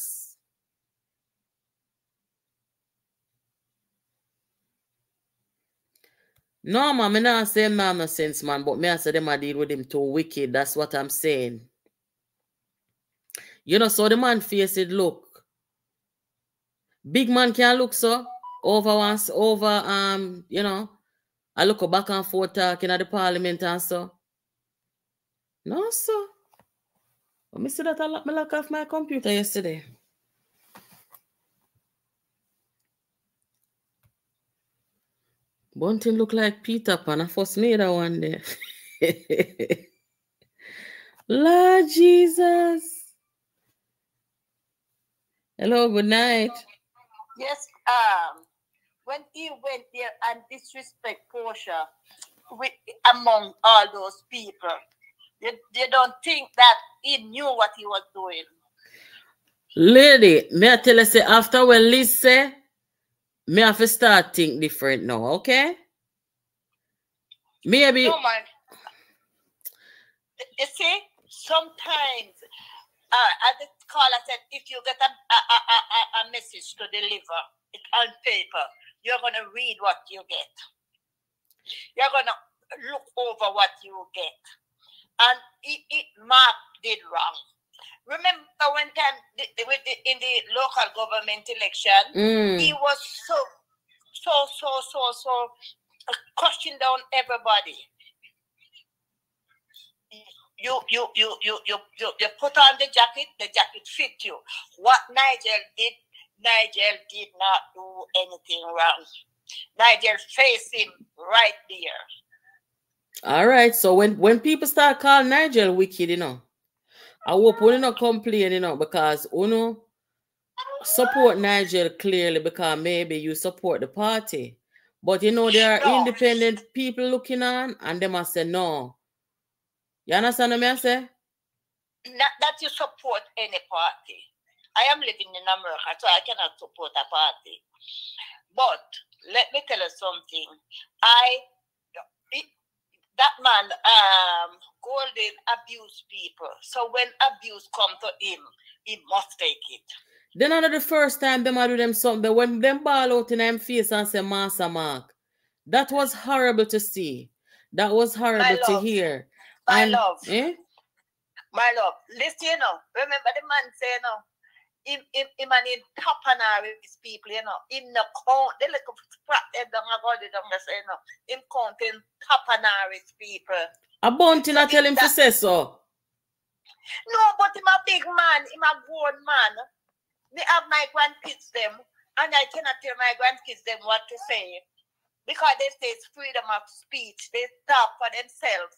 No, man, me not say man no sense, man, but me I say them I deal with him too wicked. That's what I'm saying. You know, so the man face it look. Big man can look so over once over um, you know, I look back and forth talking at the parliament and so. No, sir. Let me see that I lock, me lock off my computer yesterday. Bunting look like Peter Pan. I first made that one there. Lord Jesus. Hello, good night. Yes, um, when he went there and disrespect Portia with, among all those people, they, they don't think that he knew what he was doing. Lady, may I tell you say after Liz say, me have to start think different now, okay? Maybe No, man. You see, sometimes, uh, as the caller said, if you get a, a, a, a, a message to deliver it on paper, you're going to read what you get. You're going to look over what you get. And it, it, Mark did wrong. Remember when time the, the, in the local government election, Mm, he was so, so, so, so, so uh, crushing down everybody. You, you, you, you, you, you, you put on the jacket, the jacket fit you. What Nigel did, Nigel did not do anything wrong. Nigel faced him right there. All right. So when when people start calling Nigel wicked, you know, I hope we not complain, you know, because you know support Nigel clearly because maybe you support the party. But you know, there are independent people looking on and they must say no. You understand what I say? Not that you support any party. I am living in America, so I cannot support a party. But let me tell you something. I it, that man um Golding abuse people. So when abuse come to him, he must take it. Then not the first time them do them something when them ball out in them face and say Master Mark. That was horrible to see. That was horrible to hear. My And- love. eh? My love, listen, you know, remember the man say, you know, him, him, him and him top on with his people, you know, him no count, they look sprat them down, I got it down, they say, you know, him counting top on his people. A bounty not tell him to say so. No, but him a big man, him a grown man. Me have my grandkids them, and I cannot tell my grandkids them what to say. Because they say it's freedom of speech. They talk for themselves.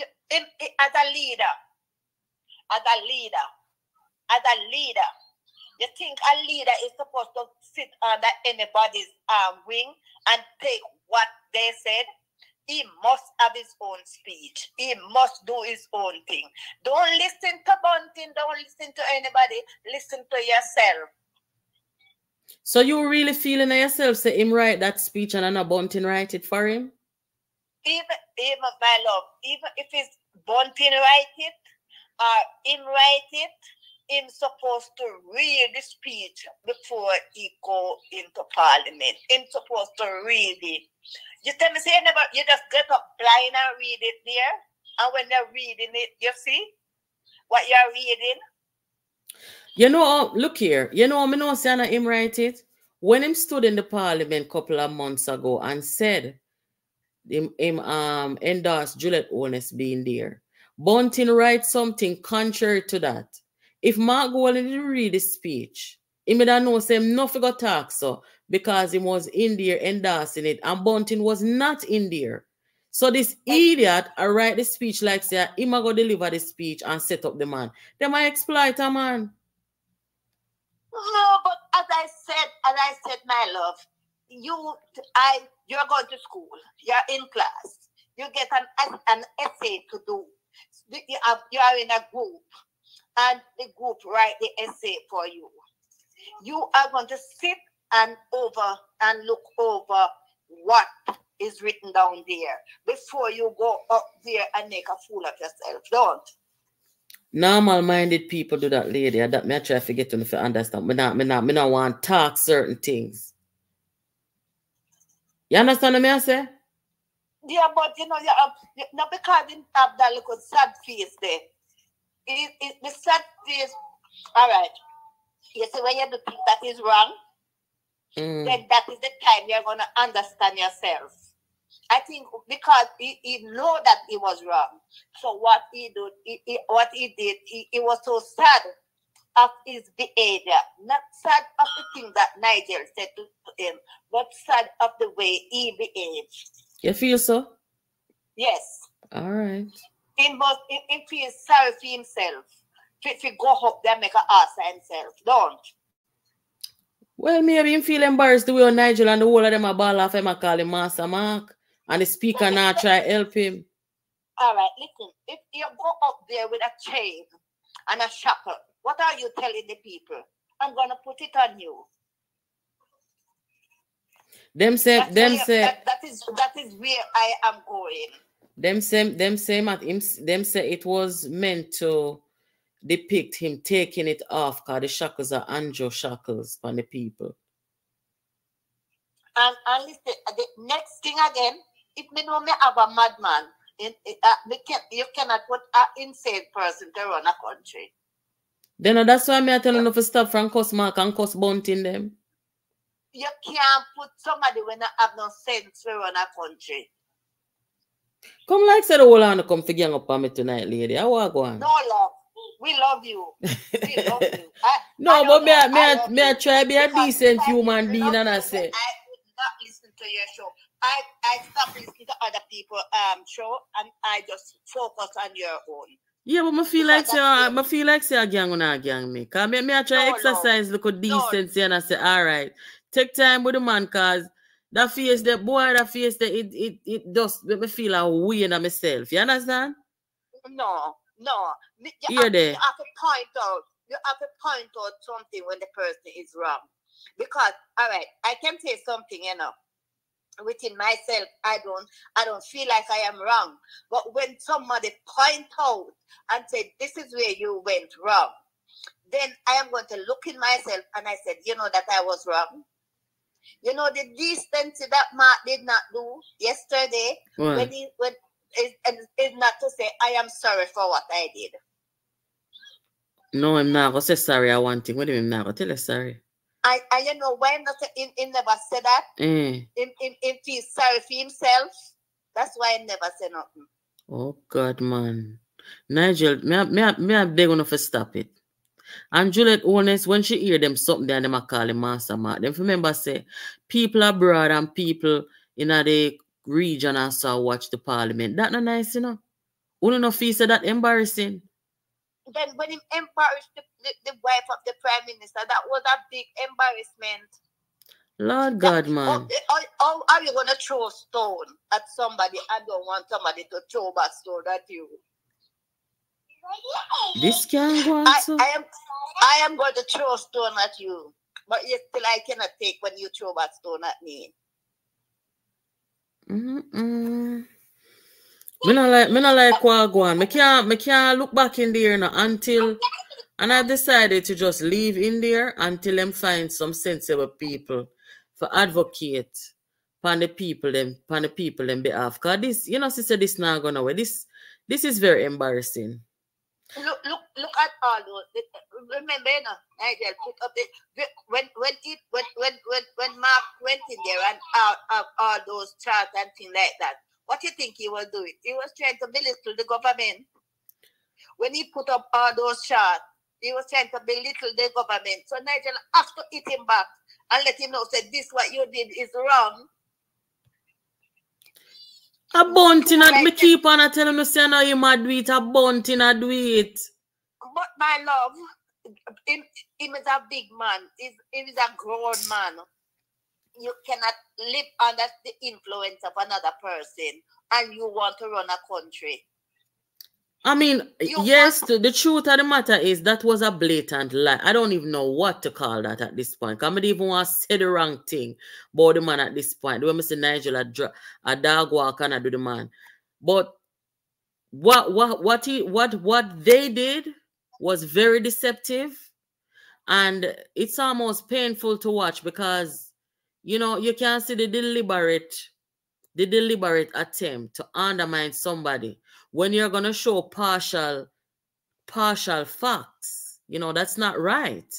You, him, as a leader, as a leader, as a leader, You think a leader is supposed to sit under anybody's um, wing and take what they said? He must have his own speech. He must do his own thing. Don't listen to Bunting. Don't listen to anybody. Listen to yourself. So you really feeling yourself say him write that speech and Anna Bunting write it for him? Even, even my love, even if it's Bunting write it, or him write it, him supposed to read the speech before he go into parliament. Him supposed to read it. You tell me, say never, you just get up blind and read it there, and when they're reading it, you see what you're reading. You know, look here. You know, me know say him write it. When him stood in the parliament a couple of months ago and said him, him um endorsed Juliet Holness being there. Bunting write something contrary to that. If Mark Golding didn't read the speech, he may not know say him nothing got talk so because he was in there endorsing it and Bunting was not in there. So this idiot I write the speech like say he might go deliver the speech and set up the man. They might exploit a man. No, but as I said, as I said, my love, you, I, you're going to school. You're in class. You get an an essay to do. You are, you are in a group, and the group write the essay for you. You are going to sit and over and look over what is written down there before you go up there and make a fool of yourself. Don't. Normal minded people do that, lady. I that me I try to get them to understand. Me not, me not, me not want to talk certain things. You understand what I say? Yeah, but you know, you have, you, not because you have that little sad face there. It, it, the sad face, all right. You see, when you do think that is wrong, Mm. then that is the time you're going to understand yourself. I think because he, he know that he was wrong. So what he did, he, he, what he did, he, he was so sad of his behavior, not sad of the thing that Nigel said to, to him, but sad of the way he behaved. You feel so? Yes, All right. He must. He, he feels sorry for himself. If he go up there, make a ass of himself. Don't. Well, maybe him feel embarrassed the way Nigel and the whole of them are ball off him, I call him Master Mark. And the speaker now try help him. All right, listen. If you go up there with a chain and a shackle, what are you telling the people? I'm gonna put it on you. Them say, That's them where- say, that- that is that is where I am going. Them say, them say, at him, them say it was meant to depict him taking it off because the shackles are angel shackles for the people. And, and listen, the next thing again, if me know me have a madman, uh, can, you cannot put an insane person to run a country. Then uh, that's why me I tell you to stop from Mark and cuss Bunting them. You can't put somebody when they have no sense to run a country. Come like said the whole on come gang up on me tonight, lady. How I go on? No love. We love you. We love you. I, No, I but me, I- me, I I- me, I try be a decent human being and I say, I would not listen to your show. I, I stopped listening to other people um show and I just focus on your own. yeah, but me feel like say, me feel like say a gang on a gang me. Cause me, me I try No, no. exercise look at decency and I say, all right, take time with the man cause that face that boy, that face that it it it does make me feel a way in myself. You understand? No, no. You Here have, there. you have to point out. You have to point out something when the person is wrong. Because all right, I can say something, you know. Within myself, I don't I don't feel like I am wrong. But when somebody point out and say this is where you went wrong, then I am going to look in myself and I said, you know that I was wrong. You know the decency that Mark did not do yesterday What? when he when is, is not to say I am sorry for what I did. No, I'm not gonna say sorry. I want thing. What do you mean? I'm not gonna tell you sorry. I, I you know why not say- he, he never said that. Eh. He, he, he feels sorry for himself. That's why I never say nothing. Oh God, man. Nigel, me, I- me, I- me, I beg enough to stop it. And Juliet Holness, when she hear them something there, them a call him Master Mark. Them remember say, people abroad and people in the region and so watch the parliament. That not nice, you know. Only no feel say that embarrassing. Then when him embarrass the, the, the wife of the prime minister. That was a big embarrassment. Lord God, man. How, how are you going to throw a stone at somebody I don't want somebody to throw a stone at you? This can go on, I, so. I am I am going to throw a stone at you, but yet still I cannot take when you throw back stone at me. Mm-mm. Me not like me not like what go on. Me can't me can't look back in there now until and I decided to just leave in there until them find some sensible people for advocate upon the people them upon the people them behalf. Cause this, you know, sister, this not gonna away. This this is very embarrassing. Look, look, look at all those. Remember, you know, Nigel put up the when when it when when when when Mark went in there and out of all those charts and things like that. What do you think he was doing? He was trying to belittle the government. When he put up all those charts, he was trying to belittle the government. So Nigel have to hit him back and let him know that this what you did is wrong. A bunting at me keep on a tell me say no you mad do it, a bunting a do it. But my love, him, him is a big man. He's, he is a grown man. You cannot live under the influence of another person and you want to run a country. I mean, You yes, the, the truth of the matter is that was a blatant lie. I don't even know what to call that at this point. I don't even want to say the wrong thing about the man at this point. The way Mr. Nigel a, a dog walk and I do the man. But what what what he what what they did was very deceptive and it's almost painful to watch because you know you can see the deliberate the deliberate attempt to undermine somebody when you're gonna show partial partial facts you know that's not right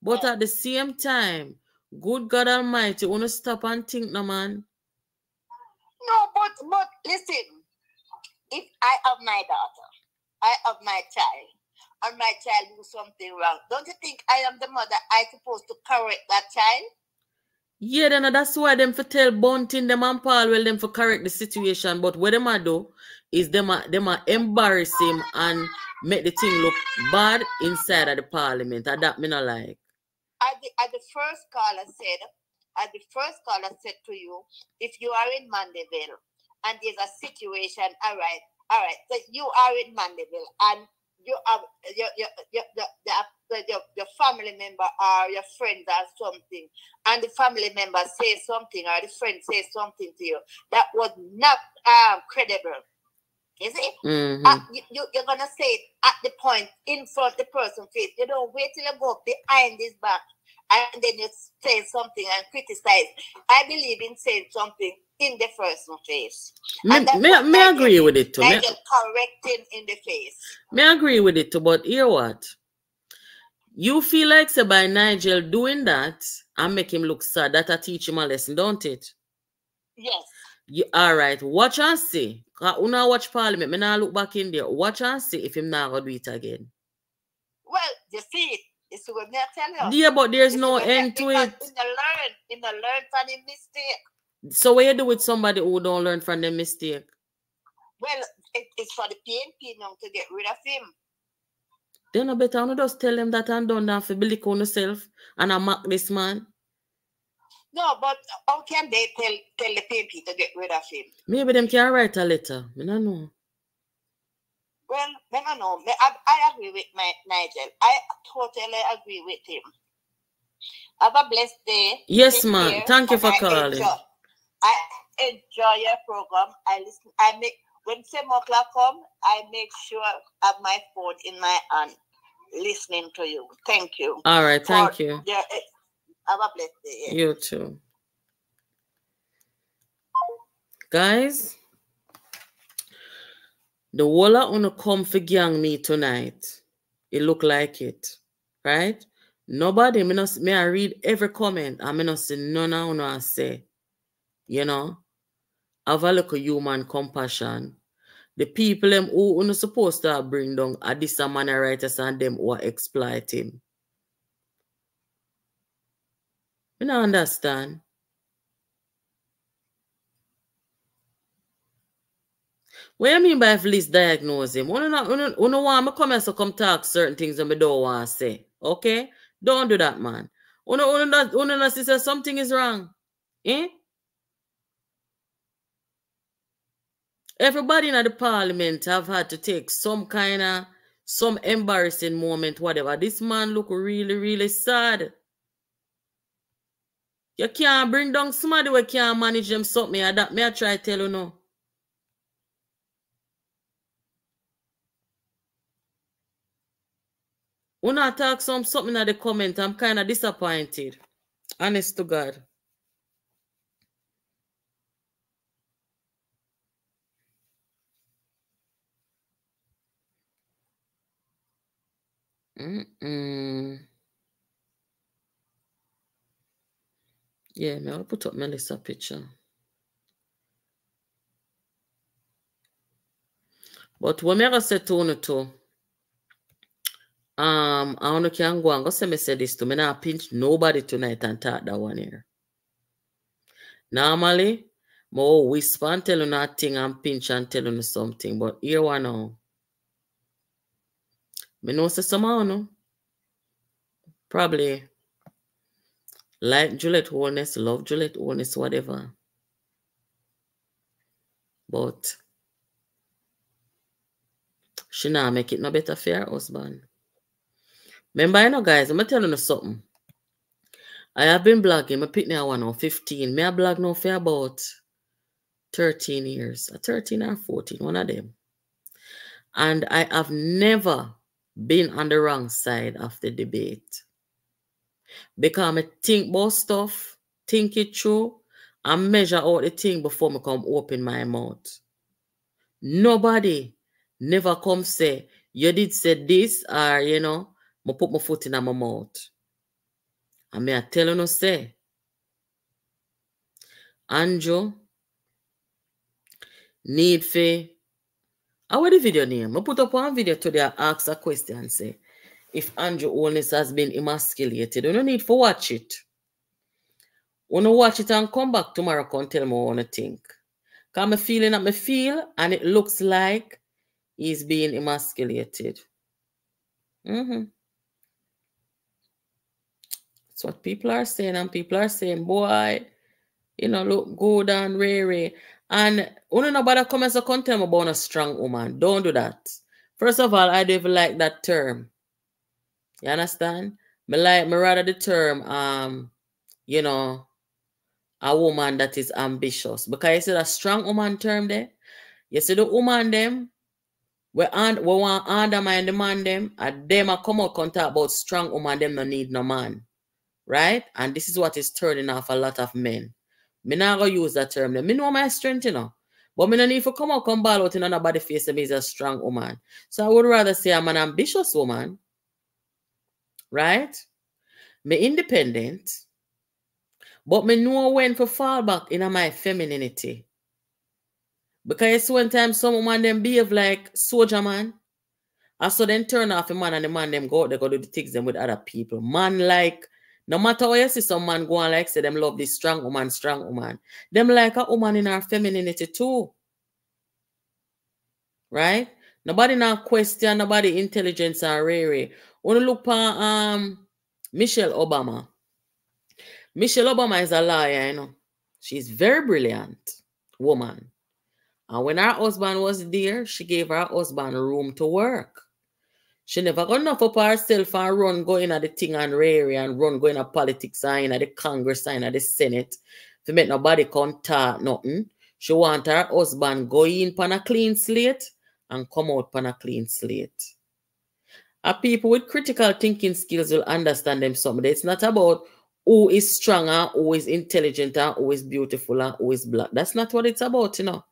but at the same time good god almighty wanna stop and think no man No, but but listen, if I have my daughter, I have my child, and my child do something wrong, don't you think I am the mother? I supposed to correct that child? yeah then uh, that's why them for tell bunting them and paul well them for correct the situation but what them I do is them a, them a embarrass him and make the thing look bad inside of the parliament and that me not like At the, as the first caller said, as the first caller said to you, if you are in Mandeville and there's a situation, all right, all right, so you are in Mandeville and you have your your your your, your, your, your family member or your friend or something, and the family member says something or the friend says something to you that was not um credible. Is it? Mhm. Uh, you, you, you're gonna say it at the point in front of the person's face. You don't wait till you go behind his back and then you say something and criticize. I believe in saying something in the person's face. me, me, me Nigel agree with it too me, Nigel correcting in the face. me agree with it too but hear what you feel like say by nigel doing that and make him look sad that I teach him a lesson don't it Yes. You, all right, watch and see. Una watch Parliament. Me now look back in there. Watch and see if him now gonna do it again. Well, you see it. You see what I tell you. Yeah, but there's You no see what me- end to it. In the learn, in the learn from the mistake. So what you do with somebody who don't learn from their mistake? Well, it, it's for the PNP now to get rid of him. Then I better wanna just tell him that I'm done that for believe on yourself and I mock this man. No, but how can they tell tell the PNP to get rid of him? Maybe them can write a letter. Me no know. Well, I don't know. I, I agree with my Nigel. I totally agree with him. Have a blessed day. Yes, ma'am. Thank you for I calling. Enjoy, I enjoy your program. I listen. I make when seven o'clock come. I make sure I have my phone in my hand, listening to you. Thank you. All right, thank for you. your- have a blessed day. You too. Guys, the walla wanna come for gang me tonight. It look like it, right? Nobody, me, not, me I read every comment I me not see none of una say, you know, have a little human compassion. The people them who una supposed to bring down are this a man a writers and them who are exploiting. Me not understand. What you mean by list diagnose him? Uno, not, uno want me come here so come talk certain things that me don't want to say. Okay? Don't do that, man. Uno, uno, not, uno not something is wrong. Eh? Everybody in the parliament have had to take some kind of some embarrassing moment, whatever. This man look really, really sad. You can't bring down somebody who can't manage them something. I that me I try tell you no. When I talk some something at the comment, I'm kind of disappointed. Honest to God. Mm-mm. Yeah, man, I'll put up Melissa picture. But when I say to to, um, I don't can go and go say me say this to me. Now pinch nobody tonight and talk that one here. Normally, more whisper and tell you nothing and pinch and tell you something, but here one now. Me know say somehow no. Probably like Juliet Holness, love Juliet Holness, whatever. But she now make it no better for her husband. Remember, you know, guys, I'm gonna tell you something. I have been blogging. My pick now one on 15. Me I blog now for about 13 years. Uh, 13 or 14, one of them. And I have never been on the wrong side of the debate. Because I think about stuff, think it through, and measure out the thing before I come open my mouth. Nobody never come say, you did say this, or, you know, I put my foot in my mouth. And me I tell you no say, Andrew need for how the video name? I put up one video today. I ask a question and say, if Andrew Holness has been emasculated, you don't need to watch it. You watch it and come back tomorrow, come tell me what you think. Because I'm feeling that I feel and it looks like he's being emasculated. Mm-hmm. That's what people are saying, and people are saying, boy, you know, look good and rare. And when nobody come as a content about a strong woman, don't do that. First of all, I don't even like that term. You understand? Me like me rather the term um, you know, a woman that is ambitious. Because you see that strong woman term there. You see the woman them we and we want undermine the man them and them a come out talk about strong woman them no need no man. Right? And this is what is turning off a lot of men. Me not gonna use that term. Me know my strength, you know. But me no need to come out, come ball out in anybody face and me is a strong woman. So I would rather say I'm an ambitious woman. Right? Me independent. But me know when to fall back in my femininity. Because one time some woman them behave like soldier man. And so then turn off a man and the man them go out, they go do the things them with other people. Man like no matter how you see some man go on like say them love this strong woman, strong woman. Them like a woman in her femininity too. Right? Nobody now question nobody intelligence or rare. You look at um Michelle Obama. Michelle Obama is a liar, you know. She's very brilliant woman. And when her husband was there, she gave her husband room to work. She never got enough up herself and run going at the thing and rare and run going at politics and at the Congress and at the Senate to make nobody contact nothing. She want her husband go in on a clean slate and come out on a clean slate. A people with critical thinking skills will understand them someday. It's not about who is stronger, who is intelligent, and who is beautiful, and who is black. That's not what it's about, you know.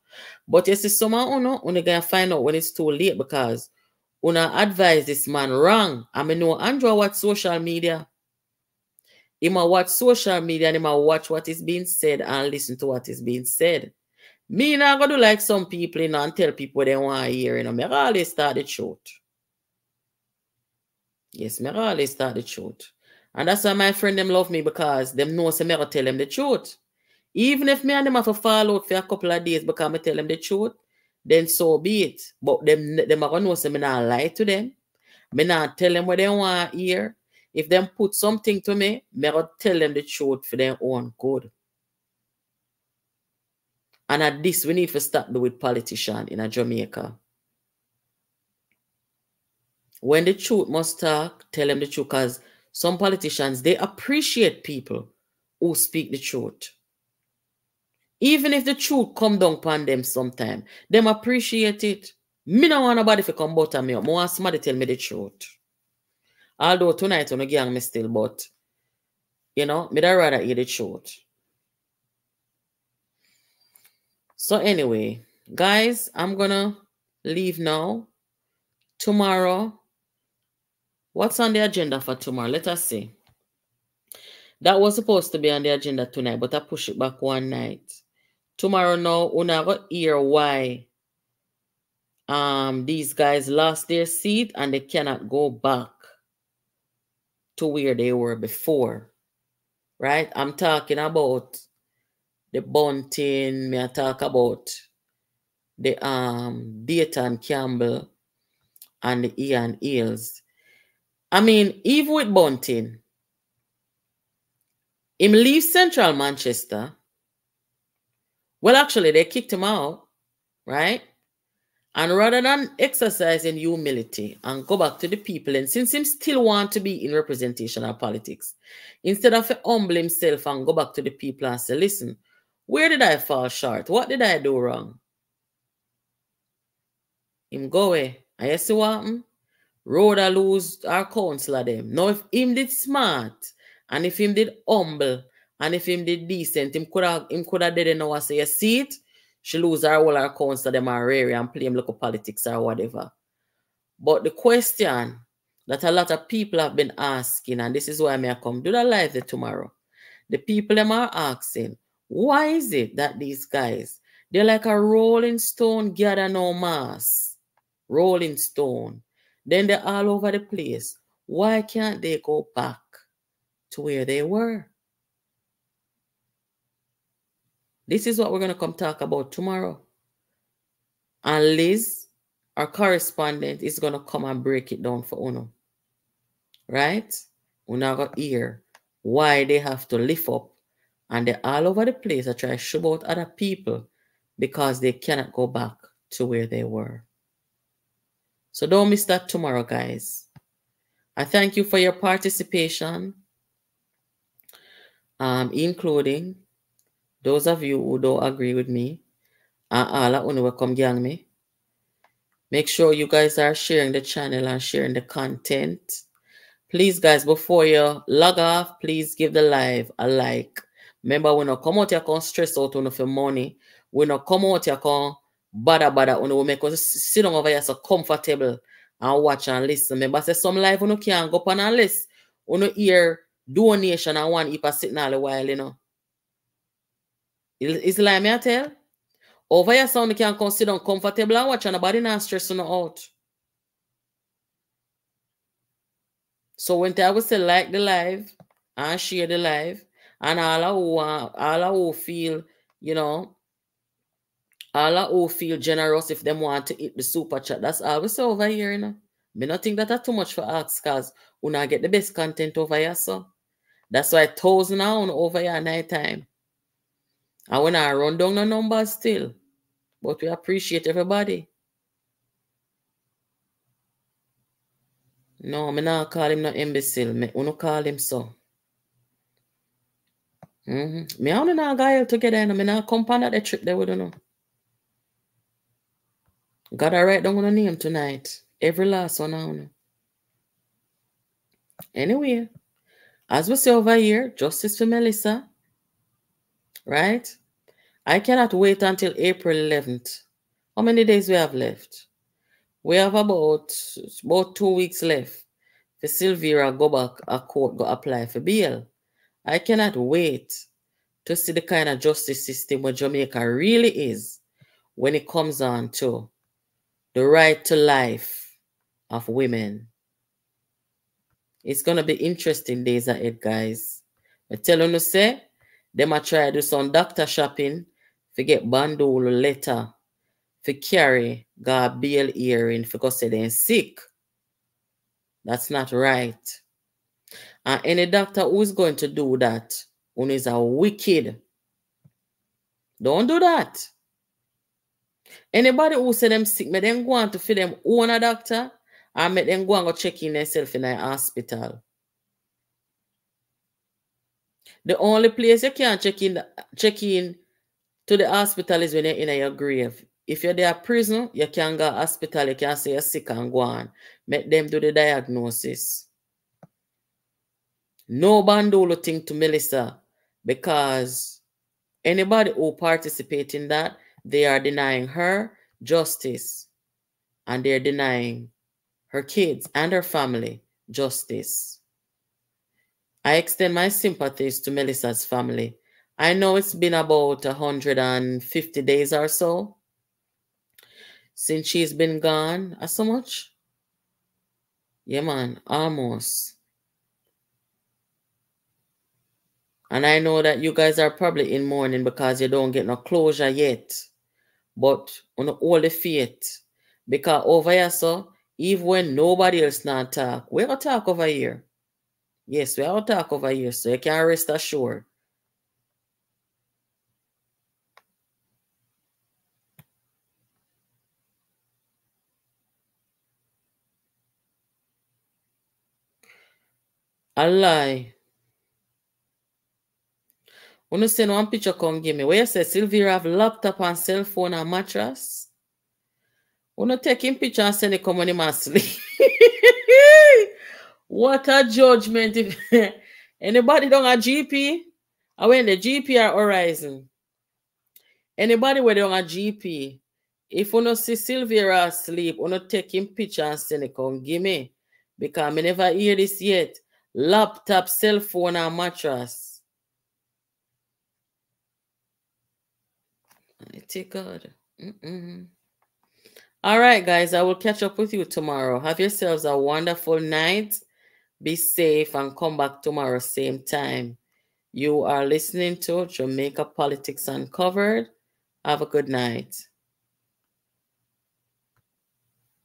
But you see, someone, you know, going to find out when it's too late because Una advise this man wrong. I mean, know Andrew watch social media. He might watch social media and he might watch what is being said and listen to what is being said. Me not gonna do like some people, you know, and tell people they want to hear, you know. Me always start the truth. Yes, me always start the truth. And that's why my friend them love me because them know so me tell them the truth. Even if me and them have to fall out for a couple of days because I tell them the truth, then so be it. But them them are gonna know say me not lie to them. Me not tell them what they want to hear. If them put something to me, me tell them the truth for their own good. And at this, we need to start do with politician in a Jamaica. When the truth must talk, tell them the truth because some politicians, they appreciate people who speak the truth. Even if the truth come down upon them sometime, them appreciate it. Me no want nobody to come butter me up. I want somebody tell me the truth. Although tonight on the gang me still, but you know, me rather hear the truth. So anyway, guys, I'm gonna leave now. Tomorrow, what's on the agenda for tomorrow? Let us see. That was supposed to be on the agenda tonight, but I push it back one night. Tomorrow now, we never hear why um these guys lost their seat and they cannot go back to where they were before. Right? I'm talking about the bunting, me I talk about the um Dayton Campbell and the Ian Hayles. I mean, even with bunting, him leave Central Manchester. Well, actually, they kicked him out, right? And rather than exercising humility and go back to the people, and since him still want to be in representation of politics, instead of humble himself and go back to the people and say, listen, where did I fall short? What did I do wrong? Him go away. I see what happened? Rhoda lose our councillor them. Now if him did smart and if him did humble and if him did decent, him could have him could have did know I say you see it she lose her whole her to them area and play him local politics or whatever. But the question that a lot of people have been asking, and this is why I may come do the live there tomorrow. The people them are asking, why is it that these guys they're like a rolling stone gather no mass? Rolling stone. Then they're all over the place. Why can't they go back to where they were? This is what we're going to come talk about tomorrow. And Liz, our correspondent, is going to come and break it down for Uno. Right? Going to hear why they have to lift up and they're all over the place I try to show out other people because they cannot go back to where they were. So don't miss that tomorrow, guys. I thank you for your participation, um, including those of you who don't agree with me, and all will come gang me. Make sure you guys are sharing the channel and sharing the content. Please, guys, before you log off, please give the live a like. Remember, when you come out here, come stress out on your money. When you come out here, come bother bother when we make us sit down over here so comfortable and watch and listen. Remember, say some live you can't go up on a list. You hear donation and one heap sitting all the while, you know. It's like me I tell. Over sound you can consider comfortable and watch and nobody not stressing out. So when I would say like the live and share the live and all who who feel, you know, all who feel generous if them want to hit the super chat. That's all we say over here, you know. Me not think that too much for ask cause we not get the best content over here, so that's why thousand on over here night time. And when I run down the numbers still, but we appreciate everybody. No, me not call him no imbecile. Me uno call him so. Mm-hmm. Me only not guy together and me not come on the trip there with you know. Gotta write down the name tonight. Every last one now. Anyway, as we see over here, justice for Melissa right? I cannot wait until April 11th. How many days we have left? We have about, about two weeks left for Sylvia go back a court go apply for bail. I cannot wait to see the kind of justice system where Jamaica really is when it comes on to the right to life of women. It's gonna be interesting days ahead, guys. I tell you to say them a try to do some doctor shopping, forget bundle letter. for carry God bail hearing because they're sick. That's not right. And any doctor who's going to do that, who is a wicked, don't do that. Anybody who say them sick, may them go on to feed them own a doctor and make them go and go check in themselves in a hospital. The only place you can check in check in to the hospital is when you're in your grave. If you're there prison, you can go hospital, you can say you're sick and go on. Make them do the diagnosis. No bandolo thing to Melissa because anybody who participate in that, they are denying her justice and they're denying her kids and her family justice. I extend my sympathies to Melissa's family. I know it's been about 150 days or so since she's been gone. As so much? Yeah, man, almost. And I know that you guys are probably in mourning because you don't get no closure yet. But on all the faith. Because over here, so, even when nobody else not talk, we gonna talk over here. Yes, we are talk over here, so you can rest assured. A lie. When you send one picture, come give me. Where you say Sylvia have laptop and cell phone and mattress? When you take him picture and send it come when him sleep. what a judgment. If anybody don't a GP? I ah, went the GP or Horizon. Anybody where don't a GP? If you no see Sylvia asleep, you no take him picture and send it come give me. Because I never hear this yet laptop, cell phone, and mattress. Mighty God. Mm-mm. All right, guys, I will catch up with you tomorrow. Have yourselves a wonderful night. Be safe and come back tomorrow, same time. You are listening to Jamaica Politics Uncovered. Have a good night.